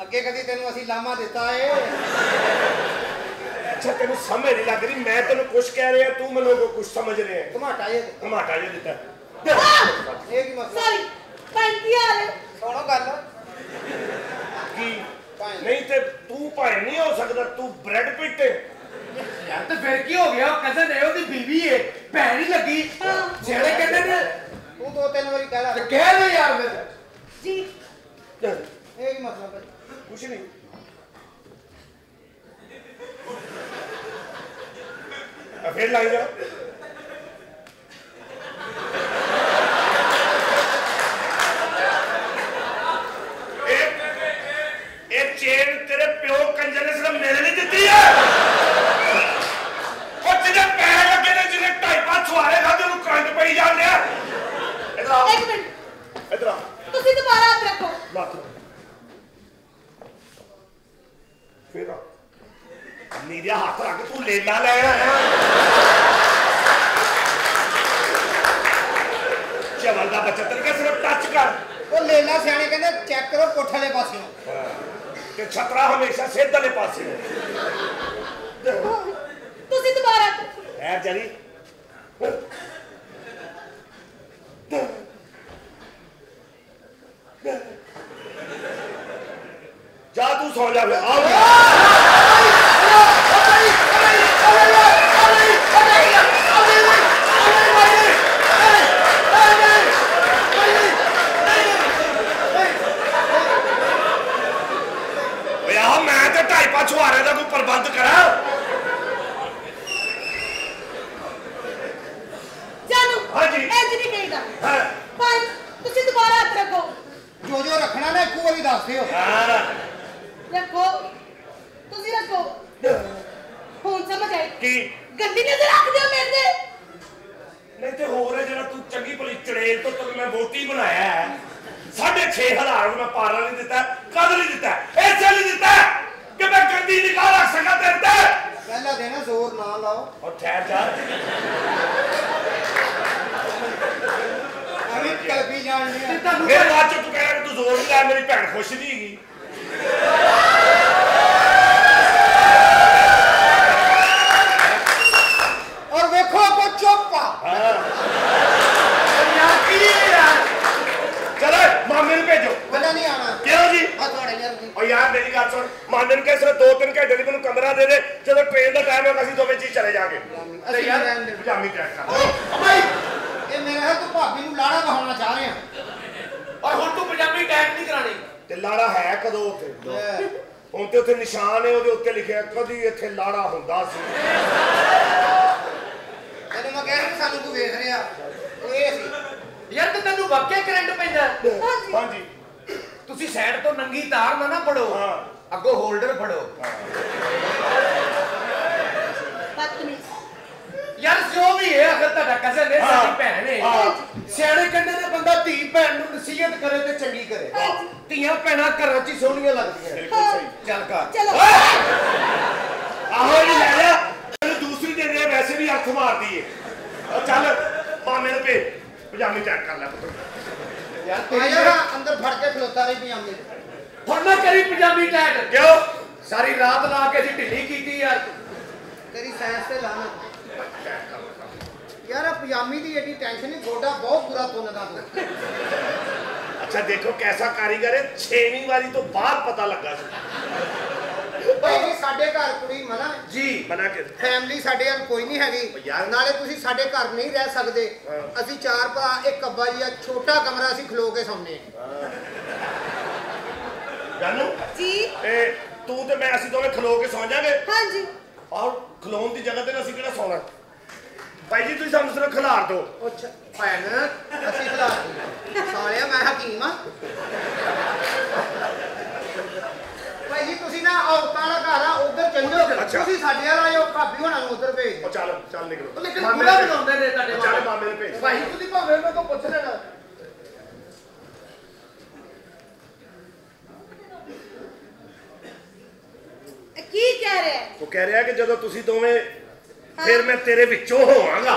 ਅੱਗੇ ਕਦੀ ਤੈਨੂੰ ਅਸੀਂ ਲਾਮਾ ਦਿੱਤਾ ਏ। ਅੱਛਾ ਤੈਨੂੰ ਸਮਝ ਨਹੀਂ ਲੱਗ ਰਹੀ। ਮੈਂ ਤੈਨੂੰ ਕੁਝ ਕਹਿ ਰਿਹਾ ਤੂੰ ਮੈਨੂੰ ਕੁਝ ਸਮਝ ਰਿਹਾ ਘਮਾਟਾ ਇਹ ਘਮਾਟਾ ਜਿਹਾ ਦਿੱਤਾ। ਇਹ ਕੀ ਮਸਲਾ ਸੌਰੀ ਕੀ ਹਾਲ ਹੈ ਸੁਣੋ ਗੱਲ। ਕੀ? ਨਹੀਂ ਤੇ ਤੂੰ ਭਾਵੇਂ ਨਹੀਂ ਹੋ ਸਕਦਾ ਤੂੰ ਬ੍ਰੈਡ ਪਿੱਟ ਹੈ ਯਾਰ ਤੇ ਫਿਰ ਕੀ ਹੋ ਗਿਆ? ਕਜ਼ਨ ਹੈ ਉਹਦੀ ਬੀਵੀ ਹੈ ਭੈਣ ਹੀ ਲੱਗੀ। ਜਿਹੜੇ ਕਹਿੰਦੇ ਨੇ ਤੂੰ ਦੋ ਤਿੰਨ ਵਾਰੀ ਕਹਿ ਤੇ ਲੈ ਕਹਿ ਦੇ ਯਾਰ ਫਿਰ। ਜੀ। ਇਹ ਕੀ ਮਸਲਾ ਭਾਈ ਕੁਛ ਨਹੀਂ। ਆ ਫਿਰ ਲਾਈ ਜਾ ਇਹ ਇਹ ਚੇਨ ਤੇਰੇ ਪਿਓ ਕੰਜਰ ਨੇ ਸਿਰਫ ਮੇਰੇ ਲਈ ਦਿੱਤੀ ਹੈ। ਉਹ ਜਿਹਦੇ ਪੈਰ ਲੱਗੇ ਨੇ ਜਿਹਨੇ ਢਾਈ ਪੰਜ ਸਵਾਰੇ ਖਾਦੇ ਉਹਨੂੰ ਕਰੰਟ ਪਈ ਜਾਂਦੇ ਆ ਇਧਰ ਆ। ਇੱਕ ਮਿੰਟ। ਇਧਰ ਆ। ਤੁਸੀਂ ਦੁਬਾਰਾ ਹੱਥ ਰੱਖੋ। ਲੱਤ ਫੇਰ ਆ। ਨੀਰਿਆ ਹੱਥ ਰੱਖ ਤੂੰ ਲੇਲਾ ਲੈ ਆਇਆ। ਚਵਲ ਦਾ ਬੱਚਾ ਤੇਰੇ ਕੇ ਸਿਰਫ ਟੱਚ ਕਰ। ਉਹ ਲੇਲਾ ਸਿਆਣੇ ਕਹਿੰਦੇ ਚੈੱਕ ਕਰੋ ਕੋਠੇ ਵਾਲੇ ਪਾਸਿਓਂ। ਤੇ ਛਤਰਾ ਹਮੇਸ਼ਾ ਸਿੱਧ ਵਾਲੇ ਪਾਸੇ ਤੁਸੀਂ ਦੁਬਾਰਾ ਹੱਥ ਰੱਖੋ। ਐ ਜਰੀ ਜਾ ਤੂੰ ਸੌ ਜਾ ਫਿਰ ਆ ਗਿਆ ਓਏ ਆ ਪੰਜ ਛੁਹਾਰੇ ਦਾ ਕੋਈ ਪ੍ਰਬੰਧ ਕਰਾਂ? ਜਾਨੂ ਹਾਂਜੀ। ਇੰਜ ਨਹੀਂ ਕਹੀਦਾ ਹਾਂ। ਪਰ ਤੁਸੀਂ ਦੁਬਾਰਾ ਹੱਥ ਰੱਖੋ। ਜੋ ਜੋ ਰੱਖਣਾ ਨਾ ਇੱਕੋ ਵਾਰੀ ਦੱਸ ਦਿਓ। ਹਾਂ। ਰੱਖੋ। ਤੁਸੀਂ ਰੱਖੋ। ਹੁਣ ਸਮਝ ਆਈ ਕੀ? ਗੰਦੀ ਨਜ਼ਰ ਰੱਖਦੇ ਹੋ ਮੇਰੇ ਤੇ। ਨਹੀਂ ਤੇ ਹੋਰ ਹੈ ਜਿਹੜਾ ਤੂੰ ਚੰਗੀ ਭਲੀ ਚੜੇਲ ਤੋਂ ਤੈਨੂੰ ਮੈਂ ਵੋਟੀ ਬਣਾਇਆ ਹੈ। ਸਾਢੇ ਛੇ ਹਜ਼ਾਰ ਨੂੰ ਮੈਂ ਪਾਰਾ ਨਹੀਂ ਦਿੱਤਾ ਕਦ ਨਹੀਂ ਦਿੱਤਾ ਐਸੇ ਨਹੀਂ ਦਿੱਤਾ। ਕਿ ਮੈਂ ਗੰਦੀ ਨਿਗਾਹ ਰੱਖ ਸਕਾਂ ਤੇਰੇ ਤੇ? ਪਹਿਲਾ ਦੇਣਾ ਜ਼ੋਰ ਨਾ ਲਾਓ। ਔਰ ਠਹਿਰ ਜਾ। ਐਵੇਂ ਕਲਪੀ ਆ। ਤੁਹਾਨੂੰ ਫਿਰ ਬਾਅਦ ਚ ਤੂੰ ਕਹਿਣਾ ਕਿ ਤੂੰ ਜ਼ੋਰ ਨਹੀਂ ਲਾਇਆ ਮੇਰੀ ਭੈਣ ਖੁਸ਼ ਨਹੀਂ ਹੈਗੀ ਔਰ ਵੇਖੋ ਆਪਾਂ ਚੁੱਪ ਆ ਹਾਂ ਯਾਰ ਕੀ ਹੈ ਯਾਰ ਚਲੋ ਮਾਮੇ ਨੂੰ ਭੇਜੋ ਬੰਦਾ ਨਹੀਂ ਆਣਾ ਕਿਉਂ ਜੀ ਆ ਤੁਹਾਡੇ ਲਈ ਜਾਂਦੀ ਓ ਯਾਰ ਮੇਰੀ ਗੱਲ ਸੁਣ। ਮਾਨਨ ਕੇ ਸਿਰ ਦੋ ਤਿੰਨ ਘੰਟੇ ਲਈ ਮੈਨੂੰ ਕਮਰਾ ਦੇ ਦੇ। ਜਦੋਂ ਟ੍ਰੇਨ ਦਾ ਟਾਈਮ ਹੋਗਾ ਅਸੀਂ ਦੋਵੇਂ ਜੀ ਚਲੇ ਜਾਾਂਗੇ। ਤੇ ਅਸੀਂ ਯਾਰ ਰਹਿਣ ਦੇ। ਪਜਾਮੀ ਟੈਕ ਕਰ। ਇਹ ਮੇਰੇ ਹੈ ਤੂੰ ਭਾਬੀ ਨੂੰ ਲਾੜਾ ਬਹਾਉਣਾ ਚਾਹ ਰਿਹਾ। ਔਰ ਹੁਣ ਤੂੰ ਪਜਾਮੀ ਟੈਗ ਨਹੀਂ ਕਰਾਣੀ ਤੇ ਲਾੜਾ ਹੈ ਕਦੋਂ ਉੱਥੇ? ਹੁਣ ਤੇ ਉੱਥੇ ਨਿਸ਼ਾਨ ਹੈ ਉਹਦੇ ਉੱਤੇ ਲਿਖਿਆ ਕਦੀ ਇੱਥੇ ਲਾੜਾ ਹੁੰਦਾ ਸੀ। ਤੈਨੂੰ ਮੈਂ ਕਹਿ ਰਿਹਾ ਸਾਨੂੰ ਤੂੰ ਵੇਖ ਰਿਹਾ। ਉਹ ਇਹ ਸੀ। ਯਾਰ ਤੇ ਤੈਨੂੰ ਵਾਕਿਆ ਕਰੰਟ ਪੈਂਦਾ। ਹਾਂਜੀ। ਤੁਸੀਂ ਸਾਈਡ ਤੋਂ ਨੰਗੀ ਤਾਰ ਨਾ ਨਾ ਫੜੋ। ਹਾਂ। ਅੱਗੋਂ ਹੋਲਡਰ ਫੜੋ। ਯਾਰ ਜੋ ਵੀ ਹੈ ਅਗਰ ਤੁਹਾਡਾ ਕਜ਼ਨ ਹੈ। ਸਾਡੀ ਭੈਣ ਹੈ। ਸਿਆਣੇ ਕਹਿੰਦੇ ਨੇ ਬੰਦਾ ਧੀ ਭੈਣ ਨੂੰ ਨਸੀਹਤ ਕਰੇ ਤੇ ਚੰਗੀ ਕਰੇ। ਧੀਆਂ ਭੈਣਾਂ ਘਰਾਂ 'ਚ ਹੀ ਸੋਹਣੀਆਂ ਲੱਗਦੀਆਂ। ਬਿਲਕੁਲ ਸਹੀ। ਚੱਲ ਕਰ। ਚਲੋ। ਆਹੋ ਜੀ ਲੈ ਲਿਆ। ਤੈਨੂੰ ਦੂਸਰੀ ਦੇ ਦੇ ਵੈਸੇ ਵੀ ਅੱਖ ਮਾਰਦੀ ਏ। ਚੱਲ ਮਾਮੇ ਨੂੰ ਭੇਜ। ਪਜਾਮੀ ਚੈੱਕ ਕਰ ਲੈ ਪੁੱਤ। ਯਾਰ ਆ ਤੇਰੀ ਜਾ ਅੰਦਰ ਫੜ ਕੇ ਖਲੋਤਾ ਰਹੀ ਪਜਾਮੇ ਹੁਣ ਨਾ ਕਰੀ ਪਜਾਮੀ ਟੈਗ ਕਿਉਂ? ਸਾਰੀ ਰਾਤ ਲਾ ਕੇ ਅਸੀਂ ਢਿੱਲੀ ਕੀਤੀ ਯਾਰ। ਤੇਰੀ ਸਾਇੰਸ ਤੇ ਲਾਣਾ। ਯਾਰ ਪਜਾਮੀ ਦੀ ਏਡੀ ਟੈਨਸ਼ਨ ਨਹੀਂ ਗੋਡਾ ਬਹੁਤ ਬੁਰਾ ਤੁੰਨਦਾ ਤੂੰ ਅੱਛਾ ਦੇਖੋ ਕੈਸਾ ਕਾਰੀਗਰ ਹੈ। ਛੇਵੀਂ ਵਾਰੀ ਤੋਂ ਬਾਅਦ ਪਤਾ ਲੱਗਾ ਸੀ। ਭਾਈ ਜੀ ਸਾਡੇ ਘਰ ਕੁੜੀ ਮਨਾ। ਹੈ। ਜੀ। ਬਣਾ ਕੇ। ਫੈਮਿਲੀ ਸਾਡੇ ਨਾਲ ਕੋਈ ਨਹੀਂ ਹੈਗੀ। ਯਾਰ। ਨਾਲੇ ਤੁਸੀਂ ਸਾਡੇ ਘਰ ਨਹੀਂ ਰਹਿ ਸਕਦੇ। ਹਾਂ। ਅਸੀਂ ਚਾਰ ਭਰਾ ਇੱਕ ਕੱਬਾ ਜਿਹਾ ਛੋਟਾ ਕਮਰਾ ਅਸੀਂ ਖਲੋ ਕੇ ਸੌਂਦੇ ਹਾਂ। ਜਾਨੂ? ਜੀ। ਇਹ ਤੂੰ ਤੇ ਮੈਂ ਅਸੀਂ ਦੋਵੇਂ ਖਲੋ ਕੇ ਸੌਂ ਜਾਾਂਗੇ? ਹਾਂਜੀ। ਔਰ ਖਲੋਣ ਦੀ ਜਗ੍ਹਾ ਤੇ ਅਸੀਂ ਕਿਹੜਾ ਸੌਣਾ? ਭਾਈ ਜੀ ਤੁਸੀਂ ਸਾਨੂੰ ਸਿਰਫ ਖਿਲਾਰ ਦਿਓ। ਉਹ ਛ- ਭੈਣ ਅਸੀਂ ਖਲਾ ਸਾਲਿਆ ਮੈਂ ਹਕੀਮ ਆ ਭਾਈ ਜੀ ਤੁਸੀਂ ਨਾ ਔਰਤਾਂ ਦਾ ਘਰ ਆ ਉਧਰ ਚੱਲੋ ਅੱਛਾ। ਤੁਸੀਂ ਸਾਡੇ ਵਾਲਾ ਆਇਓ ਭਾਬੀ ਹੋਣਾ ਨੂੰ ਉਧਰ ਭੇਜ ਦਿਓ ਉਹ ਚੱਲ ਚੱਲ ਨਿਕਲੋ ਲੇਕਿਨ ਮਾਮੇ ਬੁਰਾ ਭੇਜ। ਬਣਾਉਂਦੇ ਨੇ ਤੁਹਾਡੇ ਚੱਲ ਮਾਮੇ। ਮਾਮੇ ਨੂੰ ਭੇਜ ਭਾਈ ਤੁਸੀਂ ਭਾਵੇਂ ਮੈਂ ਤੋਂ ਪੁੱਛ ਲੈਣਾ ਇਹ ਕੀ ਕਹਿ ਰਿਹਾ ਹੈ? ਉਹ ਕਹਿ ਰਿਹਾ ਕਿ ਜਦੋਂ ਤੁਸੀਂ ਦੋਵੇਂ ਫਿਰ ਮੈਂ ਤੇਰੇ ਵਿੱਚੋਂ ਹੋਵਾਂਗਾ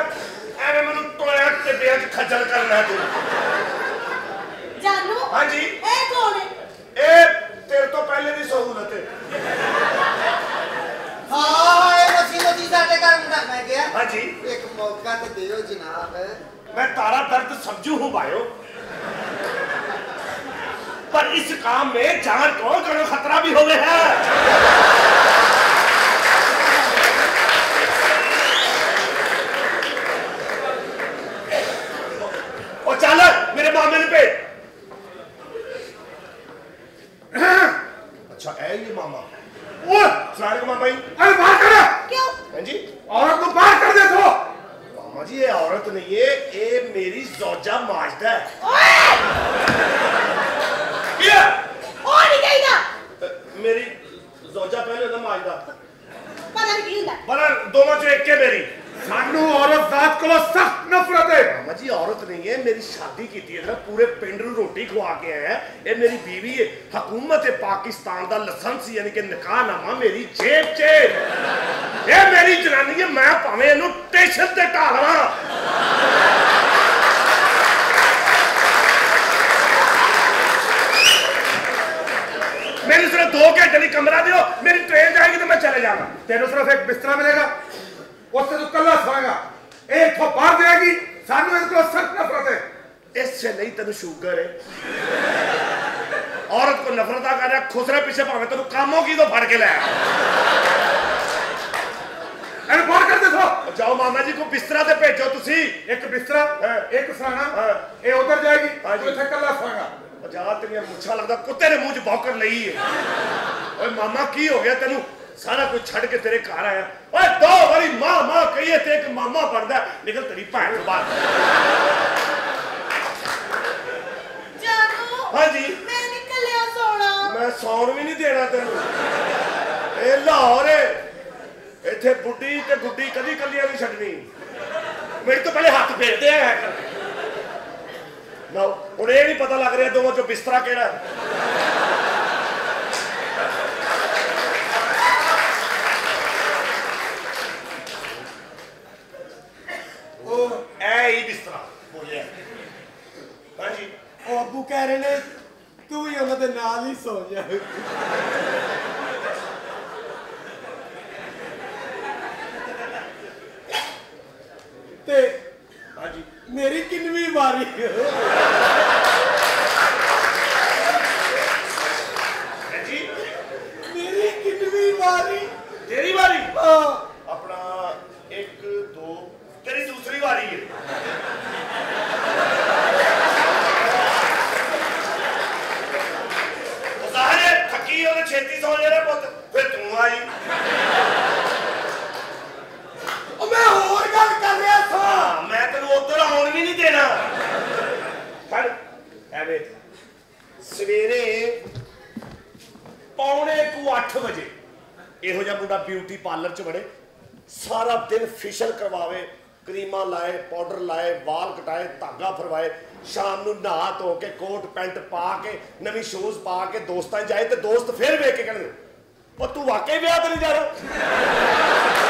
ਟੋਇਆ ਤੇ ਬੇਅਦ ਖੱਜਲ ਕਰਨਾ ਤੂੰ ਜਾਨੂ ਹਾਂਜੀ ਇਹ ਕੌਣ ਹੈ ਇਹ ਤੇਰੇ ਤੋਂ ਪਹਿਲੇ ਦੀ ਸਹੂਲਤ ਹੈ हाँ ये मछली मछली साढ़े घर मुंडा मैं गया ਹਾਂਜੀ एक मौका तो दियो जनाब मैं तारा दर्द समझू हूँ भाइयों पर इस काम में जान को करो खतरा भी हो गया है ਚੱਲ ਮੇਰੇ ਮਾਮੇ ਨੂੰ ਭੇਜ। ਅੱਛਾ ਐ ਇਹ ਮਾਮਾ। ਓਏ! ਸਾਰੇ ਮਾਮਾ ਜੀ। ਅਰੇ ਬਾਹਰ ਕਰ ਕਿਉਂ? ਹਾਂਜੀ? ਔਰਤ ਨੂੰ ਬਾਹਰ ਕਰ ਦੇ ਤੋ ਮਾਮਾ ਜੀ ਇਹ ਔਰਤ ਨਹੀਂ ਏ ਇਹ ਮੇਰੀ ਜ਼ੌਜਾ ਮਾਜਦਾ ਹੈ। ਓਏ ਕੀ ਹੋ? ਨਹੀਂ ਗਈਦਾ ਮੇਰੀ ਜ਼ੌਜਾ ਪਹਿਲੇ ਨਾ ਮਾਜਦਾ। ਪਤਾ ਨਹੀਂ ਕੀ ਹੁੰਦਾ। ਬਲਨ ਦੋਵਾਂ ਚੋਂ ਇੱਕ ਹੈ ਮੇਰੀ। ਸਾਨੂੰ ਔਰਤ ਜ਼ਾਤ ਕੋਲੋਂ ਸਖਤ ਨਫ਼ਰਤ ਹੈ। ਮਾਮਾ ਜੀ, ਔਰਤ ਨਹੀਂ ਹੈ, ਮੇਰੀ ਸ਼ਾਦੀ ਕੀਤੀ ਹੈ। ਜਰਾ ਪੂਰੇ ਪਿੰਡ ਨੂੰ ਰੋਟੀ ਖਵਾ ਕੇ ਆਇਆ। ਇਹ ਮੇਰੀ ਬੀਵੀ ਹੈ। ਹਕੂਮਤ ਹੈ, ਪਾਕਿਸਤਾਨ ਦਾ ਲਾਇਸੈਂਸ, ਯਾਨੀ ਕਿ ਨਿਕਾਹਨਾਮਾ ਮੇਰੀ ਜੇਬ 'ਚ ਇਹ ਮੇਰੀ ਜਨਾਨੀ ਹੈ, ਮੈਂ ਭਾਵੇਂ ਇਹਨੂੰ ਟੇਸ਼ਨ ਤੇ ਢਾਲਵਾਂ ਮੈਨੂੰ ਸਿਰਫ 2 ਘੰਟੇ ਲਈ ਕਮਰਾ ਦਿਓ, ਮੇਰੀ ਟ੍ਰੇਨ ਜਾਏਗੀ ਤੇ ਮੈਂ ਚਲੇ ਜਾਵਾਂ। ਤੈਨੂੰ ਸਿਰਫ ਇੱਕ ਬਿਸਤਰਾ ਮਿਲੇਗਾ। मिलेगा उससे तू कल्ला सोएगा एक तो बाहर देगी सानू इसको सख्त नफरत है ਇਸੇ ਲਈ ਤੈਨੂੰ ਸ਼ੂਗਰ ਹੈ ਔਰਤ ਕੋ ਨਫ਼ਰਤ ਆ ਕਰ ਰਿਹਾ ਖੁਸਰੇ ਪਿੱਛੇ ਭਾਵੇਂ ਤੈਨੂੰ ਕਾਮੋਂ ਕੀ ਤੋਂ ਫੜ ਕੇ ਲੈ ਆ। अरे बाहर कर दे तो ਜਾਓ ਮਾਮਾ ਜੀ ਕੋ ਬਿਸਤਰਾ ਤੇ ਭੇਜੋ ਤੁਸੀਂ एक बिस्तरा हाँ। एक सराना हाँ। ये उधर जाएगी हाँ तू जी। इथे कल्ला सोएगा ਉਹ ਜਾ ਤੇਰੀਆਂ ਮੁੱਛਾਂ ਲੱਗਦਾ ਕੁੱਤੇ ਨੇ ਮੂੰਹ 'ਚ ਬੌਕਰ ਲਈ ਹੈ ਓਏ ਮਾਮਾ ਕੀ ਹੋ ਗਿਆ ਤੈਨੂੰ ਸਾਰਾ ਕੁਝ ਛੱਡ ਕੇ ਤੇਰੇ ਘਰ ਆਇਆ। ਓਏ ਦੋ ਵਾਰੀ ਮਾਂ ਮਾਂ ਕਹੀਏ ਤੇ ਇੱਕ ਮਾਮਾ ਬਣਦਾ ਨਿਕਲ ਤੇਰੀ ਭੈਣ ਤੋਂ ਬਾਹਰ ਹਾਂਜੀ। ਮੈਂ ਨਿਕਲਿਆ ਸੋਣਾ। ਮੈਂ ਸੌਣ ਵੀ ਨਹੀਂ ਦੇਣਾ ਤੈਨੂੰ। ਇਹ ਲਾਹੌਰ ਏ। ਇੱਥੇ ਬੁੱਢੀ ਤੇ ਗੁੱਡੀ ਕਦੀ ਕੱਲੀਆਂ ਨਹੀਂ ਛੱਡਣੀ। ਮੇਰੇ ਤੋਂ ਪਹਿਲੇ ਹੱਥ ਫੇਰਦੇ ਆ ਨਾ ਹੁਣ ਇਹ ਨਹੀਂ ਪਤਾ ਲੱਗ ਰਿਹਾ ਦੋਵਾਂ ਚੋਂ ਬਿਸਤਰਾ ਕਿਹੜਾ ਉਹ ਐ ਹੀ ਬਿਸਤਰਾ ਬੋਲਿਆ। ਹਾਂਜੀ। ਉਹ ਅੱਬੂ ਕਹਿ ਰਹੇ ਨੇ ਤੂੰ ਵੀ ਉਹਨਾਂ ਦੇ ਨਾਲ ਹੀ ਸੌ ਜਾ। ਤੇ ਹਾਂਜੀ। ਮੇਰੀ ਕਿੰਨਵੀਂ ਵਾਰੀ। ਜੀ ਮੇਰੀ ਕਿੰਨਵੀਂ ਵਾਰੀ। ਤੇਰੀ ਵਾਰੀ? ਹਾਂ। ਤੇਰੀ ਦੂਸਰੀ ਵਾਰੀ ਹੈ। ਉਹ ਥੱਕੀ ਉਹਨੇ ਛੇਤੀ ਸੌ ਜਾਣਾ ਪੁੱਤ ਫਿਰ ਤੂੰ ਆਈ ਮੈਂ ਹੋਰ ਗੱਲ ਕਰ ਰਿਹਾ ਸਾਂ। ਮੈਂ ਤੈਨੂੰ ਉਧਰ ਆਉਣ ਵੀ ਨਹੀਂ ਦੇਣਾ। ਫੜ ਐਵੇਂ ਸਵੇਰੇ ਪੌਣੇ ਕੁ 8 ਵਜੇ ਇਹੋ ਜਿਹਾ ਮੁੰਡਾ ਬਿਊਟੀ ਪਾਰਲਰ 'ਚ ਵੜੇ ਸਾਰਾ ਦਿਨ ਫੇਸ਼ੀਅਲ ਕਰਵਾਵੇ। ਕਰੀਮਾਂ ਲਾਏ, ਪਾਊਡਰ ਲਾਏ, ਵਾਲ ਕਟਾਏ, ਧਾਗਾ ਫਰਵਾਏ, ਸ਼ਾਮ ਨੂੰ ਨਹਾ ਧੋ ਕੇ, ਕੋਟ, ਪੈਂਟ ਪਾ ਕੇ, ਨਵੀਂ ਸ਼ੂਜ਼ ਪਾ ਕੇ, ਦੋਸਤਾਂ ਜਾਏ ਤੇ ਦੋਸਤ ਫਿਰ ਵੇਖ ਕੇ ਕਹਿੰਦੇ ਉਹ ਤੂੰ ਵਾਕਈ ਵਿਆਹ ਤੇ ਨਹੀਂ ਜਾ ਰਿਹਾ?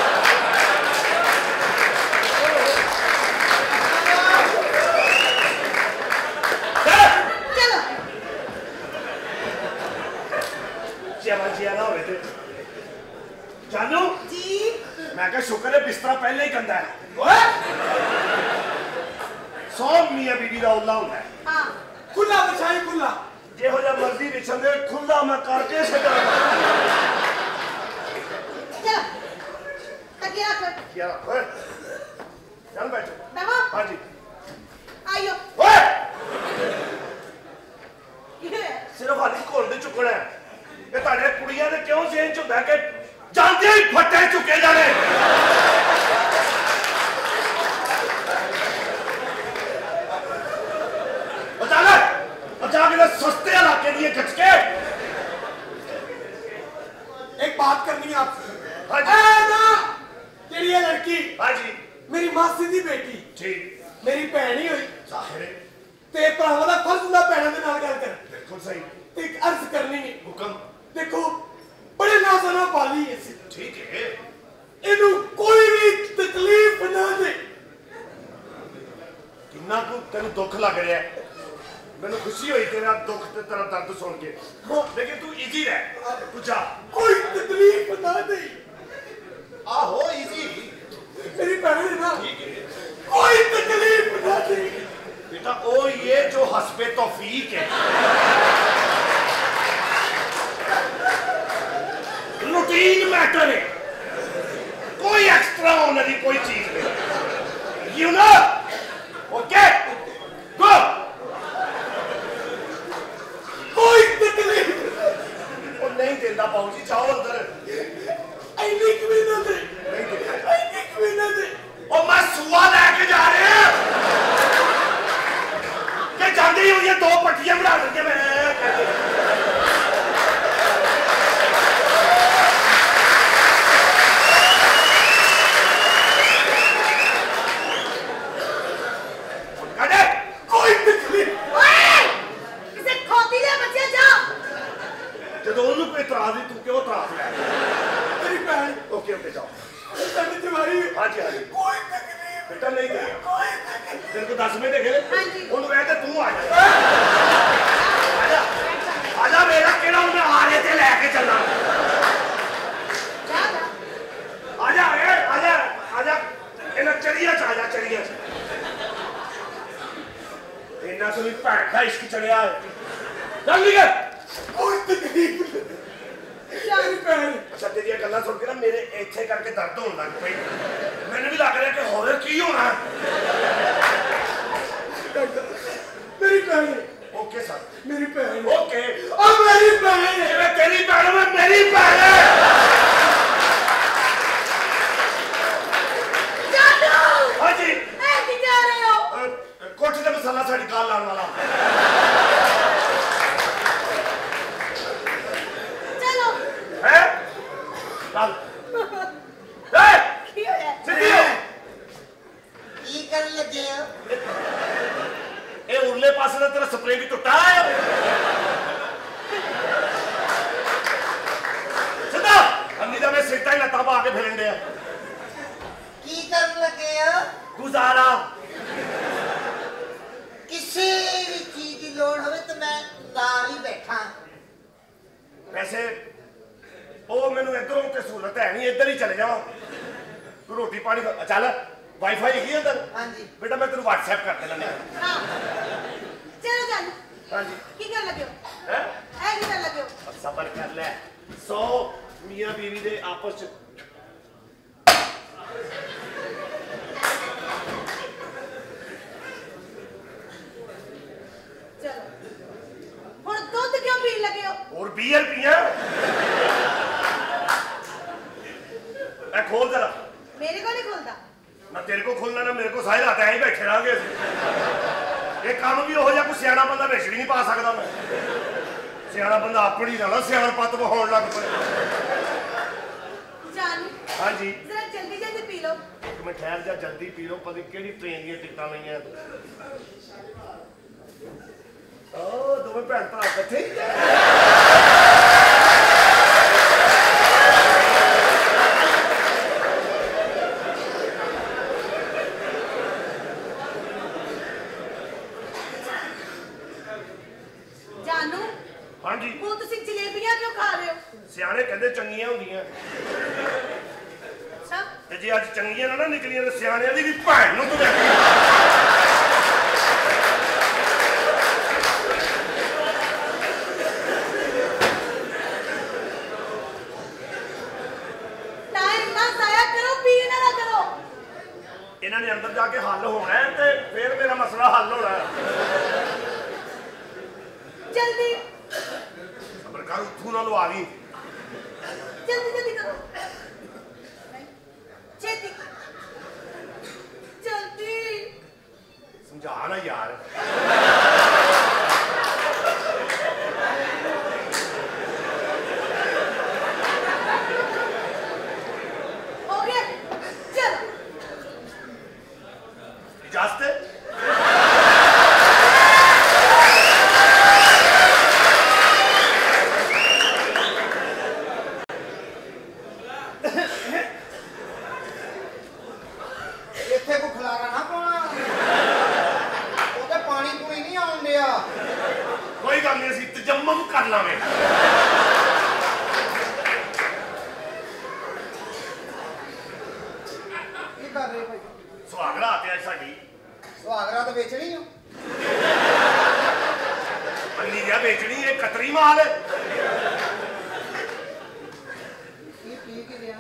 ਵੇਚਣੀ ਇਹ ਕਤਰੀ ਮਾਲ। ਹੈ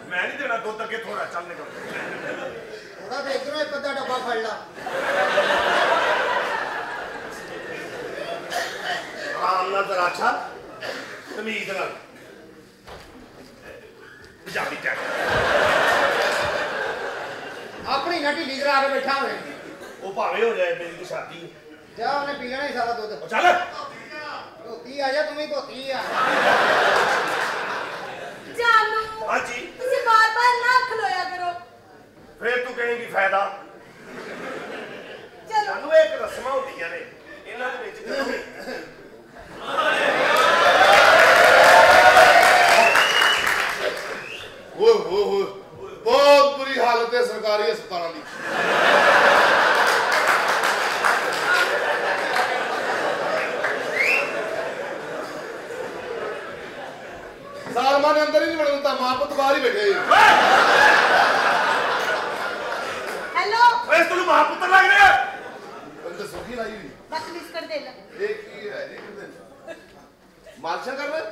ਮੈਂ ਨਹੀਂ ਦੇਣਾ ਦੁੱਧ ਅੱਗੇ ਥੋੜਾ ਚੱਲ ਨਿਕਲ। ਉਹਦਾ ਤੇ ਇਧਰੋਂ ਇੱਕ ਅੱਧਾ ਡੱਬਾ ਫੜ ਲਾ। ਆਰਾਮ ਨਾਲ ਜ਼ਰਾ ਅੱਛਾ ਤਮੀਜ਼ ਨਾਲ। ਪੰਜਾਬੀ ਟੈਕ ਆਪਣੀ ਨਾ ਢਿੱਲੀ ਕਰਾ ਕੇ ਬੈਠਾ ਹੋਵੇ। ਉਹ ਭਾਵੇਂ ਹੋ ਜਾਏ ਮੇਰੀ ਤਾਂ ਸ਼ਾਦੀ ਜਾ ਉਹਨੇ ਪੀ ਲੈਣਾ ਹੀ ਸਾਰਾ ਦੁੱਧ। ਚੱਲ। ਧੋਤੀ ਆ ਜਾ ਤੂੰ ਵੀ ਧੋਤੀ ਆ। ਜਾਨੂ ਹਾਂਜੀ। ਤੁਸੀਂ ਬਾਰ-ਬਾਰ ਨਾ ਖਲੋਇਆ ਕਰੋ। ਫੇਰ ਤੂੰ ਕਹੇਂਗੀ ਫਾਇਦਾ। ਚਲੋ। ਸਾਨੂੰ ਇੱਕ ਰਸਮਾਂ ਹੁੰਦੀਆਂ ਨੇ। ਇਹਨਾਂ ਦੇ ਵਿੱਚ ਓਏ ਬਹੁਤ ਬੁਰੀ ਹਾਲਤ ਹੈ ਸਰਕਾਰੀ ਹਸਪਤਾਲਾਂ ਦੀ। ਸਾਲਮਾਨ ਨੇ ਅੰਦਰ ਹੀ ਨਹੀਂ ਵੜਨ ਦਿੱਤਾ ਮਾਂ ਪੁੱਤ ਬਾਹਰ ਹੀ ਬੈਠੇ ਜੀ ਹੈਲੋ ਓਏ ਤੈਨੂੰ ਮਾਂ ਪੁੱਤਰ ਲੱਗ ਰਿਹਾ ਅੰਦਰ ਸੁਖੀ ਲਾਈ ਹੋਈ ਬਦਤਮੀਜ਼ ਕਰ ਦੇ ਲੈ ਇਹ ਕੀ ਹੈ ਜੀ ਕਿਤੇ ਮਾਲਸ਼ਾ ਕਰ ਰਹੇ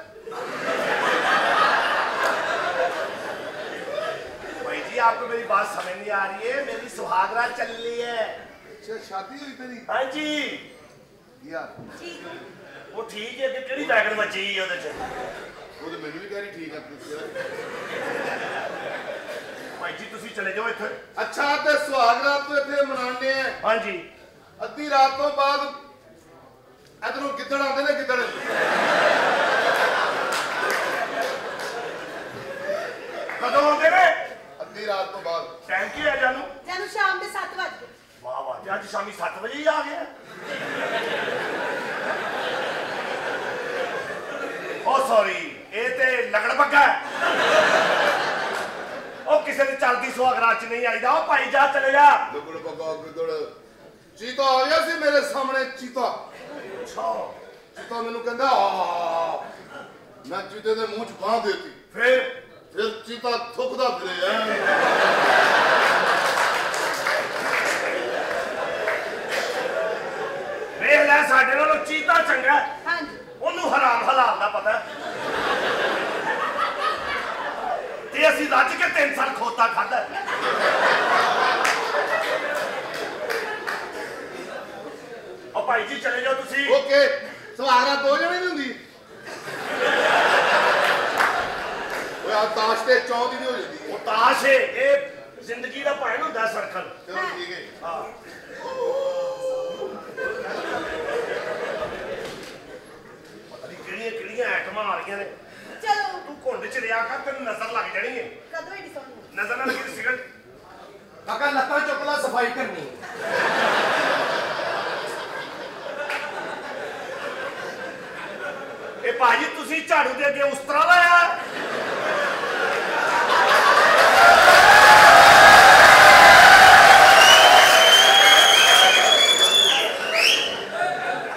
भाई जी आपको मेरी बात समझ नहीं आ रही है मेरी सुहागरा चल रही है ਅੱਛਾ ਸ਼ਾਦੀ ਹੋਈ ਤੇਰੀ हाँ जी ਯਾਰ ਠੀਕ वो ठीक है कि केड़ी बैगन बची है ਉਹਦੇ ਚ ਉਹ ਤੇ ਮੈਨੂੰ ਵੀ ਕਹਿ ਰਹੀ ਠੀਕ ਆ ਭਾਈ ਜੀ ਤੁਸੀਂ ਚਲੇ ਜਾਓ ਇੱਥੇ। ਅੱਛਾ ਤੇ ਸੁਹਾਗ ਰਾਤ ਤੋਂ ਇੱਥੇ ਮਨਾਉਂਦੇ ਆ। ਹਾਂਜੀ। ਅੱਧੀ ਰਾਤ ਤੋਂ ਬਾਅਦ ਇਧਰੋਂ ਗਿੱਦੜ ਆਉਂਦੇ ਨੇ ਗਿੱਦੜ। ਕਦੋਂ ਅੱਧੀ ਰਾਤ ਤੋਂ ਬਾਅਦ। ਅੱਜ ਸ਼ਾਮੀ 7 ਵਜੇ ਆ ਗਿਆ। Oh, sorry. ਇਹ ਤੇ ਲਗੜ ਬੱਗਾ ਉਹ ਕਿਸੇ ਦੀ ਚਲਦੀ ਸੁਹਾਗਰਾਤ ਚ ਨਹੀਂ ਆਈਦਾ। ਉਹ ਭਾਈ ਜਾ ਚਲੇ ਜਾ। ਲਗੜ ਬੱਗਾ ਗਿੱਦੜ ਚੀਤਾ ਆ ਗਿਆ ਸੀ ਮੇਰੇ ਸਾਹਮਣੇ ਚੀਤਾ। ਅੱਛਾ। ਚੀਤਾ ਮੈਨੂੰ ਕਹਿੰਦਾ ਆ ਮੈਂ ਚੀਤੇ ਦੇ ਮੂੰਹ 'ਚ ਬਾਹ ਦੇਤੀ। ਫਿਰ? ਫਿਰ ਚੀਤਾ ਥੁੱਕਦਾ ਫਿਰੇ ਐ। ਸਾਡੇ ਨਾਲੋਂ ਚੀਤਾ ਚੰਗਾ। ਹਾਂਜੀ। ਉਹਨੂੰ ਹਰਾਮ ਹਲਾਲ ਦਾ ਪਤਾ। ਹੈ। ਤੇ ਅਸੀਂ ਰੱਜ ਕੇ 3 ਸਾਲ ਖੋਤਾ ਖਾਦਾ ਉਹ ਭਾਈ ਜੀ ਚਲੇ ਜਾਓ ਤੁਸੀਂ। ਓਕੇ ਸੁਹਾਗਰਾ ਦੋ ਜਣੇ ਨਹੀਂ ਹੁੰਦੀ। ਓਏ ਆ ਤਾਸ਼ ਤੇ ਚੌਂਦੀ ਨਹੀਂ ਹੋ ਜਾਂਦੀ ਉਹ ਤਾਸ਼ ਇਹ ਜ਼ਿੰਦਗੀ ਦਾ ਭੈਣ ਹੁੰਦਾ ਸਰਕਲ ਚਲੋ ਠੀਕ ਹੈ ਹਾਂ। ਕਿਹੜੀਆਂ ਕਿਹੜੀਆਂ ਐਟਮਾਂ ਆ ਰਹੀਆਂ ਨੇ। ਚਲੋ ਤੂੰ ਘੁੰਡ ਚ ਰਿਆ ਕਰ ਤੈਨੂੰ ਨਜ਼ਰ ਲੱਗ ਜਾਣੀ ਹੈ ਕਦੋਂ ਹੀ ਸੁਣ ਨਜ਼ਰ ਨਾ ਲੱਗੀ ਸਿਗਰਟ। ਕਾਕਾ ਲੱਤਾਂ ਚੁੱਕ ਲਾ ਸਫ਼ਾਈ ਕਰਨੀ ਇਹ ਭਾਜੀ ਤੁਸੀਂ ਝਾੜੂ ਦੇ ਅੱਗੇ ਉਸ ਤਰ੍ਹਾਂ ਲਾਇਆ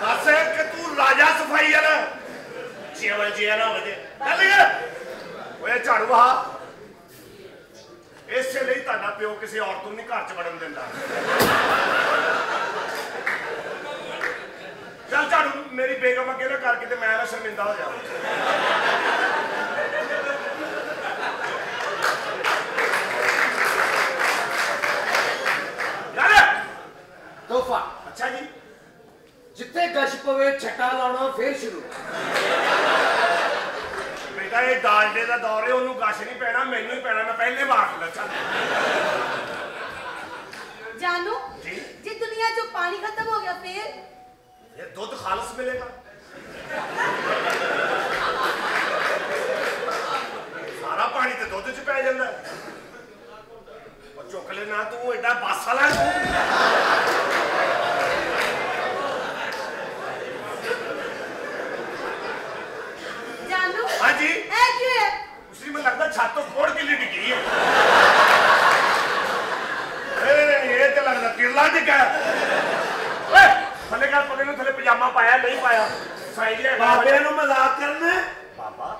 ਦੱਸ ਕਿ ਤੂੰ ਰਾਜਾ ਸਫ਼ਾਈ ਵਾਲਾ ਜੀਵਨ ਜੀਆ ਨਾ ਗਿਆ ਵਾ ਇਸੇ ਲਈ ਤੁਹਾਡਾ ਪਿਓ ਕਿਸੇ ਔਰਤ ਨੂੰ ਨਹੀਂ ਘਰ ਚ ਵੜਨ ਦਿੰਦਾ। ਚੱਲ ਝਾੜੂ ਮੇਰੀ ਬੇਗਮ ਅੱਗੇ ਨਾ ਕਰਕੇ ਤੇ ਮੈਂ ਨਾ ਸ਼ਰਮਿੰਦਾ ਹੋ ਜਾਵਾਂ। ਤੋਹਫਾ। ਅੱਛਾ ਜੀ। ਜਿੱਥੇ ਗਸ਼ ਪਵੇ ਛੱਟਾ ਲਾਉਣਾ ਫੇਰ ਸ਼ੁਰੂ। ਬੇਟਾ ਇਹ ਡਾਲਡੇ ਦਾ ਦੌਰ ਹੈ ਉਹਨੂੰ ਗਸ਼ ਨਹੀਂ ਪੈਣਾ ਮੈਨੂੰ ਹੀ ਪੈਣਾ ਮੈਂ ਪਹਿਲੇ ਵਾਰ ਲਾ ਚੱਲ। ਜਾਨੂ ਜੀ? ਜੇ ਦੁਨੀਆ 'ਚੋਂ ਪਾਣੀ ਖਤਮ ਹੋ ਗਿਆ ਫੇਰ? ਇਹ ਦੁੱਧ ਖਾਲਸ ਮਿਲੇਗਾ। ਸਾਰਾ ਪਾਣੀ ਤੇ ਦੁੱਧ ਚ ਪੈ ਜਾਂਦਾ। ਉਹ ਚੁੱਕ ਲੈ ਨਾ ਤੂੰ ਐਡਾ ਬੱਸ ਵਾਲਾ ਤੂੰ। ਜਾਨੂ? ਹਾਂਜੀ ਇਹ ਕੀ ਹੈ ਉਸਰੀ ਮੈਨੂੰ ਲੱਗਦਾ ਛੱਤ ਤੋਂ ਕੋੜ ਕੇ ਲਈ ਡਿੱਗੀ ਹੈ ਇਹ ਤੇ ਲੱਗਦਾ ਕਿਰਲਾ ਡਿੱਗਾ ਓਏ ਥੱਲੇ ਕਰ ਪਗੇ ਨੂੰ ਥੱਲੇ ਪਜਾਮਾ ਪਾਇਆ ਨਹੀਂ ਪਾਇਆ। ਸਾਈਜ਼ ਲੈ ਬਾਬੇ ਨੂੰ ਮਜ਼ਾਕ ਕਰਨਾ ਹੈ? ਬਾਬਾ।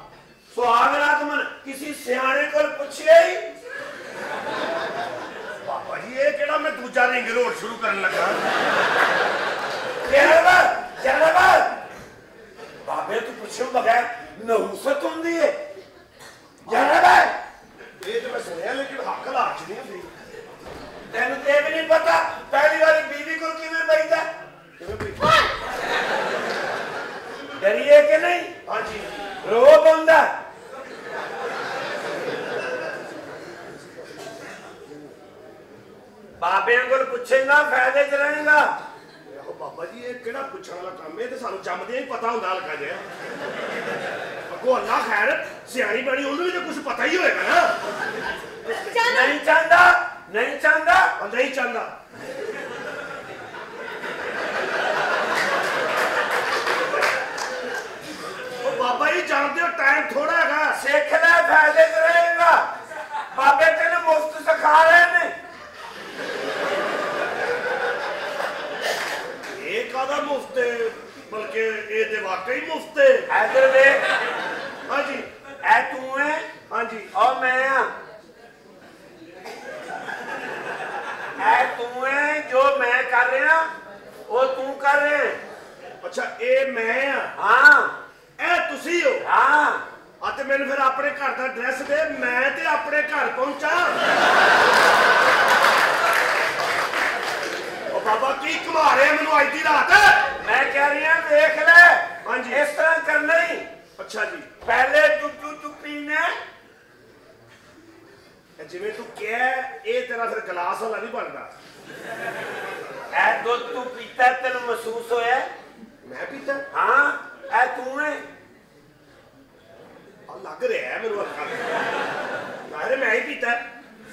ਸੁਹਾਗ ਰਾਤ ਮਨ ਕਿਸੇ ਸਿਆਣੇ ਕੋਲ ਪੁੱਛਿਆ ਹੀ? ਬਾਬਾ ਜੀ ਇਹ ਕਿਹੜਾ ਮੈਂ ਦੂਜਾ ਰਿੰਗ ਰੋਡ ਸ਼ੁਰੂ ਕਰਨ ਲੱਗਾ? ਜਨਰਲ ਜਨਰਲ ਬਾਬੇ ਤੋਂ ਪੁੱਛੋ ਬਗੈਰ ਨਹੂਸਤ ਹੁੰਦੀ ਹੈ ਜਨਰਲ ਇਹ ਤੇ ਮੈਂ ਸੁਣਿਆ ਲੇਕਿਨ ਹੱਕ ਲਾਚ ਨਹੀਂ ਹੁੰਦੀ। ਤੈਨੂੰ ਤੇ ਵੀ ਨਹੀਂ ਪਤਾ ਪਹਿਲੀ ਵਾਰੀ ਬੀਵੀ ਕੋਲ ਕਿਵੇਂ ਬੈਠਦਾ। ਕਿਵੇਂ ਕੋਈ ਡਰੀਏ ਕਿ ਨਹੀਂ? ਹਾਂਜੀ। ਰੋਬ ਹੁੰਦਾ ਬਾਬਿਆਂ ਕੋਲ ਪੁੱਛੇਗਾ ਫਾਇਦੇ ਚ ਰਹੇਗਾ ਬਾਬਾ ਜੀ ਇਹ ਕਿਹੜਾ ਪੁੱਛਣ ਵਾਲਾ ਕੰਮ ਇਹ ਤੇ ਸਾਨੂੰ ਜੰਮਦਿਆਂ ਹੀ ਪਤਾ ਹੁੰਦਾ ਹਲਕਾ ਜਿਹਾ। ਅੱਗੋਂ ਅੱਲਾ ਖੈਰ ਸਿਆਣੀ ਬਣੀ ਉਹਨੂੰ ਵੀ ਤਾਂ ਕੁਝ ਪਤਾ ਹੀ ਹੋਏਗਾ ਨਾ। ਜਾਨੂ ਨਹੀਂ ਚਾਹੁੰਦਾ ਨਹੀਂ ਚਾਹੁੰਦਾ। ਉਹ ਨਹੀਂ ਚਾਹੁੰਦਾ। ਉਹ ਬਾਬਾ ਜੀ ਜਾਣਦੇ ਹੋ ਟਾਈਮ ਥੋੜਾ ਹੈਗਾ। ਸਿੱਖ ਲੈ ਫਾਇਦੇ ਚ ਰਹੇਗਾ ਬਾਬੇ ਤੈਨੂੰ ਮੁਫਤ ਸਿਖਾ ਰਹੇ ਨੇ। ਇਹ ਕਾਦਾ ਮੁਫਤ ਹੈ? ਬਲਕਿ ਇਹ ਤੇ ਵਾਕਈ ਮੁਫਤ ਹੈ। ਇਧਰ ਦੇਖ ਹਾਂਜੀ। ਐ ਤੂੰ ਹੈ? ਹਾਂਜੀ। ਔਰ ਮੈਂ ਆ। ਐ ਤੂੰ ਹੈ ਜੋ ਮੈਂ ਕਰ ਰਿਹਾ? ਉਹ ਤੂੰ ਕਰ ਰਿਹਾ ਅੱਛਾ ਇਹ ਮੈਂ ਆ। ਹਾਂ। ਇਹ ਤੁਸੀਂ ਹੋ? ਹਾਂ। ਆ ਤੇ ਮੈਨੂੰ ਫਿਰ ਆਪਣੇ ਘਰ ਦਾ ਐਡਰੈਸ ਦੇ ਮੈਂ ਤੇ ਆਪਣੇ ਘਰ ਪਹੁੰਚਾਂ। ਬਾਬਾ ਕੀ ਘੁਮਾ ਰਿਹਾ ਮੈਨੂੰ ਅੱਜ ਦੀ ਰਾਤ? ਮੈਂ ਕਹਿ ਰਿਹਾ ਦੇਖ ਲੈ। ਹਾਂਜੀ। ਇਸ ਤਰ੍ਹਾਂ ਕਰਨਾ ਹੀ। ਅੱਛਾ ਜੀ। ਪਹਿਲੇ ਤੂੰ ਤੂੰ ਪੀਣਾ ਇਹ ਜਿਵੇਂ ਤੂੰ ਕਿਹਾ ਇਹ ਤੇਰਾ ਫਿਰ ਗਲਾਸ ਵਾਲਾ ਨਹੀਂ ਬਣਦਾ। ਐ ਦੁੱਧ ਤੂੰ ਪੀਤਾ ਤੈਨੂੰ ਮਹਿਸੂਸ ਹੋਇਆ? ਮੈਂ ਪੀਤਾ? ਹਾਂ ਐ ਤੂੰ ਹੈ। ਆ ਲੱਗ ਰਿਹਾ ਮੈਨੂੰ ਅੱਖਾਂ ਨਾਰੇ ਮੈਂ ਹੀ ਪੀਤਾ।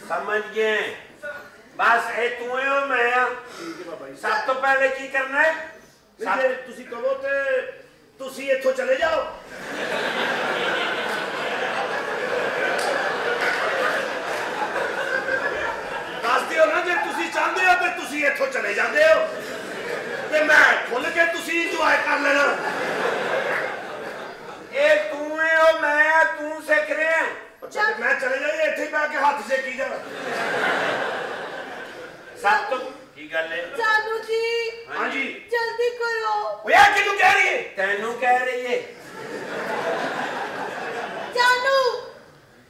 ਸਮਝ ਗਏ ਬਸ ਇਹ ਤੂੰ ਹੈ ਔਰ ਮੈਂ ਆ ਠੀਕ ਹੈ ਬਾਬਾ ਜੀ ਸਭ ਤੋਂ ਪਹਿਲੇ ਕੀ ਕਰਨਾ ਹੈ ਨਹੀਂ, ਜੇ ਤੁਸੀਂ ਕਹੋ ਤੇ ਤੁਸੀਂ ਇੱਥੋਂ ਚਲੇ ਜਾਓ ਤੇ ਤੁਸੀਂ ਇੱਥੋਂ ਚਲੇ ਜਾਂਦੇ ਹੋ ਤੇ ਮੈਂ ਖੁੱਲ ਕੇ ਤੁਸੀਂ ਇੰਜੋਏ ਕਰ ਲੈਣਾ ਇਹ ਤੂੰ ਹੈ ਉਹ ਮੈਂ ਆ, ਤੂੰ ਸਿੱਖ ਰਿਹਾ ਹੈ। ਅੱਛਾ ਤੇ ਮੈਂ ਚਲੇ ਜਾਈ ਇੱਥੇ ਹੀ ਬੈ ਕੇ ਹੱਥ ਸੇਕੀ ਜਾਣਾ ਸੱਤ। ਕੀ ਗੱਲ ਹੈ? ਜਾਨੂ ਜੀ ਹਾਂਜੀ। ਜਲਦੀ ਕਰੋ। ਓਏ ਆ ਕਿਹਨੂੰ ਕਹਿ ਰਹੀ ਹੈ ਤੈਨੂੰ ਕਹਿ ਰਹੀ ਹੈ ਜਾਨੂ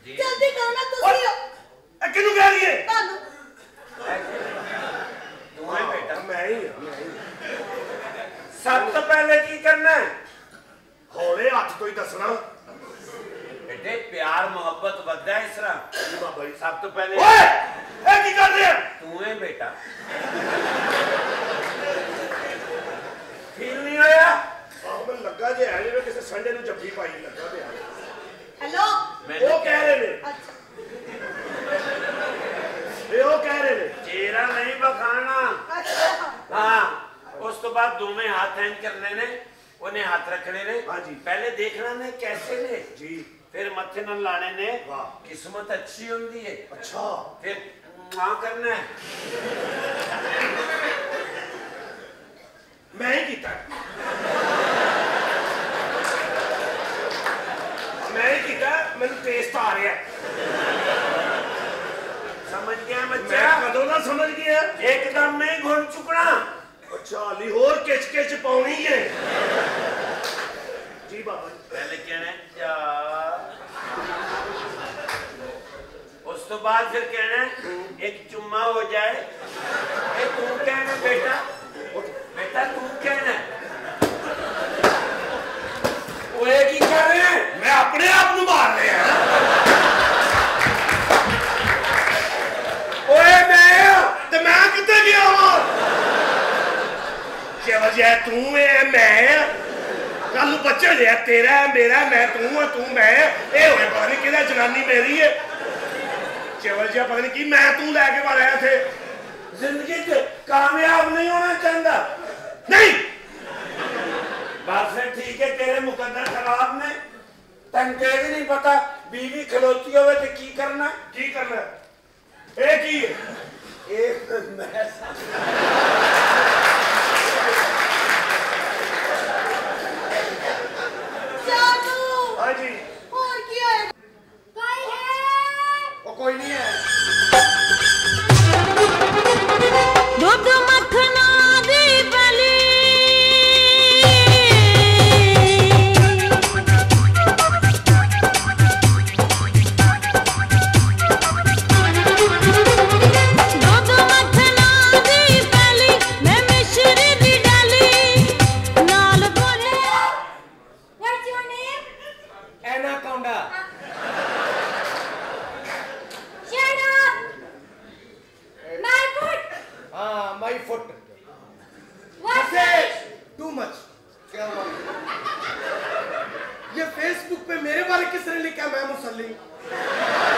ਜਲਦੀ ਕਰੋ ਨਾ ਤੁਸੀਂ। ਇਹ ਕਿਹਨੂੰ ਕਹਿ ਰਹੀ ਹੈ ਤੁਹਾਨੂੰ। ਤੂੰ ਹੈ ਬੇਟਾ ਮੈਂ ਹੀ ਹਾਂ, ਮੈਂ ਹੀ ਹਾਂ। ਸਭ ਤੋਂ ਪਹਿਲੇ ਕੀ ਕਰਨਾ ਹੈ? ਹੌਲੇ ਹੱਥ ਤੋਂ ਹੀ ਦੱਸਣਾ। ਬੇਟੇ ਪਿਆਰ ਮੁਹੱਬਤ ਵੱਧਦਾ ਇਸ ਤਰ੍ਹਾਂ? ਜੀ ਬਾਬਾ ਜੀ ਸਭ ਤੋਂ ਪਹਿਲੇ ਓਏ! ਇਹ ਕੀ ਕਰ ਰਿਹਾ? ਤੂੰ ਹੈ ਬੇਟਾ। ਫੀਲ ਨਹੀਂ ਹੋਇਆ? ਆਹ ਮੈਨੂੰ ਲੱਗਾ ਜੇ ਹੈ ਜਿਵੇਂ ਕਿਸੇ ਸੰਡੇ ਨੂੰ ਜੱਫੀ ਪਾਈ ਲੱਗਾ ਪਿਆ ਹੈਲੋ ਉਹ ਕਹਿ ਰਹੇ ਨੇ। ਅੱਛਾ। ਇਹ ਉਹ ਕਹਿ ਰਹੇ ਨੇ। ਚਿਹਰਾ ਨਹੀਂ ਬਖਾਣਾ ਅੱਛਾ। ਹਾਂ ਉਸ ਤੋਂ ਬਾਅਦ ਦੋਵੇਂ ਹੱਥ ਐਂ ਕਰਨੇ ਨੇ ਉਹਨੇ ਹੱਥ ਰੱਖਣੇ ਨੇ। ਹਾਂਜੀ। ਪਹਿਲੇ ਦੇਖਣਾ ਨੇ ਕੈਸੇ ਨੇ। ਜੀ। ਫਿਰ ਮੱਥੇ ਨਾਲ ਲਾਣੇ ਨੇ। ਵਾਹ। ਕਿਸਮਤ ਅੱਛੀ ਹੁੰਦੀ ਹੈ ਅੱਛਾ। ਫਿਰ ਮਾਂ ਕਰਨਾ ਹੈ ਮੈਂ ਹੀ ਕੀਤਾ। ਮੈਂ ਹੀ ਕੀਤਾ ਮੈਨੂੰ ਟੇਸਟ ਆ ਰਿਹਾ। ਸਮਝ ਗਿਆ ਬੱਚਾ? ਕਦੋਂ ਦਾ ਸਮਝ ਗਿਆ? ਇੱਕਦਮ ਨਹੀਂ ਘੁਣ ਚੁਕਣਾ। ਅੱਛਾ ਹਾਲੀ ਹੋਰ ਕਿਚ ਕਿਚ ਪਾਉਣੀ ਹੈ ਜੀ ਬਾਬਾ ਪਹਿਲੇ ਕਹਿਣਾ ਜਾ ਉਸ ਤੋਂ ਬਾਅਦ ਫਿਰ ਕਹਿਣਾ ਇੱਕ ਚੁੰਮਾ ਹੋ ਜਾਏ। ਇਹ ਤੂੰ ਕਹਿਣਾ ਬੇਟਾ। ਬੇਟਾ ਤੂੰ ਕਹਿਣਾ ਓਏ ਕੀ ਕਰ ਰਿਹਾ ਮੈਂ ਆਪਣੇ ਆਪ ਨੂੰ ਮਾਰ ਰਿਹਾ ਓਏ ਮੈਂ ਤੇ ਮੈਂ ਕਿੱਥੇ ਗਿਆ ਹਾਂ ਜੇ ਵਜੇ ਤੂੰ ਹੈ ਮੈਂ ਕੱਲ ਨੂੰ ਬੱਚੇ ਲਿਆ ਤੇਰਾ ਹੈ, ਮੇਰਾ ਹੈ, ਮੈਂ ਤੂੰ ਹੈ ਤੂੰ ਮੈਂ ਹੈ। ਇਹ ਹੋਏ ਪਤਾ ਨਹੀਂ ਕਿਹਦਾ ਜਨਾਨੀ ਮੇਰੀ ਹੈ ਜੇ ਵਜੇ ਪਤਾ ਨਹੀਂ ਕੀ ਮੈਂ ਤੂੰ ਲੈ ਕੇ ਮਾਰਿਆ ਇੱਥੇ। ਜ਼ਿੰਦਗੀ 'ਚ ਕਾਮਯਾਬ ਨਹੀਂ ਹੋਣਾ ਚਾਹੁੰਦਾ। ਨਹੀਂ! ਬਸ ਫਿਰ ਠੀਕ ਹੈ ਤੇਰੇ ਮੁਕੱਦਰ ਖਰਾਬ ਨੇ। ਤੈਨੂੰ ਤੇ ਵੀ ਨਹੀਂ ਪਤਾ ਬੀਵੀ ਖਲੋਤੀ ਹੋਵੇ ਤੇ ਕੀ ਕਰਨਾ। ਕੀ ਕਰਨਾ? ਇਹ ਕੀ ਹੈ ਇਹ ਜਾਨੂ ਹਾਂਜੀ। ਹੋਰ ਕੀ ਹੋਇਆ? ਕੋਈ ਹੈ? ਉਹ ਕੋਈ ਨਹੀਂ ਹੈ। ਦੁੱਧ ਮੱਖਣਾ पे मेरे बारे किसने लिखा मैं मुसल्ली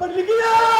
पढ़ लिखिया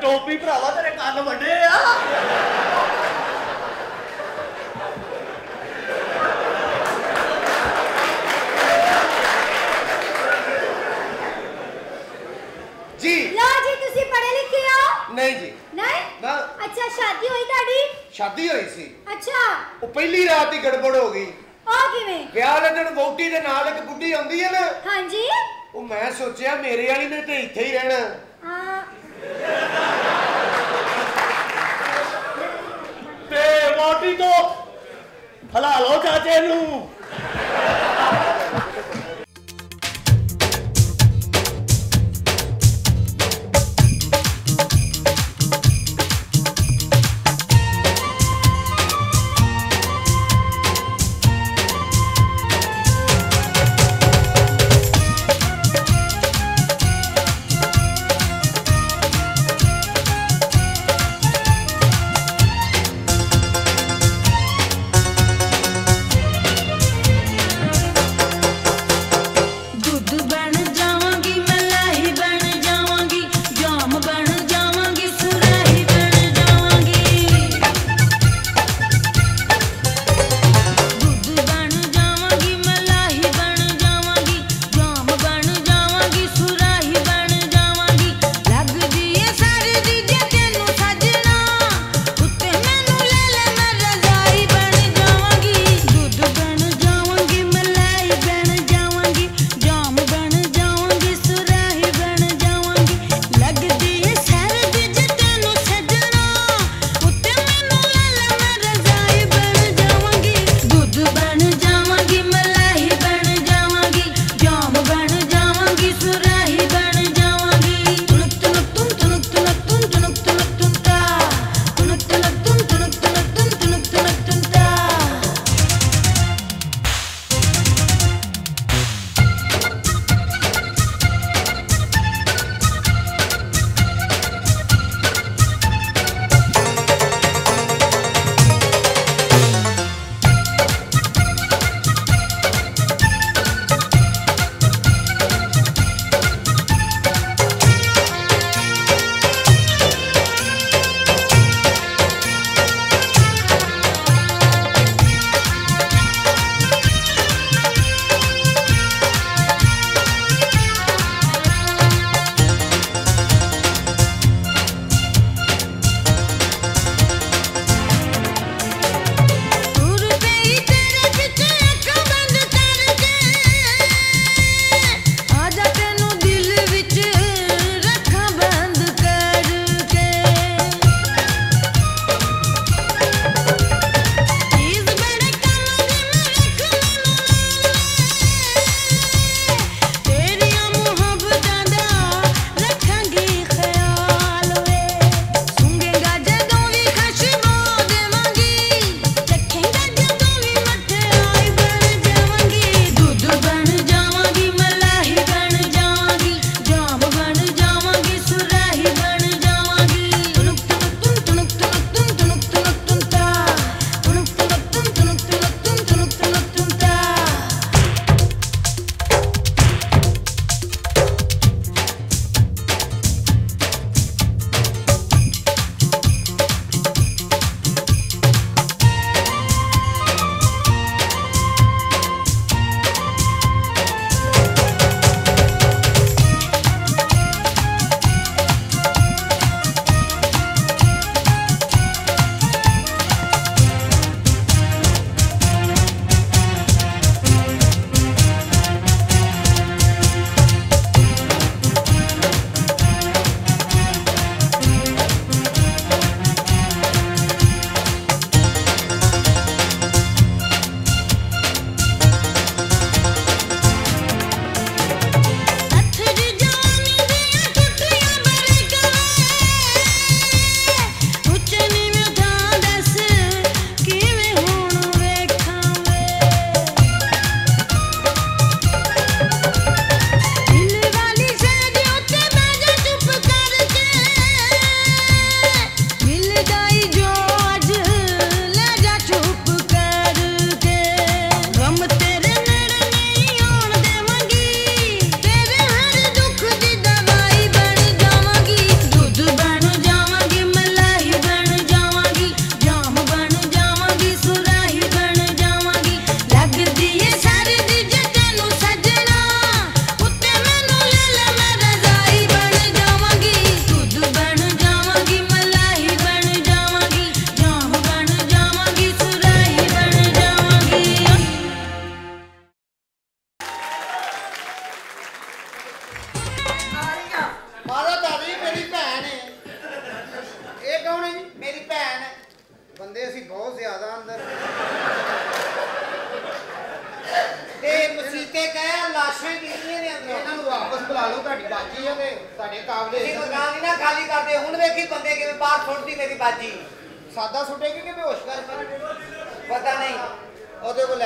ਟੋਪੀ ਭਰਾਵਾ ਤੇਰੇ ਕੰਨ ਵੱਡੇ ਆ। ਜੀ। ਲਓ ਜੀ ਤੁਸੀਂ ਪੜ੍ਹੇ ਲਿਖੇ ਹੋ? ਨਹੀਂ ਜੀ। ਨਹੀਂ? ਅੱਛਾ ਸ਼ਾਦੀ ਹੋਈ ਤੁਹਾਡੀ? ਸ਼ਾਦੀ ਹੋਈ ਸੀ। ਅੱਛਾ। ਉਹ ਪਹਿਲੀ ਰਾਤ ਹੀ ਗੜਬੜ ਹੋ ਗਈ। ਉਹ ਕਿਵੇਂ? ਵਿਆਹ ਵਾਲੇ ਦਿਨ ਵੋਟੀ ਦੇ ਨਾਲ ਇੱਕ ਬੁੱਢੀ ਆਉਂਦੀ ਹੈ ਨਾ। ਹਾਂਜੀ। ਉਹ ਮੈਂ ਸੋਚਿਆ ਮੇਰੇ ਵਾਲੀ ਨੇ ਤੇ ਇੱਥੇ ਹੀ ਰਹਿਣਾ। ਤੇ ਮੋਟੀ ਤੋਂ ਹਲਾ ਲੋ ਚਾਚੇ ਨੂੰ।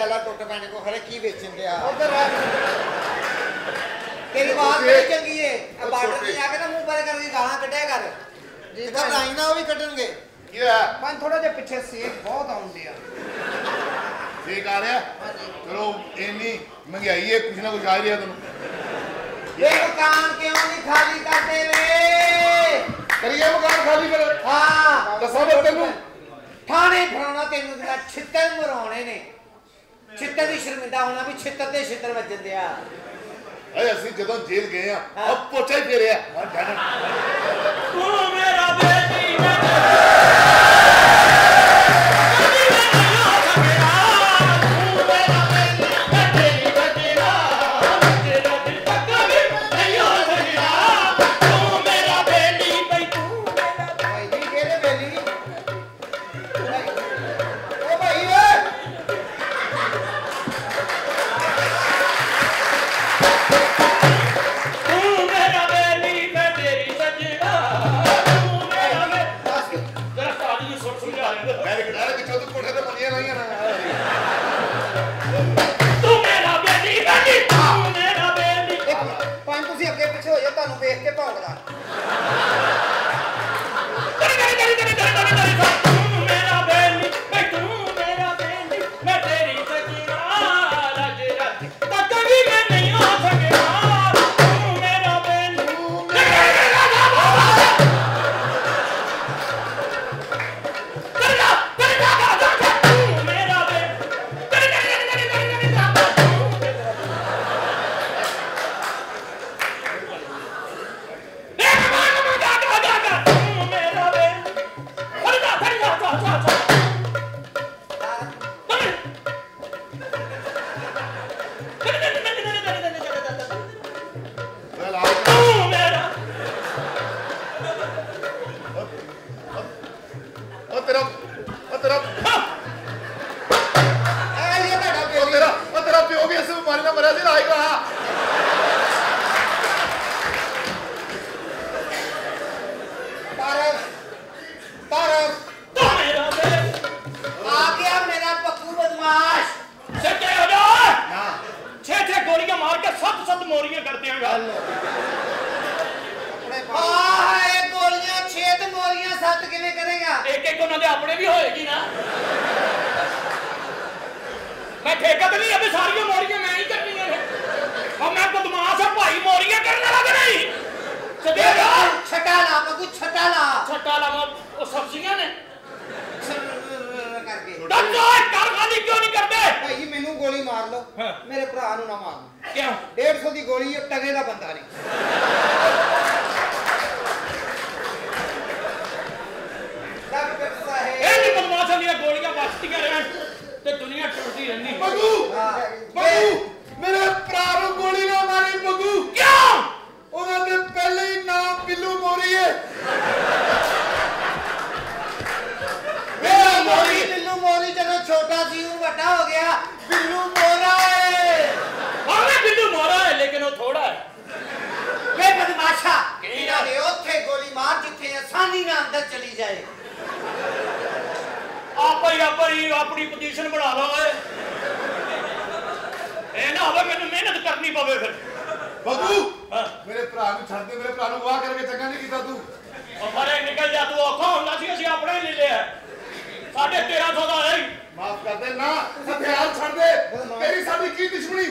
ਲੈ ਲਾ ਟੁੱਟ ਪੈਣੇ ਕੋ ਖਰੇ ਕੀ ਵੇਚਣ ਦਿਆ ਉਧਰ ਤੇਰੀ ਬਾਤ ਬੜੀ ਚੰਗੀ ਏ। ਆ ਬਾਰਡਰ ਤੇ ਜਾ ਕੇ ਨਾ ਮੂੰਹ ਪਰ ਕਰਕੇ ਗਾਲਾਂ ਕੱਢਿਆ ਕਰ। ਜੀ ਘਬਰਾਈ ਨਾ ਉਹ ਵੀ ਕੱਢਣਗੇ। ਕੀ ਹੋਇਆ? ਪਰ ਥੋੜਾ ਜਿਹਾ ਪਿੱਛੇ ਸੇਕ ਬਹੁਤ ਆਉਂਦੇ ਆ। ਠੀਕ ਆ ਰਿਹਾ? ਚਲੋ ਇੰਨੀ ਮਹਿੰਗਾਈ ਹੈ ਕੁਛ ਨਾ ਕੁਛ ਆ ਰਿਹਾ ਤੁਹਾਨੂੰ ਇਹ ਮਕਾਨ ਕਿਉਂ ਨਹੀਂ ਖਾਲੀ ਕਰਦੇ ਵੇ? ਕਰੀਏ ਮਕਾਨ ਖਾਲੀ ਫਿਰ। ਹਾਂ। ਦੱਸੋ ਤੈਨੂੰ। ਥਾਣੇ ਫੜਾਉਣਾ ਤੈਨੂੰ ਤਾਂ ਛਿੱਤਰ ਮਰਾਉਣੇ ਨੇ। ਛਿੱਤਰ ਵੀ ਸ਼ਰਮਿੰਦਾ ਹੋਣਾ ਵੀ ਛਿੱਤਰ ਤੇ ਛਿੱਤਰ ਵੱਜਣ ਦਿਆ ਅਏ ਅਸੀਂ ਜਦੋਂ ਜੇਲ੍ਹ ਗਏ ਆ ਉਹ ਪੋਚਾ ਹੀ ਫੇਰਿਆ। ਤੂੰ ਮੇਰਾ ਬੇਟੀ ਮੈਂ ਨਾਲ ਅੰਦਰ ਚਲੀ ਜਾਏ। ਆਪਾ ਹੀ ਆਪਾ ਹੀ ਆਪਣੀ ਪੋਜੀਸ਼ਨ ਬਣਾ ਲਓ ਓਏ ਇਹ ਨਾ ਹੋਵੇ ਮੈਨੂੰ ਮਿਹਨਤ ਕਰਨੀ ਪਵੇ ਫਿਰ। ਹਾਂ। ਮੇਰੇ ਭਰਾ ਨੂੰ ਛੱਡ ਦੇ ਮੇਰੇ ਭਰਾ ਨੂੰ ਵਾਹ ਕਰਕੇ ਚੰਗਾ ਨਹੀਂ ਕੀਤਾ ਤੂੰ। ਉਹ ਮਰੇ ਨਿਕਲ ਜਾ ਤੂੰ ਔਖਾ ਹੁੰਦਾ ਸੀ ਅਸੀਂ ਆਪਣੇ ਹੀ ਲੈ ਲਿਆ ਸਾਢੇ 1300 ਦਾ ਹੈ ਮਾਫ ਕਰ ਦੇ ਨਾ ਹਥਿਆਰ ਛੱਡ ਦੇ। ਤੇਰੀ ਸਾਡੀ ਕੀ ਦੁਸ਼ਮਣੀ?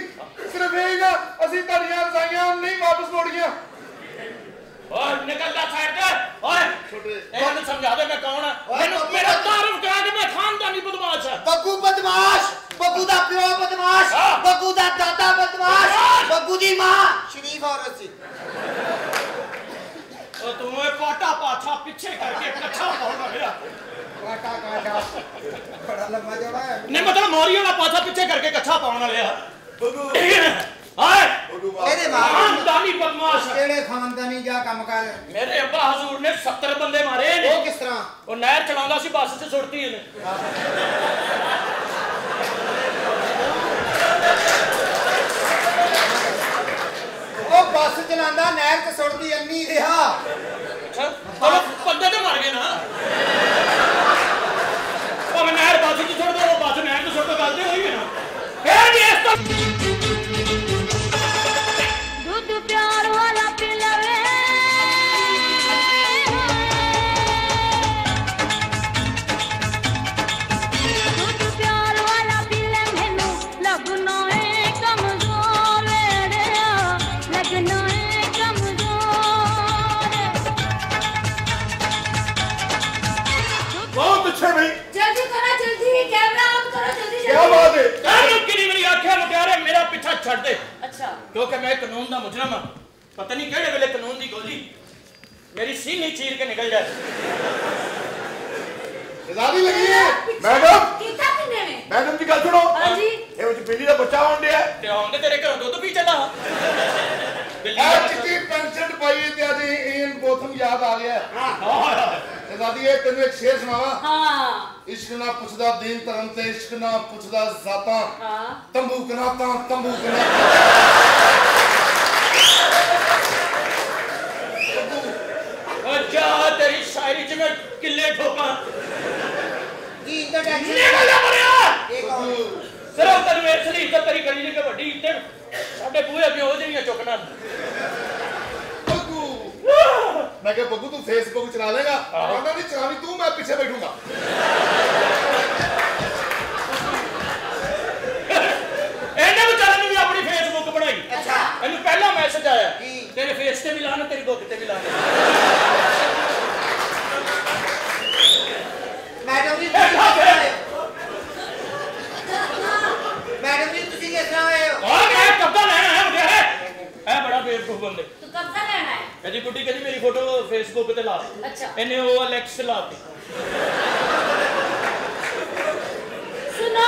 ਸਿਰਫ ਇਹ ਨਾ ਅਸੀਂ ਤੁਹਾਡੀਆਂ ਰਜ਼ਾਈਆਂ ਨਹੀਂ ਵਾਪਸ ਮੋੜੀਆਂ। ਓਏ ਨਿਕਲ ਜਾ ਸਾਈਡ ਤੇ। ਓਏ ਛੋਟੇ। ਇਹਨੂੰ ਸਮਝਾ ਦੇ ਮੈਂ ਕੌਣ ਆ? ਮੈਨੂੰ ਮੇਰਾ। ਤਾਰਫ ਕਰਾ ਕੇ ਮੈਂ ਖਾਨਦਾਨੀ ਬਦਮਾਸ਼ ਆ। ਬੱਗੂ ਬਦਮਾਸ਼ ਬੱਗੂ ਦਾ ਪਿਓ ਬਦਮਾਸ਼। ਬੱਗੂ ਦਾ ਦਾਦਾ ਬਦਮਾਸ਼। ਬੱਗੂ ਦੀ ਮਾਂ। ਸ਼ਰੀਫ ਔਰਤ ਸੀ। ਉਹ ਤੂੰ ਇਹ ਕੋਟਾ ਪਾਛਾ ਪਿੱਛੇ ਕਰਕੇ ਕੱਛਾ ਪਾਉਣਾ ਮੇਰਾ ਕਾਟਾ ਕਾਟਾ ਬੜਾ ਲੰਮਾ ਜੋੜਾ ਹੈ। ਨਹੀਂ ਮਤਲਬ ਮੋਰੀ ਵਾਲਾ ਪਾਛਾ ਪਿੱਛੇ ਕਰਕੇ ਕੱਛਾ ਪਾਉਣ ਵਾਲੇ ਆ। ਬੱਗੂ ਹਾਏ ਇਹਦੇ ਮਾਰ ਖਾਨਦਾਨੀ ਬਦਮਾਸ਼। ਕਿਹੜੇ ਖਾਨਦਾਨੀ ਜਾਂ ਕੰਮ ਕਰ ਮੇਰੇ ਅੱਬਾ ਹਜ਼ੂਰ ਨੇ 70 ਬੰਦੇ ਮਾਰੇ ਨੇ ਉਹ ਕਿਸ ਤਰ੍ਹਾਂ? ਉਹ ਨਹਿਰ ਚਲਾਉਂਦਾ ਸੀ ਬੱਸ 'ਚ ਸੁੱਟਤੀ ਇਹਨੇ। ਉਹ ਚਲਾਉਂਦਾ ਨਹਿਰ 'ਚ ਸੁੱਟਦੀ ਅੰਨੀ ਰਿਹਾ। ਚਲੋ ਬੰਦੇ ਤੇ ਮਰ ਗਏ ਨਾ। ਉਹ ਨਹਿਰ ਬੱਸ 'ਚ ਸੁੱਟ ਦੋ ਉਹ ਬੱਸ ਨਹਿਰ 'ਚ ਸੁੱਟ ਦੋ ਗੱਲ ਤੇ ਹੋਈ ਹੈ ਨਾ। ਫੇਰ ਵੀ ਇਸ ਤੋਂ ਛੱਡ ਦੇ। ਅੱਛਾ। ਕਿਉਂਕਿ ਮੈਂ ਕਾਨੂੰਨ ਦਾ ਮੁਜਰਮ ਹਾਂ। ਪਤਾ ਨਹੀਂ ਕਿਹੜੇ ਵੇਲੇ ਕਾਨੂੰਨ ਦੀ ਗੋਲੀ ਮੇਰੀ ਸੀਨੀ ਚੀਰ ਕੇ ਨਿਕਲ ਜਾਏ। ਇਜ਼ਾਦੀ ਲੱਗੀ। ਹੈ ਮੈਡਮ ਕੀਤਾ ਕਿੰਨੇ ਨੇ? ਮੈਡਮ ਦੀ ਗੱਲ ਸੁਣੋ। ਹਾਂਜੀ। ਇਹ ਵਿੱਚ ਬਿੱਲੀ ਦਾ ਬੱਚਾ ਆਉਣ ਡਿਆ। ਤੇ ਆਉਂਦੇ ਤੇਰੇ ਘਰੋਂ ਦੁੱਧ ਪੀ ਚੱਲਾ। ਇਹ ਚਿੱਟੀ ਪੈਂਸਟ ਪਾਈ ਹੈ ਤੇ ਅੱਜ ਇਹਨ ਗੋਥਮ ਯਾਦ ਆ ਗਿਆ। ਹਾਂ। ਇਜ਼ਾਦੀ ਇਹ ਤੈਨੂੰ ਇੱਕ ਸ਼ੇਰ ਸੁਣਾਵਾ? ਹਾਂ। ਇਸ਼ਕ ਨਾ ਪੁੱਛਦਾ ਦੀਨ ਧਰਮ ਤੇ ਇਸ਼ਕ ਨਾ ਪੁੱਛਦਾ ਜ਼ਾਤਾਂ। ਹਾਂ। ਤੰਬੂ ਕਨਾਤਾਂ ਤੰਬੂ ਕਨਾਤਾਂ। ਅੱਛਾ ਤੇਰੀ ਸ਼ਾਇਰੀ ਚ ਮੈਂ ਕਿੱਲੇ ਠੋਕਾਂ। ਇੱਜ਼ਤ ਟੈਕਸ ਨਿਕਲ ਜਾ ਮਰਿਆ। ਇਹ ਕੌਣ? ਸਿਰਫ ਤੈਨੂੰ ਇਸ ਲਈ ਇੱਜ਼ਤ ਤੇਰੀ ਕਰੀ ਜੇ ਕਿ ਵੱਡੀ ਇੱਜ਼ਤ ਸਾਡੇ ਬੂਹੇ ਅੱਗੇ ਹੋ ਜਿਹੜੀਆਂ ਚੁੱਕਣਾ। ਬੱਗੂ ਮੈਂ ਕਿਹਾ ਬੱਗੂ ਤੂੰ ਫੇਸਬੁੱਕ ਚਲਾ ਲੇਗਾ। ਉਹਨਾਂ ਦੀ ਚਲਾਣੀ ਤੂੰ ਮੈਂ ਪਿੱਛੇ ਬੈਠੂਗਾ। ਇਹਨੇ ਵਿਚਾਰੇ ਨੇ ਵੀ ਆਪਣੀ ਫੇਸਬੁੱਕ ਬਣਾਈ। ਅੱਛਾ। ਇਹਨੂੰ ਪਹਿਲਾ ਮੈਸੇਜ ਆਇਆ ਤੇਰੇ ਫੇਸ ਤੇ ਵੀ ਲਾਣਾ ਤੇਰੀ ਬੁੱਕ ਤੇ ਵੀ ਲਾਣਾ ਮੈਡਮ ਜੀ ਮੈਡਮ ਜੀ ਤੁਸੀਂ ਕਿਸ ਤਰ੍ਹਾਂ ਆਏ ਹੋ? ਔਰ ਮੈਂ ਕਬਜ਼ਾ ਲੈਣਾ ਹੈ ਮੁਝੇ ਹੈ? ਐ ਬੜਾ ਬੇਵਕੂਫ ਬੰਦੇ। ਤੂੰ ਕਬਜ਼ਾ ਲੈਣਾ ਹੈ? ਕਹਿੰਦੀ ਕੁੱਟੀ ਕਹਿੰਦੀ ਮੇਰੀ ਫੋਟੋ ਫੇਸਬੁੱਕ ਤੇ ਲਾ ਅੱਛਾ। ਇਹਨੇ ਉਹ ਅਲੈਕਸ ਲਾਤੀ ਸੁਣੋ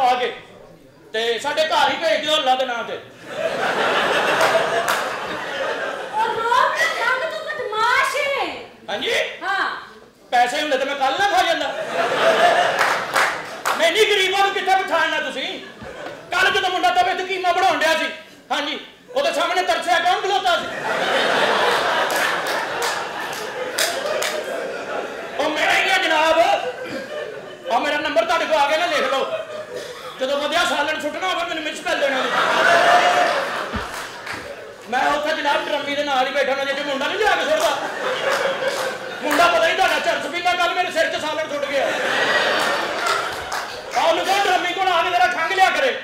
ਕਾਲੀਆਂ ਮਿਰਚਾਂ ਪਾ ਕੇ। ਤੇ ਸਾਡੇ ਘਰ ਹੀ ਭੇਜ ਦਿਓ ਅੱਲਾ ਦੇ ਨਾਂ ਤੇ। ਹਾਂਜੀ? ਹਾਂ। ਪੈਸੇ ਹੁੰਦੇ ਤੇ ਮੈਂ ਕੱਲ ਨਾ ਖਾ ਜਾਂਦਾ। ਮੈਂ ਨਹੀਂ ਗਰੀਬਾਂ ਨੂੰ ਕਿੱਥੇ ਬਿਠਾਣਾ ਤੁਸੀਂ? ਕੱਲ ਜਦੋਂ ਮੁੰਡਾ ਤਵੇ ਤੇ ਕੀਮਾ ਬਣਾਉਣ ਡਿਆ ਸੀ। ਹਾਂਜੀ ਉਹਦੇ ਸਾਹਮਣੇ ਤਰਸਿਆ ਕੌਣ ਖਲੋਤਾ ਸੀ। ਉਹ ਮੇਰਾ ਹੀ ਆ ਜਨਾਬ। ਆ ਮੇਰਾ ਨੰਬਰ ਤੁਹਾਡੇ ਕੋਲ ਆ ਗਿਆ ਨਾ ਲਿਖ ਲਓ। ਜਦੋਂ ਵਧੀਆ ਸਾਲਣ ਸੁੱਟਣਾ ਹੋਵੇ ਮੈਨੂੰ ਮਿਸ ਕਰ ਦੇਣਾ ਮੈਂ ਉੱਥੇ ਜਨਾਬ ਡਰਮੀ ਦੇ ਨਾਲ ਹੀ ਬੈਠਾ ਨਾ ਜੇ ਮੁੰਡਾ ਨਹੀਂ ਲਿਆ ਕੇ ਸੁੱਟਦਾ। ਮੁੰਡਾ ਪਤਾ ਨਹੀਂ ਤੁਹਾਡਾ ਚਰਚ ਪੀਂਦਾ ਕੱਲ ਮੇਰੇ ਸਿਰ 'ਚ ਸਾਲਣ ਸੁੱਟ ਗਿਆ। ਆਹ ਉਹਨੂੰ ਕਹੋ ਡਰਮੀ ਕੋਲ ਆ ਕੇ ਮੇਰਾ ਖੰਗ ਲਿਆ ਕਰੇ।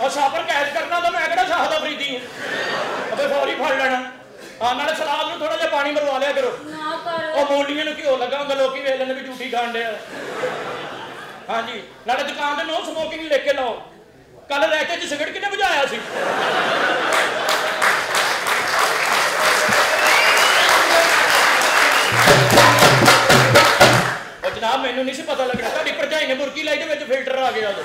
ਉਹ ਸਾਪਰ ਕੈਚ ਕਰਨਾ ਤਾਂ ਮੈਂ ਕਿਹੜਾ ਸ਼ਾਹ ਦਾ ਫਰੀਦੀ ਹਾਂ? ਅਬੇ ਫੌਰੀ ਫੜ ਲੈਣਾ। ਆ ਨਾਲੇ ਸਲਾਦ ਨੂੰ ਥੋੜਾ ਜਿਹਾ ਪਾਣੀ ਮਰਵਾ ਲਿਆ ਕਰੋ। ਨਾ ਕਰ ਉਹ ਮੋਂਡੀਆਂ ਨੂੰ ਘਿਓ ਲੱਗਾ ਹੁੰਦਾ ਲੋਕੀ ਵੇਖ ਲੈਂਦੇ ਵੀ ਝੂਠੀ ਖਾਣ ਡਿਆ। ਹਾਂਜੀ। ਨਾਲੇ ਦੁਕਾਨ ਦੇ ਨੋ ਸਮੋਕਿੰਗ ਲਿਖ ਕੇ ਲਾਓ। ਕੱਲ ਰੈਕੇ 'ਚ ਸਿਗਰਟ ਕਿਨੇ ਵਜਾਇਆ ਸੀ? ਉਹ ਜਨਾਬ, ਮੈਨੂੰ ਨਹੀਂ ਸੀ ਪਤਾ ਲੱਗਣਾ। ਤੁਹਾਡੀ ਭਰਜਾਈ ਨੇ ਬੁਰਕੀ ਲਾਈ ਦੇ ਵਿੱਚ ਫਿਲਟਰ ਆ ਗਿਆ ਉਹਦੇ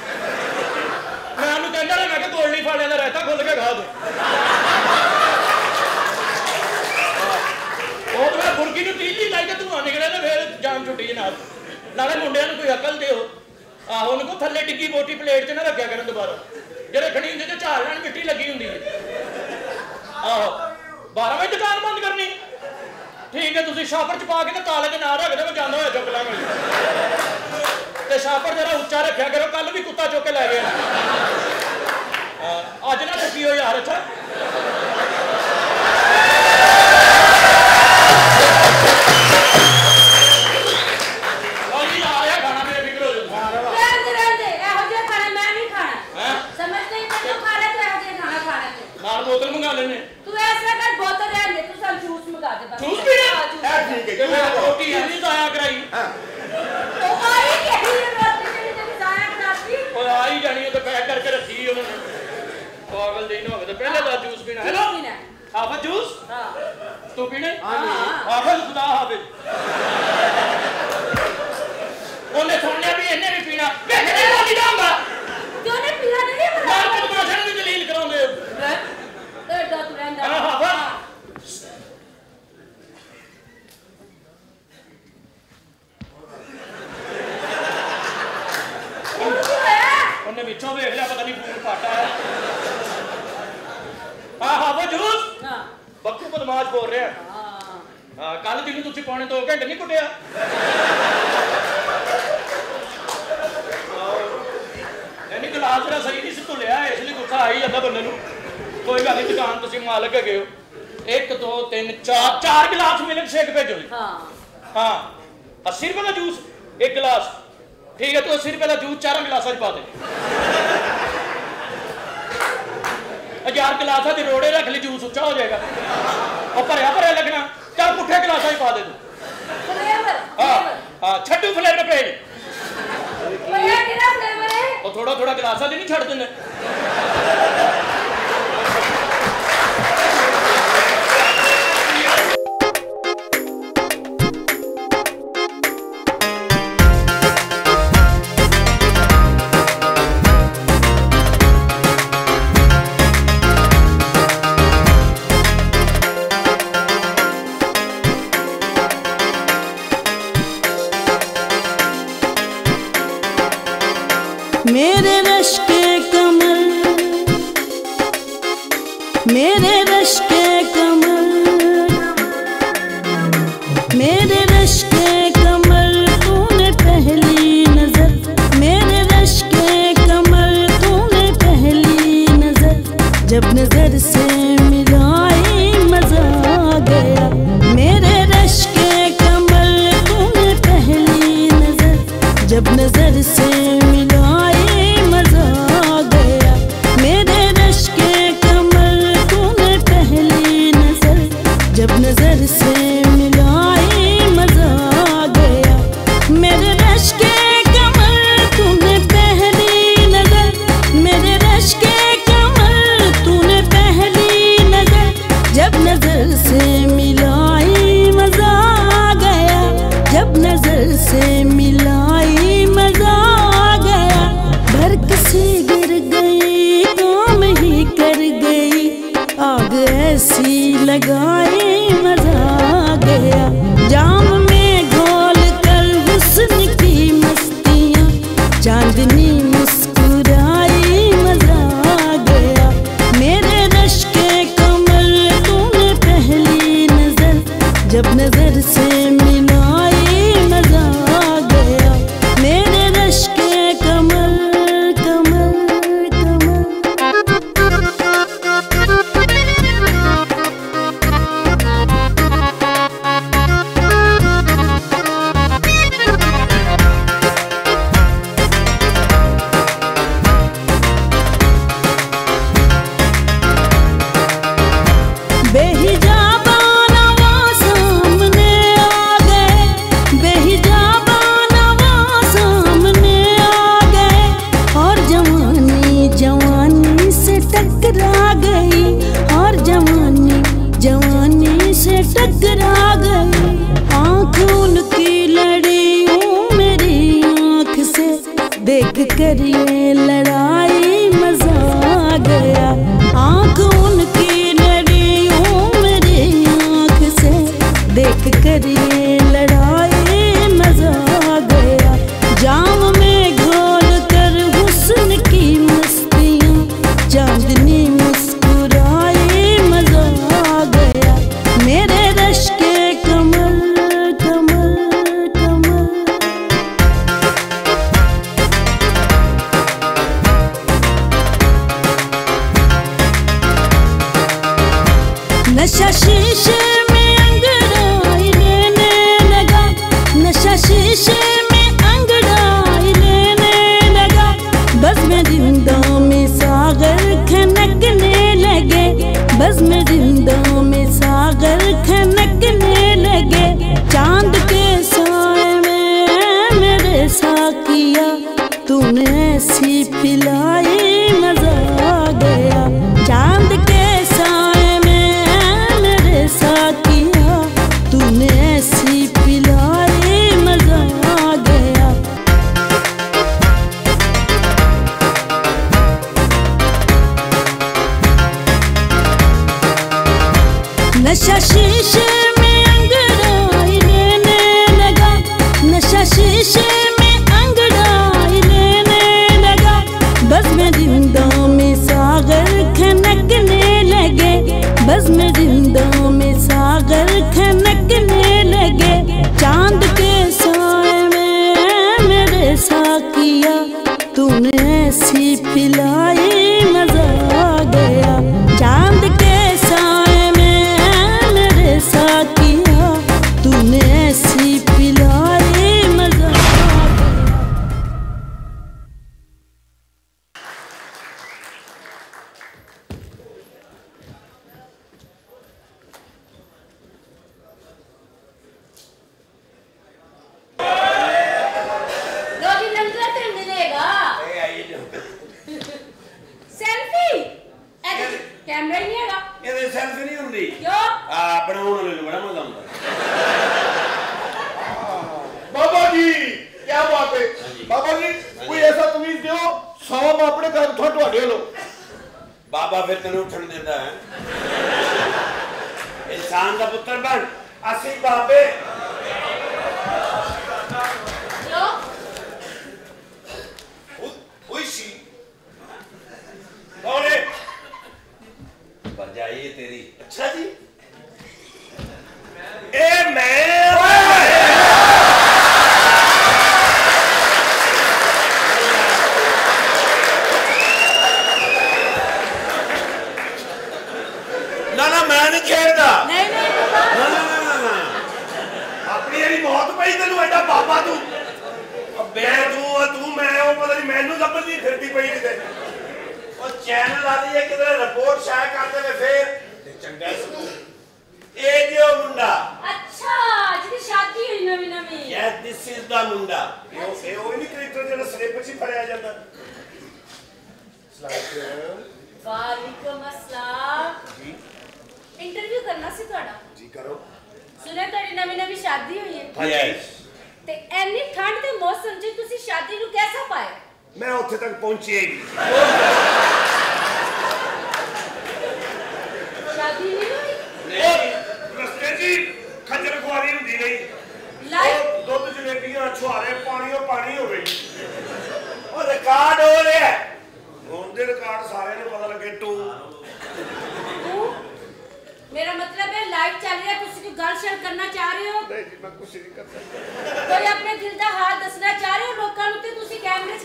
ਮੈਂ ਉਹਨੂੰ ਕਹਿੰਦਾ ਰਿਹਾ, ਮੈਂ ਕਿ ਗੋਲਡੀ ਫਾੜਿਆਂ ਦਾ ਰਹਿਤਾ ਖੁੱਲ ਕੇ ਖਾ ਦੋ। ਉਹ ਤਾਂ ਮੈਂ ਬੁਰਕੀ ਨੂੰ ਤੀਲੀ ਲਾਈ ਤੇ ਧੂਆਂ ਨਿਕਲਿਆ ਤੇ ਫਿਰ ਜਾਨ ਛੁੱਟੀ ਜਨਾਬ। ਨਾਲੇ ਮੁੰਡਿਆਂ ਨੂੰ ਕੋਈ ਅਕਲ ਦਿਓ। ਆਹੋ, ਉਹਨੂੰ ਕੋ ਥੱਲੇ ਡਿੱਗੀ ਬੋਟੀ ਪਲੇਟ 'ਚ ਨਾ ਰੱਖਿਆ ਕਰਨ ਦੁਬਾਰਾ। ਜੇ ਰੱਖਣੀ ਹੁੰਦੀ ਤੇ ਝਾੜ ਲੈਣ ਮਿੱਟੀ ਲੱਗੀ ਹੁੰਦੀ ਹੈ। ਆਹੋ 12 ਵਜੇ ਦੁਕਾਨ ਬੰਦ ਕਰਨੀ। ਠੀਕ ਹੈ, ਤੁਸੀਂ ਸ਼ਾਪਰ ਚ ਪਾ ਕੇ ਤੇ ਤਾਲੇ ਦੇ ਨਾਲ ਰੱਖ ਦਿਓ, ਮੈਂ ਜਾਂਦਾ ਹੋਇਆ ਚੁੱਕ ਲਾਂਗਾ ਤੇ ਸ਼ਾਪਰ ਜਰਾ ਉੱਚਾ ਰੱਖਿਆ ਕਰੋ ਕੱਲ ਵੀ ਕੁੱਤਾ ਚੁੱਕ ਕੇ ਲੈ ਗਿਆ। ਅੱਜ ਨਾ ਚੱਕੀਓ ਯਾਰ, ਅੱਛਾ। ਮੰਗਾ ਦੇ ਜੂਸ ਪੀਣਾ? ਹਾਂ। ਇਹ ਠੀਕ ਹੈ ਤੇ ਜੀ ਮੈਂ ਰੋਟੀ ਇੰਨੀ ਜ਼ਾਇਆ ਕਰਾਈ। ਉਹ ਆਈ ਕਿਹੜੀ ਰੋਟੀ ਜਿਹੜੀ ਤੈਨੂੰ ਜ਼ਾਇਆ ਕਰਾਤੀ। ਉਹ ਆ ਹੀ ਜਾਣੀ ਉਹ ਤੇ ਪੈਕ ਕਰਕੇ ਰੱਖੀ ਉਹਨਾਂ ਨੇ। ਪਾਗਲ ਦੇ ਨਾ ਹੋਵੇ ਤੇ ਪਹਿਲੇ ਦਾ ਜੂਸ ਪੀਣਾ ਹੈ। ਆਫਾ ਜੂਸ ਹਾਂ। ਤੂੰ ਪੀਣੇ ਹਾਂ। ਆਫਾ ਖੁਦਾ ਹਾਫਿਜ਼ ਉਹਨੇ ਸੁਣ ਲਿਆ ਵੀ ਇਹਨੇ ਵੀ ਪੀਣਾ। ਵੇਖਣੇ ਬੋਲੀ ਜਾਊਗਾ? ਕਿਉਂ ਨਹੀਂ ਪੀਣਾ ਨਹੀਂ ਨਾਲ ਬਣਾ ਬਦਮਾਸ਼ਾਂ ਨੂੰ ਦਲੀਲ ਕਰਾਉਂਦੇ ਹੋ। ਤੇ ਦੋ ਤੂੰ ਰਹਿੰਦਾ। ਹਾਂ, ਹਾਂ, ਹਾਂ। ਹਾਂ। ਉਹਨੂੰ ਵਿੱਚੋਂ ਵੇਖ ਲਿਆ ਪਤਾ ਨਹੀਂ ਫੋਨ ਆਇਆ ਹਾਂ। ਹਾਂ ਉਹ ਜੂਸ ਹਾਂ। ਬੱਕੂ ਬਦਮਾਸ਼ ਬੋਲ ਰਿਹਾ। ਹਾਂ। ਹਾਂ ਕੱਲ ਜਿਹਨੂੰ ਤੁਸੀਂ ਪੌਣੇ 2 ਘੰਟੇ ਨਹੀਂ ਕੁੱਟਿਆ। ਯਾਨੀ ਗਲਾਸ ਜਿਹੜਾ ਸਹੀ ਨਹੀਂ ਸੀ ਧੁਲਿਆ ਇਸ ਲਈ ਗੁੱਸਾ ਆ ਹੀ ਜਾਂਦਾ ਬੰਦੇ ਨੂੰ। ਕੋਈ ਗੱਲ ਨਹੀਂ ਦੁਕਾਨ ਤੁਸੀਂ ਮਾਲਕ ਹੈਗੇ ਹੋ। 1 2 3 4 ਚਾਰ ਗਲਾਸ ਮਿਲਕ ਸ਼ੇਕ ਭੇਜੋ ਹਾਂ। ਹਾਂ। 80 ਰੁਪਏ ਦਾ ਜੂਸ ਇੱਕ ਗਲਾਸ। ਠੀਕ ਹੈ ਤੂੰ 80 ਰੁਪਏ ਦਾ ਜੂਸ ਚਾਰਾਂ ਗਲਾਸਾਂ 'ਚ ਪਾ ਦੇ। ਹਜ਼ਾਰ ਗਲਾਸਾਂ ਦੇ ਰੋੜੇ ਰੱਖ ਲਈ ਜੂਸ ਉੱਚਾ ਹੋ ਜਾਏਗਾ। ਉਹ ਭਰਿਆ ਭਰਿਆ ਲੱਗਣਾ। ਚੱਲ ਪੁੱਠੇ ਗਲਾਸਾਂ 'ਚ ਪਾ ਦੇ ਤੂੰ। ਹਾਂ ਹਾਂ ਛੱਡੂ ਫਲੇਵਰ ਹੈ? ਉਹ ਥੋੜਾ ਥੋੜਾ ਗਲਾਸਾਂ 'ਚ ਨਹੀਂ ਛੱਡ ਦਿੰਦੇ।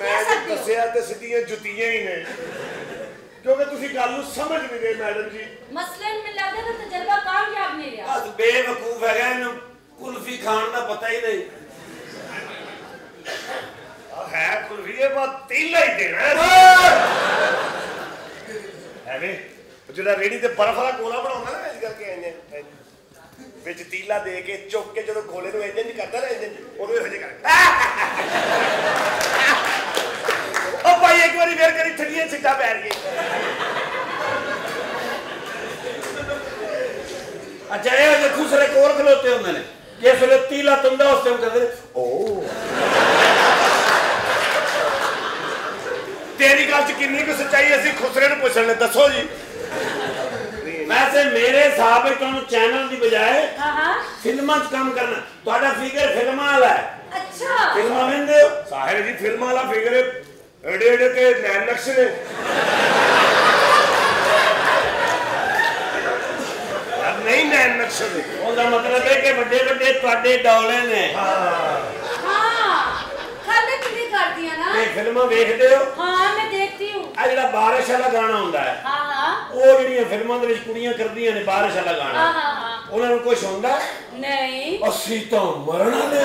ਮੈਂ ਜੇ ਦੱਸਿਆ ਤੇ ਸਿੱਧੀਆਂ ਜੁੱਤੀਆਂ ਹੀ ਨੇ। ਕਿਉਂਕਿ ਤੁਸੀਂ ਗੱਲ ਨੂੰ ਸਮਝ ਨਹੀਂ ਰਹੇ ਮੈਡਮ ਜੀ। ਮਸਲੇ ਨੂੰ ਮਿਲਾ ਦੇ ਤਾਂ ਤਜਰਬਾ ਕਾਮਯਾਬ ਨਹੀਂ ਰਿਹਾ। ਬਸ ਬੇਵਕੂਫ ਹੈਗਾ ਇਹਨੂੰ। ਕੁਲਫੀ ਖਾਣ ਦਾ ਪਤਾ ਹੀ ਨਹੀਂ। ਹੈ ਕੁਲਵੀਏ ਬਾ ਤੀਲਾ ਹੀ ਦੇਣਾ ਹੈ। ਐਵੇਂ ਜਿਹੜਾ ਰੇੜੀ ਤੇ ਬਰਫ਼ ਵਾਲਾ ਗੋਲਾ ਬਣਾਉਂਦਾ ਨਾ ਇਸ ਕਰਕੇ ਇੰਨੇ ਵਿੱਚ ਤੀਲਾ ਦੇ ਕੇ ਚੁੱਕ ਕੇ ਜਦੋਂ ਗੋਲੇ ਨੂੰ ਇੰਜਨ ਕਰਦਾ ਨਾ ਇੰਜਨ ਉਦੋਂ ਇਹੋ ਜਿਹਾ ਕਰ ਉਹ ਭਾਈ ਇੱਕ ਵਾਰੀ ਫੇਰ ਕਰੀ ਠੱਗੀਆਂ ਛਿੱਟਾ ਪੈ ਰਹੀ ਅੱਛਾ ਇਹ ਜੇ ਦੂਸਰੇ ਕੋਲ ਖਲੋਤੇ ਹੁੰਦੇ ਨੇ। ਕਿਸ ਵੇਲੇ ਤੀਲਾ ਤੁੰਦਾ ਉਸ ਟਾਈਮ ਕਰਦੇ ਓ। ਤੇਰੀ ਗੱਲ ਚ ਕਿੰਨੀ ਕੁ ਸੱਚਾਈ ਅਸੀਂ ਖੁਸਰੇ ਨੂੰ ਪੁੱਛਣ ਨੇ ਦੱਸੋ ਜੀ। ਵੈਸੇ ਮੇਰੇ ਹਿਸਾਬ ਵਿੱਚ ਤੁਹਾਨੂੰ ਚੈਨਲ ਦੀ ਬਜਾਏ ਹਾਂ ਹਾਂ। ਫਿਲਮਾਂ 'ਚ ਕੰਮ ਕਰਨਾ। ਤੁਹਾਡਾ ਫਿਗਰ ਫਿਲਮਾਂ ਵਾਲਾ ਹੈ। ਅੱਛਾ। ਫਿਲਮਾਂ ਵੇਂਦੇ ਹੋ? ਸਾਹਿਲ ਜੀ ਫਿਲਮਾਂ ਵਾਲਾ ਫਿਗਰ ਏਡੇ ਏਡੇ ਤੇ ਨੈਣ ਨਕਸ਼ ਨੇ। ਨਹੀਂ ਨੈਣ ਨਕਸ਼ ਨੇ। ਉਹਦਾ ਮਤਲਬ ਹੈ ਕਿ ਵੱਡੇ ਵੱਡੇ ਤੁਹਾਡੇ ਡੌਲੇ ਨੇ। ਹਾਂ। ਨਾ? ਇਹ ਫਿਲਮਾਂ ਵੇਖਦੇ ਹੋ? ਹਾਂ ਮੈਂ ਦੇਖਤੀ ਹੂੰ। ਆ ਜਿਹੜਾ ਬਾਰਿਸ਼ ਵਾਲਾ ਗਾਣਾ ਹੁੰਦਾ ਹੈ ਹਾਂ ਹਾਂ। ਉਹ ਜਿਹੜੀਆਂ ਫਿਲਮਾਂ ਦੇ ਵਿੱਚ ਕੁੜੀਆਂ ਕਰਦੀਆਂ ਨੇ ਬਾਰਿਸ਼ ਵਾਲਾ ਗਾਣਾ ਹਾਂ ਹਾਂ ਉਹਨਾਂ ਨੂੰ ਕੁਝ ਹੁੰਦਾ ਨਹੀਂ। ਅਸੀਂ ਤਾਂ ਮਰਨ ਵਾਲੇ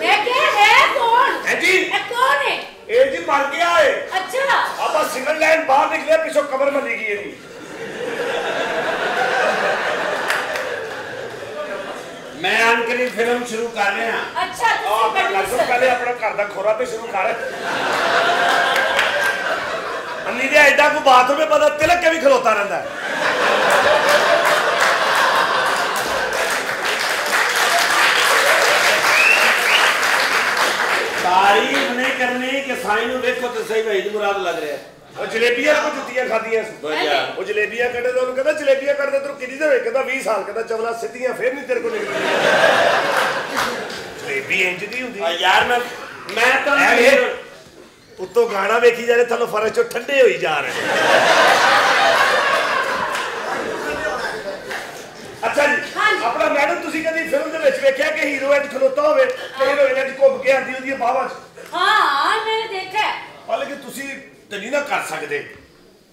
ਮੈਂ ਕਿਹਾ ਹੈ ਕੌਣ? ਹੈ ਜੀ। ਇਹ ਕੌਣ ਹੈ? ਇਹ ਜੀ ਮਰ ਗਿਆ ਏ। ਅੱਛਾ। ਆਪਾਂ ਸਿੰਗਲ ਲਾਈਨ ਬਾਹਰ ਨਿਕਲੇ ਪਿੱਛੋਂ ਕਬਰ ਮਿਲੀ ਗਈ ਇਹਦੀ। ਮੈਂ ਅਨਕਰੀ ਫਿਲਮ ਸ਼ੁਰੂ ਕਰ ਰਿਹਾ। ਅੱਛਾ ਤੁਸੀਂ producer। ਪਹਿਲੇ ਆਪਣਾ ਘਰ ਦਾ ਖੋਰਾ ਤੇ ਸ਼ੁਰੂ ਕਰ। ਅੰਨੀ ਦੇ ਐਡਾ ਕੋ ਬਾਥਰੂਮ ਪਤਾ ਤਿਲਕ ਕੇ ਵੀ ਖਲੋਤਾ ਰਹਿੰਦਾ। ਤਾਰੀਫ ਨਹੀਂ ਕਰਨੀ ਕਿ ਸਾਈ ਨੂੰ ਵੇਖੋ ਤੇ ਸਹੀ ਭਾਈ ਦੀ ਮੁਰਾਦ ਲੱਗ ਰਿਹਾ ਉਹ ਜਲੇਬੀਆਂ ਕੋ ਜੁੱਤੀਆਂ ਖਾਧੀਆਂ ਸੀ ਉਹ ਜਲੇਬੀਆਂ ਕੱਢੇ ਤਾਂ ਉਹਨੂੰ ਕਹਿੰਦਾ ਜਲੇਬੀਆਂ ਕੱਢਦੇ ਤੂੰ ਕਿੰਨੀ ਦੇ ਹੋਏ ਕਹਿੰਦਾ 20 ਸਾਲ ਕਹਿੰਦਾ ਚਵਲਾ ਸਿੱਧੀਆਂ ਫੇਰ ਨਹੀਂ ਤੇਰੇ ਕੋਲ ਨਿਕਲਦੀਆਂ। ਜਲੇਬੀ ਇੰਜ ਦੀ ਹੁੰਦੀ ਆ ਯਾਰ ਮੈਂ ਮੈਂ ਤਾਂ ਉੱਤੋਂ ਗਾਣਾ ਵੇਖੀ ਜਾ ਰਹੇ ਤੁਹਾਨੂੰ ਫਰਜ ਚੋਂ ਠੰਡੇ ਹੋਈ ਜਾ ਰਹੇ ਅੱਛਾ ਜੀ। ਆਪਣਾ ਮੈਡਮ ਤੁਸੀਂ ਕਦੀ ਫਿਲਮ ਦੇ ਵਿੱਚ ਵੇਖਿਆ ਕਿ ਹੀਰੋ ਇੰਜ ਖਲੋਤਾ ਹੋਵੇ ਤੇ ਹੀਰੋਇਨ ਇੰਜ ਘੁੱਬ ਕੇ ਆਂਦੀ ਉਹਦੀ ਬਾਹਾਂ 'ਚ? ਹਾਂ ਮੈਂ ਦੇਖਿਆ। ਪਰ ਲੇਕਿਨ ਤੁਸੀਂ ਤੇ ਨਹੀਂ ਨਾ ਕਰ ਸਕਦੇ।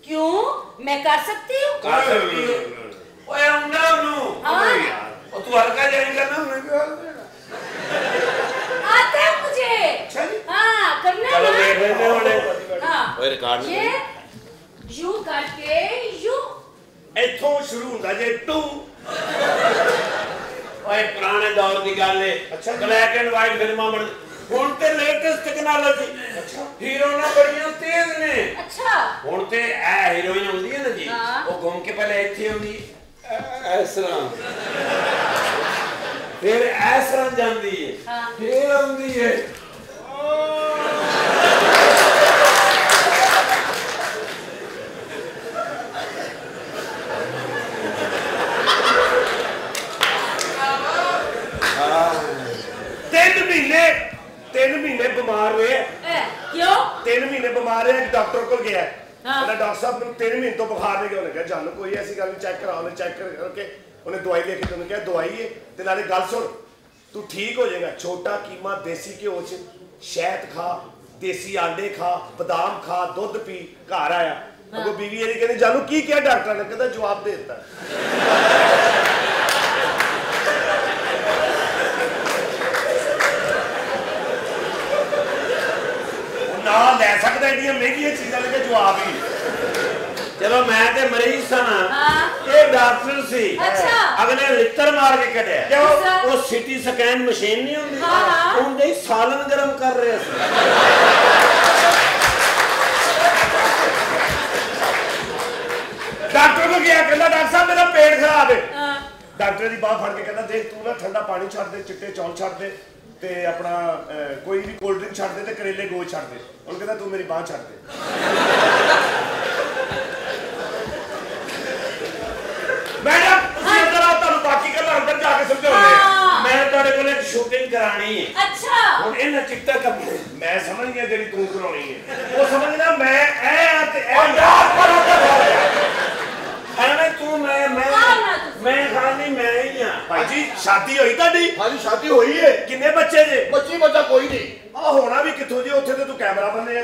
ਕਿਉਂ? ਮੈਂ ਕਰ ਸਕਦੀ ਹਾਂ। ਕਰ ਸਕਦੀ ਹਾਂ। ਓਏ ਉਹਨਾਂ। ਨੂੰ ਹਾਂ ਉਹ ਤੂੰ ਹਲਕਾ ਜਾਏਗਾ ਨਾ ਉਹਨੇ ਕਿਹਾ आता है मुझे हाँ करना चलो देख लेते होने हाँ ओए रिकॉर्ड ये यू करके यू इथों शुरू होता जे टू ਓਏ ਪੁਰਾਣੇ ਦੌਰ ਦੀ ਗੱਲ ਏ। ਬਲੈਕ ਐਂਡ ਵਾਈਟ ਫਿਲਮਾਂ ਬਣ ਹੁਣ ਤੇ ਲੇਟੈਸਟ ਟੈਕਨੋਲੋਜੀ ਅੱਛਾ। ਹੀਰੋਇਨਾਂ ਬੜੀਆਂ ਤੇਜ਼ ਨੇ। ਅੱਛਾ। ਹੁਣ ਤੇ ਐ ਹੀਰੋਇਨ ਹੁੰਦੀ ਹੈ ਨਾ ਜੀ। ਉਹ ਘੁੰਮ ਕੇ ਪਹਿਲੇ ਇੱਥੇ ਹੁੰਦੀ ਇਸ ਤਰ੍ਹਾਂ। ਫਿਰ ਇਸ ਤਰ੍ਹਾਂ ਜਾਂਦੀ ਏ। ਫਿਰ ਆਉਂਦੀ ਏ। 3 ਮਹੀਨੇ ਬਿਮਾਰ ਰਹੇ ਕਿਉਂ? 3 ਮਹੀਨੇ ਬਿਮਾਰ ਰਹੇ ਡਾਕਟਰ ਕੋਲ ਗਿਆ। ਹਾਂ। ਡਾਕਟਰ ਸਾਹਿਬ ਨੂੰ 3 ਮਹੀਨੇ ਤੋਂ ਬੁਖਾਰ ਨਹੀਂ ਕਿਉਂ ਲੱਗਿਆ ਜਾਨੂੰ ਕੋਈ ਐਸੀ ਗੱਲ ਨਹੀਂ ਚੈੱਕ ਕਰਾਓ ਨੇ ਚੈੱਕ ਕਰਕੇ ਉਹਨੇ ਦਵਾਈ ਲੈ ਤੁਹਾਨੂੰ ਕਿਹਾ ਦਵਾਈ ਏ। ਤੇ ਨਾਲੇ ਗੱਲ ਸੁਣ ਤੂੰ ਠੀਕ ਹੋ ਜਾਏਗਾ। ਛੋਟਾ ਕੀਮਾ ਦੇਸੀ ਘਿਓ ਚ ਸ਼ਹਿਦ ਖਾ ਦੇਸੀ ਆਂਡੇ ਖਾ ਬਦਾਮ ਖਾ ਦੁੱਧ ਪੀ ਘਰ ਆਇਆ। ਅਗੋ ਬੀਵੀ ਇਹਦੀ ਕਹਿੰਦੀ ਜਾਨੂ ਕੀ ਕਿਹਾ ਡਾਕਟਰ ਨੇ? ਕਹਿੰਦਾ ਜਵਾਬ ਦੇ ਦਿੱਤਾ। ਲੈ ਸਕਦਾ ਇੰਨੀਆਂ ਮਹਿੰਗੀਆਂ ਚੀਜ਼ਾਂ ਲੈ ਕੇ ਜਵਾਬ ਹੀ। ਚਲੋ ਮੈਂ ਤੇ ਮਰੀਜ਼ ਸਾਂ ਹਾਂ। ਇਹ ਡਾਕਟਰ ਸੀ। ਅੱਛਾ। ਅਗਲੇ ਲਿੱਤਰ ਮਾਰ ਕੇ ਕੱਢਿਆ। ਅੱਛਾ। ਉਹ ਸਿਟੀ ਸਕੈਨ ਮਸ਼ੀਨ ਨਹੀਂ ਹੁੰਦੀ। ਉਹਦੇ ਹੀ ਸਾਲਨ ਗਰਮ ਕਰ ਰਿਹਾ ਸੀ। ਡਾਕਟਰ ਨੂੰ ਗਿਆ ਕਹਿੰਦਾ ਡਾਕਟਰ ਸਾਹਿਬ ਮੇਰਾ ਪੇਟ ਖਰਾਬ ਹੈ। ਡਾਕਟਰ ਦੀ ਬਾਹ ਫੜ ਕੇ ਕਹਿੰਦਾ ਦੇਖ ਤੂੰ ਨਾ ਠੰਡਾ ਪਾਣੀ ਛੱਡ ਦੇ ਚਿੱਟੇ ਚੌਲ ਛੱਡ ਦੇ। ਤੇ ਆਪਣਾ ਕੋਈ ਵੀ ਕੋਲਡ ਡਰਿੰਕ ਛੱਡ ਦੇ ਤੇ ਕਰੇਲੇ ਗੋਲ ਛੱਡ ਦੇ ਉਹ ਕਹਿੰਦਾ ਤੂੰ ਮੇਰੀ ਬਾਹ ਛੱਡ ਦੇ। ਮੈਡਮ ਤੁਸੀਂ ਅੰਦਰ ਆਓ ਤੁਹਾਨੂੰ ਬਾਕੀ ਗੱਲਾਂ ਅੰਦਰ ਜਾ ਕੇ ਸਮਝਾਉਂਦੇ ਮੈਂ ਤੁਹਾਡੇ ਕੋਲ ਇੱਕ ਸ਼ੂਟਿੰਗ ਕਰਾਣੀ ਹੈ। ਅੱਛਾ। ਹੁਣ ਇਹਨਾਂ ਚਿੱਟਾ ਕੰਮ ਮੈਂ ਸਮਝ ਗਿਆ ਜਿਹੜੀ ਤੂੰ ਕਰਾਉਣੀ ਹੈ। ਉਹ ਸਮਝਦਾ ਮੈਂ ਐ ਤੇ ਐ ਐਵੇਂ ਤੂੰ ਮੈਂ ਮੈਂ। ਮੈਂ ਖਾਲੀ ਮੈਂ ਹੀ ਆ ਭਾਈ ਸ਼ਾਦੀ ਹੋਈ ਤੁਹਾਡੀ? ਹਾਂਜੀ ਸ਼ਾਦੀ ਹੋਈ ਏ। ਕਿੰਨੇ ਬੱਚੇ ਜੇ? ਬੱਚੀ ਬੱਚਾ ਕੋਈ ਨਹੀਂ। ਆ ਹੋਣਾ ਵੀ ਕਿੱਥੋਂ ਜੇ? ਉੱਥੇ ਤੇ ਤੂੰ ਕੈਮਰਾ ਬੰਨੇ ਆ